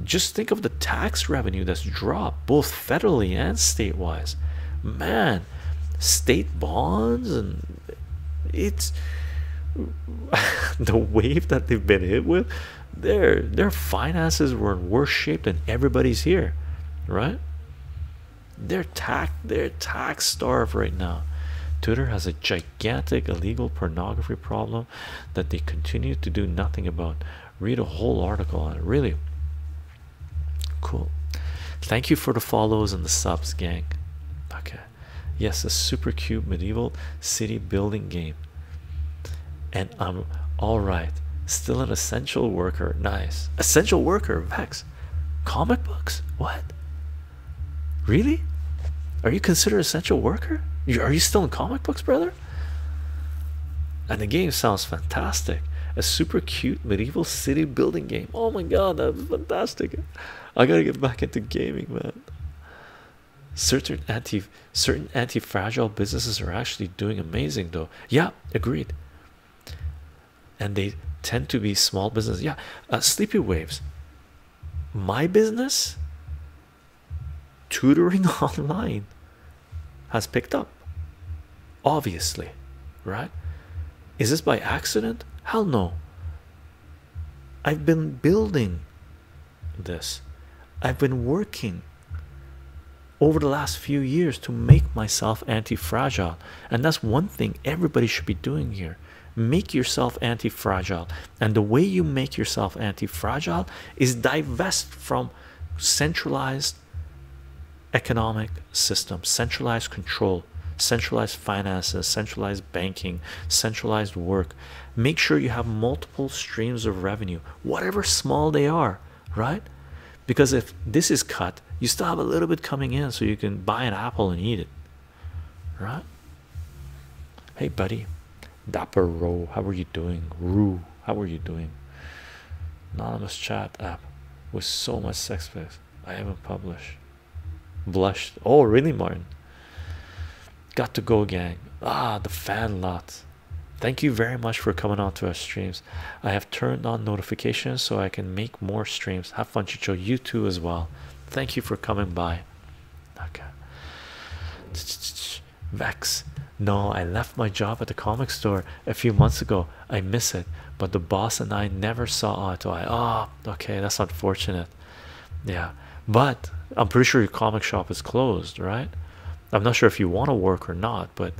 Speaker 1: just think of the tax revenue that's dropped both federally and statewise. Man state bonds and it's the wave that they've been hit with their their finances were in worse shape than everybody's here right? They're tax they're tax starved right now. Twitter has a gigantic illegal pornography problem that they continue to do nothing about. Read a whole article on it really. Cool. Thank you for the follows and the subs gang. Okay. Yes a super cute medieval city building game and i'm all right. Still an essential worker. Nice. Essential worker vex. Comic books? What? Really? Are you considered essential worker? Are you still in comic books brother? And the game sounds fantastic. A super cute medieval city building game. Oh my god that's fantastic. I gotta get back into gaming man. Certain anti certain anti-fragile businesses are actually doing amazing though. Yeah agreed and they tend to be small business. Yeah uh, sleepy waves. My business tutoring online has picked up obviously right? Is this by accident? Hell no. I've been building this. I've been working over the last few years to make myself anti-fragile. And that's one thing everybody should be doing here make yourself anti-fragile. And the way you make yourself anti-fragile is divest from centralized economic system centralized control centralized finances centralized banking centralized work. Make sure you have multiple streams of revenue whatever small they are right? Because if this is cut you still have a little bit coming in so you can buy an apple and eat it right? Hey buddy dapper row how are you doing? Rue how are you doing? Anonymous chat app with so much sex face i haven't published. Blushed. Oh really martin? Got to go gang. Ah the fan lot. Thank you very much for coming on to our streams. I have turned on notifications so i can make more streams. Have fun chycho. You too as well. Thank you for coming by. Okay. Vex no i left my job at the comic store a few months ago. I miss it. But the boss and i never saw eye to eye. Oh okay that's unfortunate. Yeah. But i'm pretty sure your comic shop is closed right? I'm not sure if you want to work or not but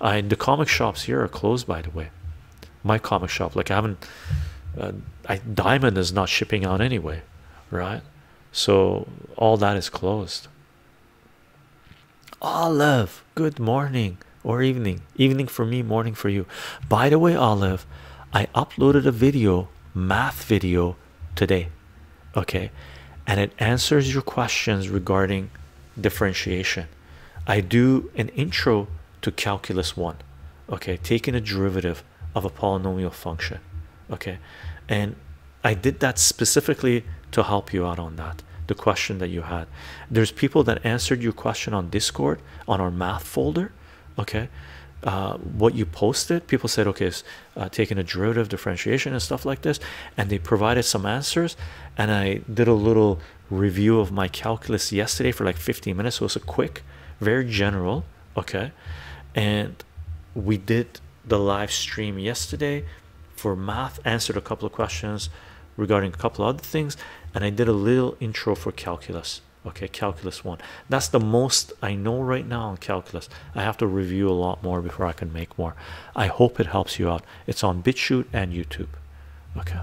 Speaker 1: I the comic shops here are closed by the way. My comic shop like I haven't uh, I diamond is not shipping out anyway right? So all that is closed. Olive good morning or evening evening for me morning for you. By the way Olive I uploaded a video math video today okay? And it answers your questions regarding differentiation. I do an intro to calculus one okay? Taking a derivative of a polynomial function okay? And I did that specifically to help you out on that the question that you had. There's people that answered your question on discord on our math folder okay. Uh, what you posted people said okay uh, taking a derivative differentiation and stuff like this and they provided some answers and I did a little review of my calculus yesterday for like 15 minutes so it's a quick very general okay? And we did the live stream yesterday for math answered a couple of questions regarding a couple of other things and I did a little intro for calculus okay calculus one. That's the most I know right now on calculus. I have to review a lot more before I can make more. I hope it helps you out. It's on BitChute and YouTube. Okay.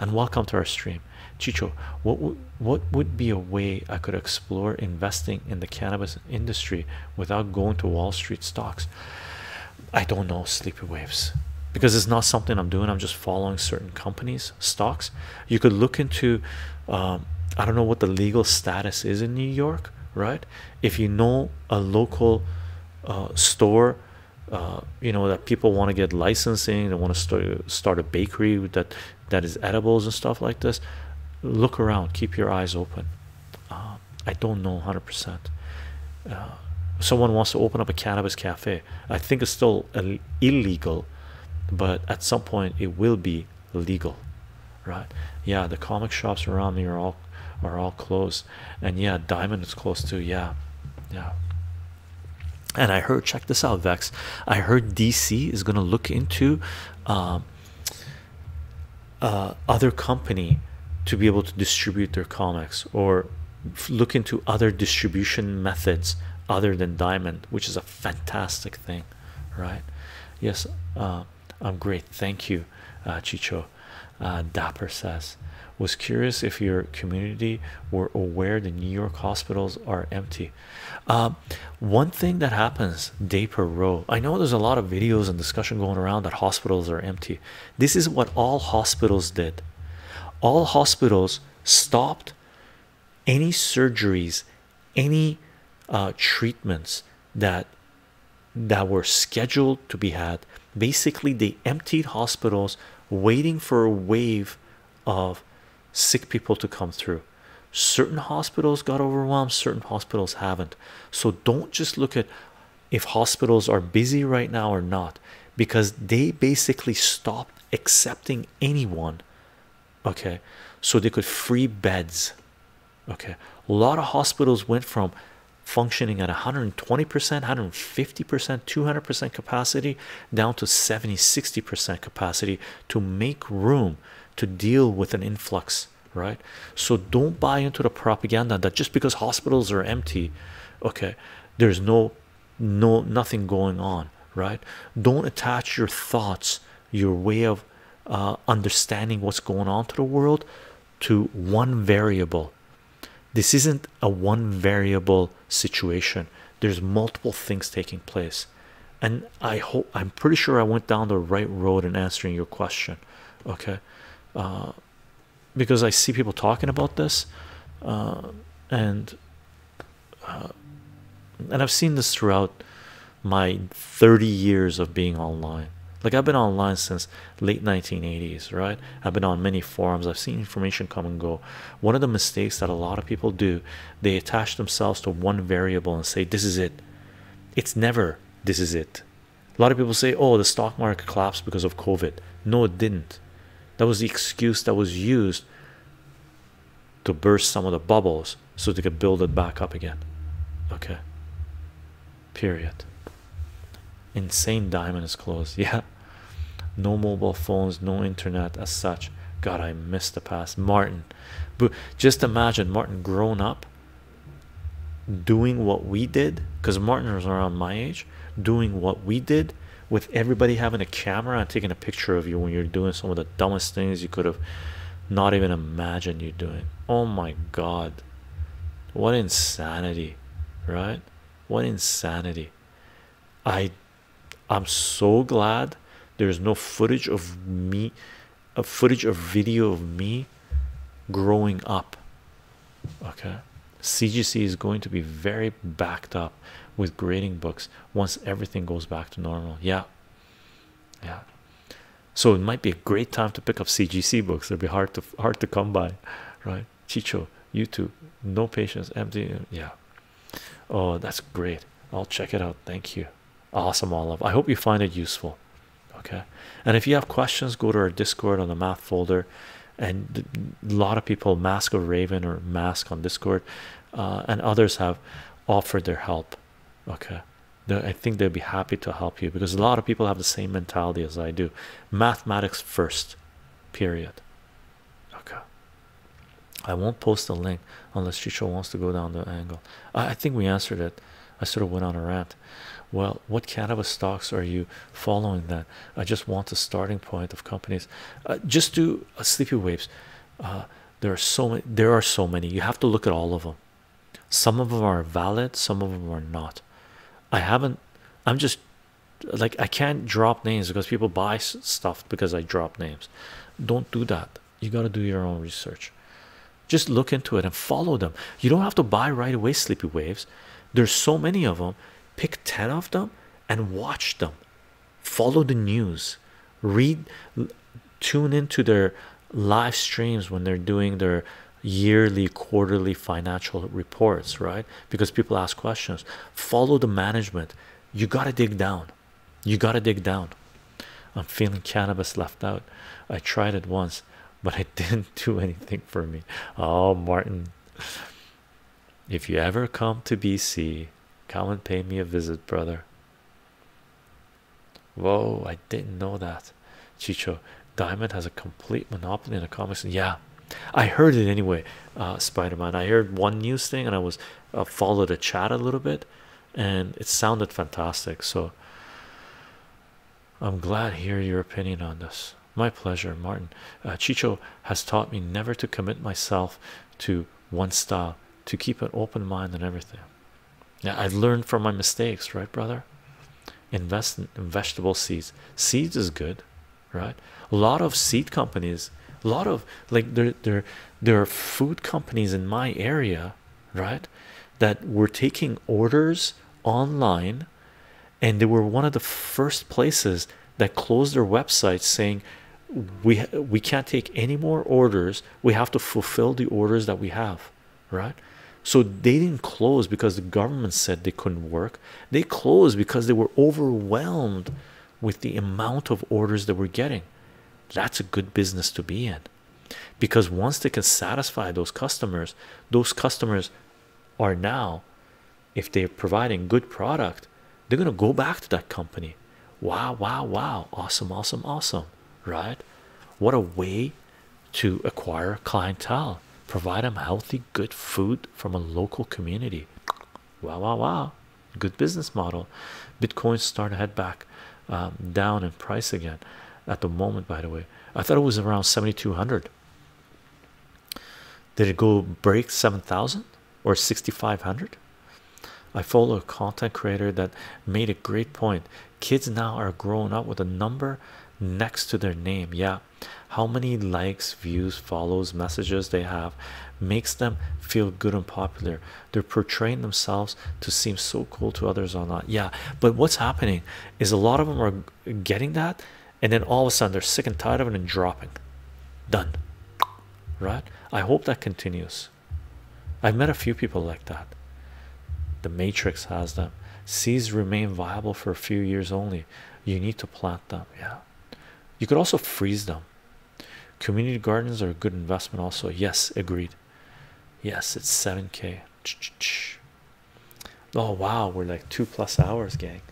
Speaker 1: And welcome to our stream. Chycho what would what would be a way I could explore investing in the cannabis industry without going to Wall Street stocks? I don't know sleepy waves. Because it's not something I'm doing. I'm just following certain companies stocks. You could look into um, I don't know what the legal status is in New York right? If you know a local uh, store uh, you know that people want to get licensing they want to start start a bakery that that is edibles and stuff like this look around keep your eyes open. Uh, I don't know 100 percent. Uh, someone wants to open up a cannabis cafe. I think it's still illegal but at some point it will be legal right? Yeah the comic shops around me are all are all closed and yeah diamond is close too yeah yeah. And I heard check this out Vex. I heard DC is gonna look into um, uh, other company to be able to distribute their comics or look into other distribution methods other than diamond which is a fantastic thing right? Yes uh, i'm great. Thank you uh, chycho. Uh, dapper says was curious if your community were aware the new york hospitals are empty. Um, one thing that happens dapper row i know there's a lot of videos and discussion going around that hospitals are empty. This is what all hospitals did. All hospitals stopped any surgeries any uh, treatments that that were scheduled to be had. Basically they emptied hospitals waiting for a wave of sick people to come through. Certain hospitals got overwhelmed certain hospitals haven't. So don't just look at if hospitals are busy right now or not because they basically stopped accepting anyone okay? So they could free beds okay? A lot of hospitals went from functioning at 120% 150% 200% capacity down to 70 60% capacity to make room to deal with an influx right? So don't buy into the propaganda that just because hospitals are empty okay there's no no nothing going on right? Don't attach your thoughts your way of uh, understanding what's going on to the world to one variable. This isn't a one variable situation. There's multiple things taking place. And i hope i'm pretty sure i went down the right road in answering your question okay uh, because i see people talking about this uh, and uh, and i've seen this throughout my 30 years of being online. Like I've been online since late 1980s right? I've been on many forums. I've seen information come and go. One of the mistakes that a lot of people do they attach themselves to one variable and say this is it. It's never this is it. A lot of people say oh the stock market collapsed because of COVID. No it didn't that was the excuse that was used to burst some of the bubbles so they could build it back up again. Okay. Period. Insane diamond is closed. Yeah. No mobile phones no internet as such. God i missed the past. Martin. But just imagine martin grown up doing what we did because martin was around my age doing what we did with everybody having a camera and taking a picture of you when you're doing some of the dumbest things you could have not even imagined you doing. Oh my god. What insanity right? What insanity. I i'm so glad there's no footage of me a footage of video of me growing up okay? Cgc is going to be very backed up with grading books once everything goes back to normal. Yeah. Yeah. So it might be a great time to pick up cgc books. It'll be hard to hard to come by right? Chycho youtube no patience empty. Yeah. Oh that's great. I'll check it out. Thank you. Awesome olive. I hope you find it useful. Okay. And if you have questions go to our discord on the math folder. And a lot of people mask of raven or mask on discord uh, and others have offered their help okay. I think they'd be happy to help you because a lot of people have the same mentality as i do. Mathematics first period. Okay. I won't post a link unless chycho wants to go down the angle. I, I think we answered it. I sort of went on a rant. Well what cannabis stocks are you following then? I just want a starting point of companies. Uh, just do uh, sleepy waves. Uh, there are so many there are so many. You have to look at all of them some of them are valid some of them are not i haven't i'm just like i can't drop names because people buy stuff because i drop names. Don't do that. You got to do your own research. Just look into it and follow them. You don't have to buy right away sleepy waves. There's so many of them pick 10 of them and watch them. Follow the news. Read tune into their live streams when they're doing their yearly quarterly financial reports right? Because people ask questions. Follow the management. You got to dig down. You got to dig down. I'm feeling cannabis left out. I tried it once but it didn't do anything for me. Oh martin. If you ever come to bc come and pay me a visit brother. Whoa i didn't know that. Chycho diamond has a complete monopoly in the comics. Yeah I heard it anyway. Uh, Spider-Man. I heard one news thing, and I was uh, followed the chat a little bit, and it sounded fantastic. So I'm glad to hear your opinion on this. My pleasure, Martin. Uh, Chycho has taught me never to commit myself to one style, to keep an open mind and everything. Yeah, I've learned from my mistakes, right, brother? Invest in vegetable seeds. Seeds is good, right? A lot of seed companies, a lot of like there, there, there are food companies in my area, right? That were taking orders online, and they were one of the first places that closed their websites saying we we can't take any more orders. We have to fulfill the orders that we have right? So they didn't close because the government said they couldn't work. They closed because they were overwhelmed with the amount of orders that we're getting that's a good business to be in. Because once they can satisfy those customers those customers are now if they're providing good product they're going to go back to that company. Wow wow wow. Awesome awesome awesome. Right? What a way to acquire clientele. Provide them healthy good food from a local community. Wow wow wow. Good business model. Bitcoin start to head back um, down in price again at the moment by the way i thought it was around 7200 did it go break 7000 or 6500 I follow a content creator that made a great point. Kids now are growing up with a number next to their name. Yeah, how many likes, views, follows, messages they have makes them feel good and popular. They're portraying themselves to seem so cool to others online. Yeah, but what's happening is a lot of them are getting that, and then all of a sudden they're sick and tired of it and dropping. Done. Right? I hope that continues. I've met a few people like that. The matrix has them. Seeds remain viable for a few years only. You need to plant them yeah. You could also freeze them. Community gardens are a good investment also. Yes agreed. Yes it's 7k oh wow. We're like two plus hours gang.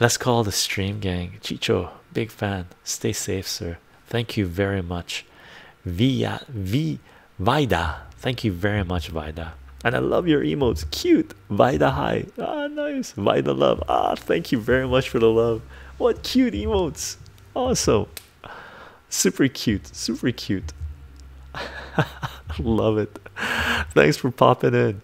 Speaker 1: Let's call the stream gang. Chycho big fan stay safe sir thank you very much via v vida thank you very much vida and I love your emotes. Cute. Vida hi. Ah, nice. Vida love. Ah, thank you very much for the love. What cute emotes. Awesome. Super cute. Super cute. love it. Thanks for popping in.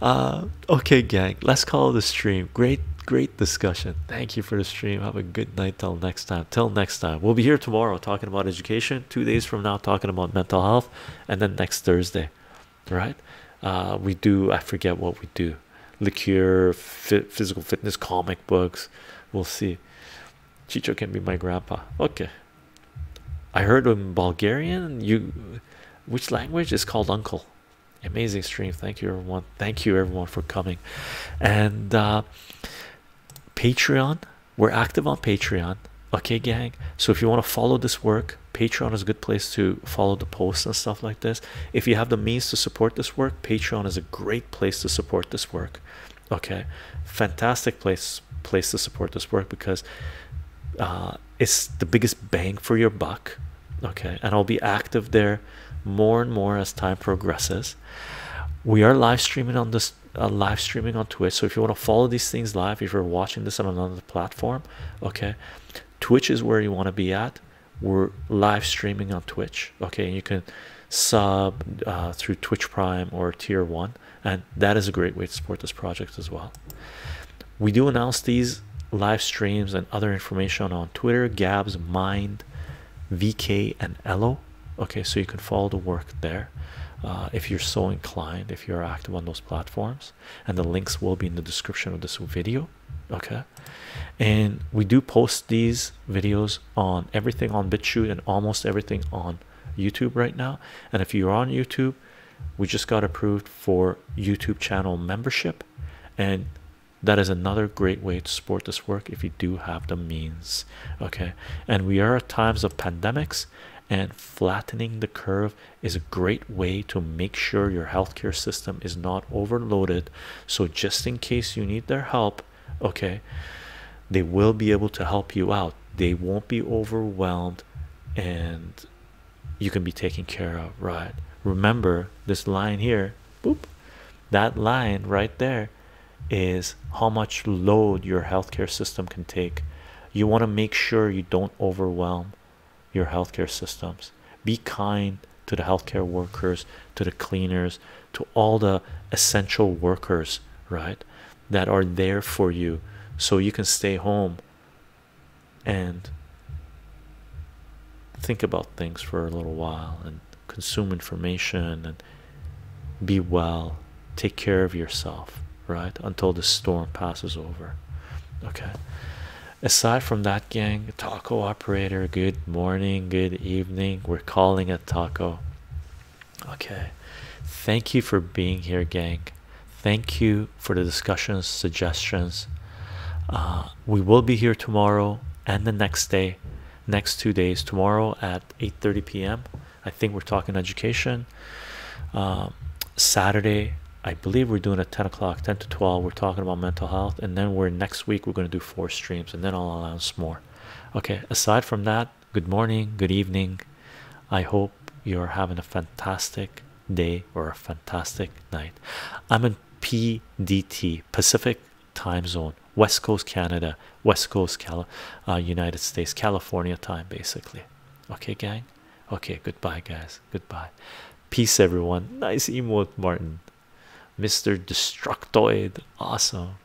Speaker 1: Uh, okay, gang. Let's call the stream. Great, great discussion. Thank you for the stream. Have a good night till next time. Till next time. We'll be here tomorrow talking about education. Two days from now, talking about mental health, and then next Thursday, right? uh, we do i forget what we do liqueur fit, physical fitness comic books we'll see chycho can be my grandpa okay i heard in bulgarian you which language is called uncle amazing stream thank you everyone thank you everyone for coming and uh patreon. We're active on patreon. Okay gang? So if you want to follow this work patreon is a good place to follow the posts and stuff like this. If you have the means to support this work patreon is a great place to support this work. Okay? Fantastic place place to support this work because uh, it's the biggest bang for your buck. Okay? And i'll be active there more and more as time progresses. We are live streaming on this uh, live streaming on twitch. So if you want to follow these things live if you're watching this on another platform okay twitch is where you want to be at. We're live streaming on twitch okay you can sub uh, through twitch prime or tier one and that is a great way to support this project as well. We do announce these live streams and other information on twitter gabs mind vk and Ello okay so you can follow the work there uh, if you're so inclined if you're active on those platforms and the links will be in the description of this video okay and we do post these videos on everything on BitChute and almost everything on YouTube right now. And if you're on YouTube, we just got approved for YouTube channel membership, and that is another great way to support this work if you do have the means. Okay, and we are at times of pandemics, and flattening the curve is a great way to make sure your healthcare system is not overloaded. So, just in case you need their help, okay they will be able to help you out. They won't be overwhelmed and you can be taken care of right? Remember this line here boop. That line right there is how much load your healthcare system can take. You want to make sure you don't overwhelm your healthcare systems. Be kind to the healthcare workers to the cleaners to all the essential workers right that are there for you so you can stay home and think about things for a little while and consume information and be well. Take care of yourself right until the storm passes over. Okay aside from that gang taco operator good morning good evening. We're calling it taco. Okay. Thank you for being here gang. Thank you for the discussions suggestions. Uh, we will be here tomorrow and the next day next two days tomorrow at 8 30 p.m i think we're talking education. Um, saturday i believe we're doing at 10 o'clock 10 to 12 we're talking about mental health and then we're next week we're going to do four streams and then i'll announce more. Okay aside from that good morning good evening. I hope you're having a fantastic day or a fantastic night. I'm in pdt pacific time zone west coast canada west coast uh, united states california time basically. Okay gang? Okay goodbye guys. Goodbye. Peace everyone. Nice emote martin mr destructoid. Awesome.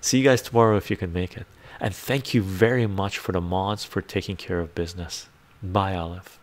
Speaker 1: See you guys tomorrow if you can make it. And thank you very much for the mods for taking care of business. Bye olive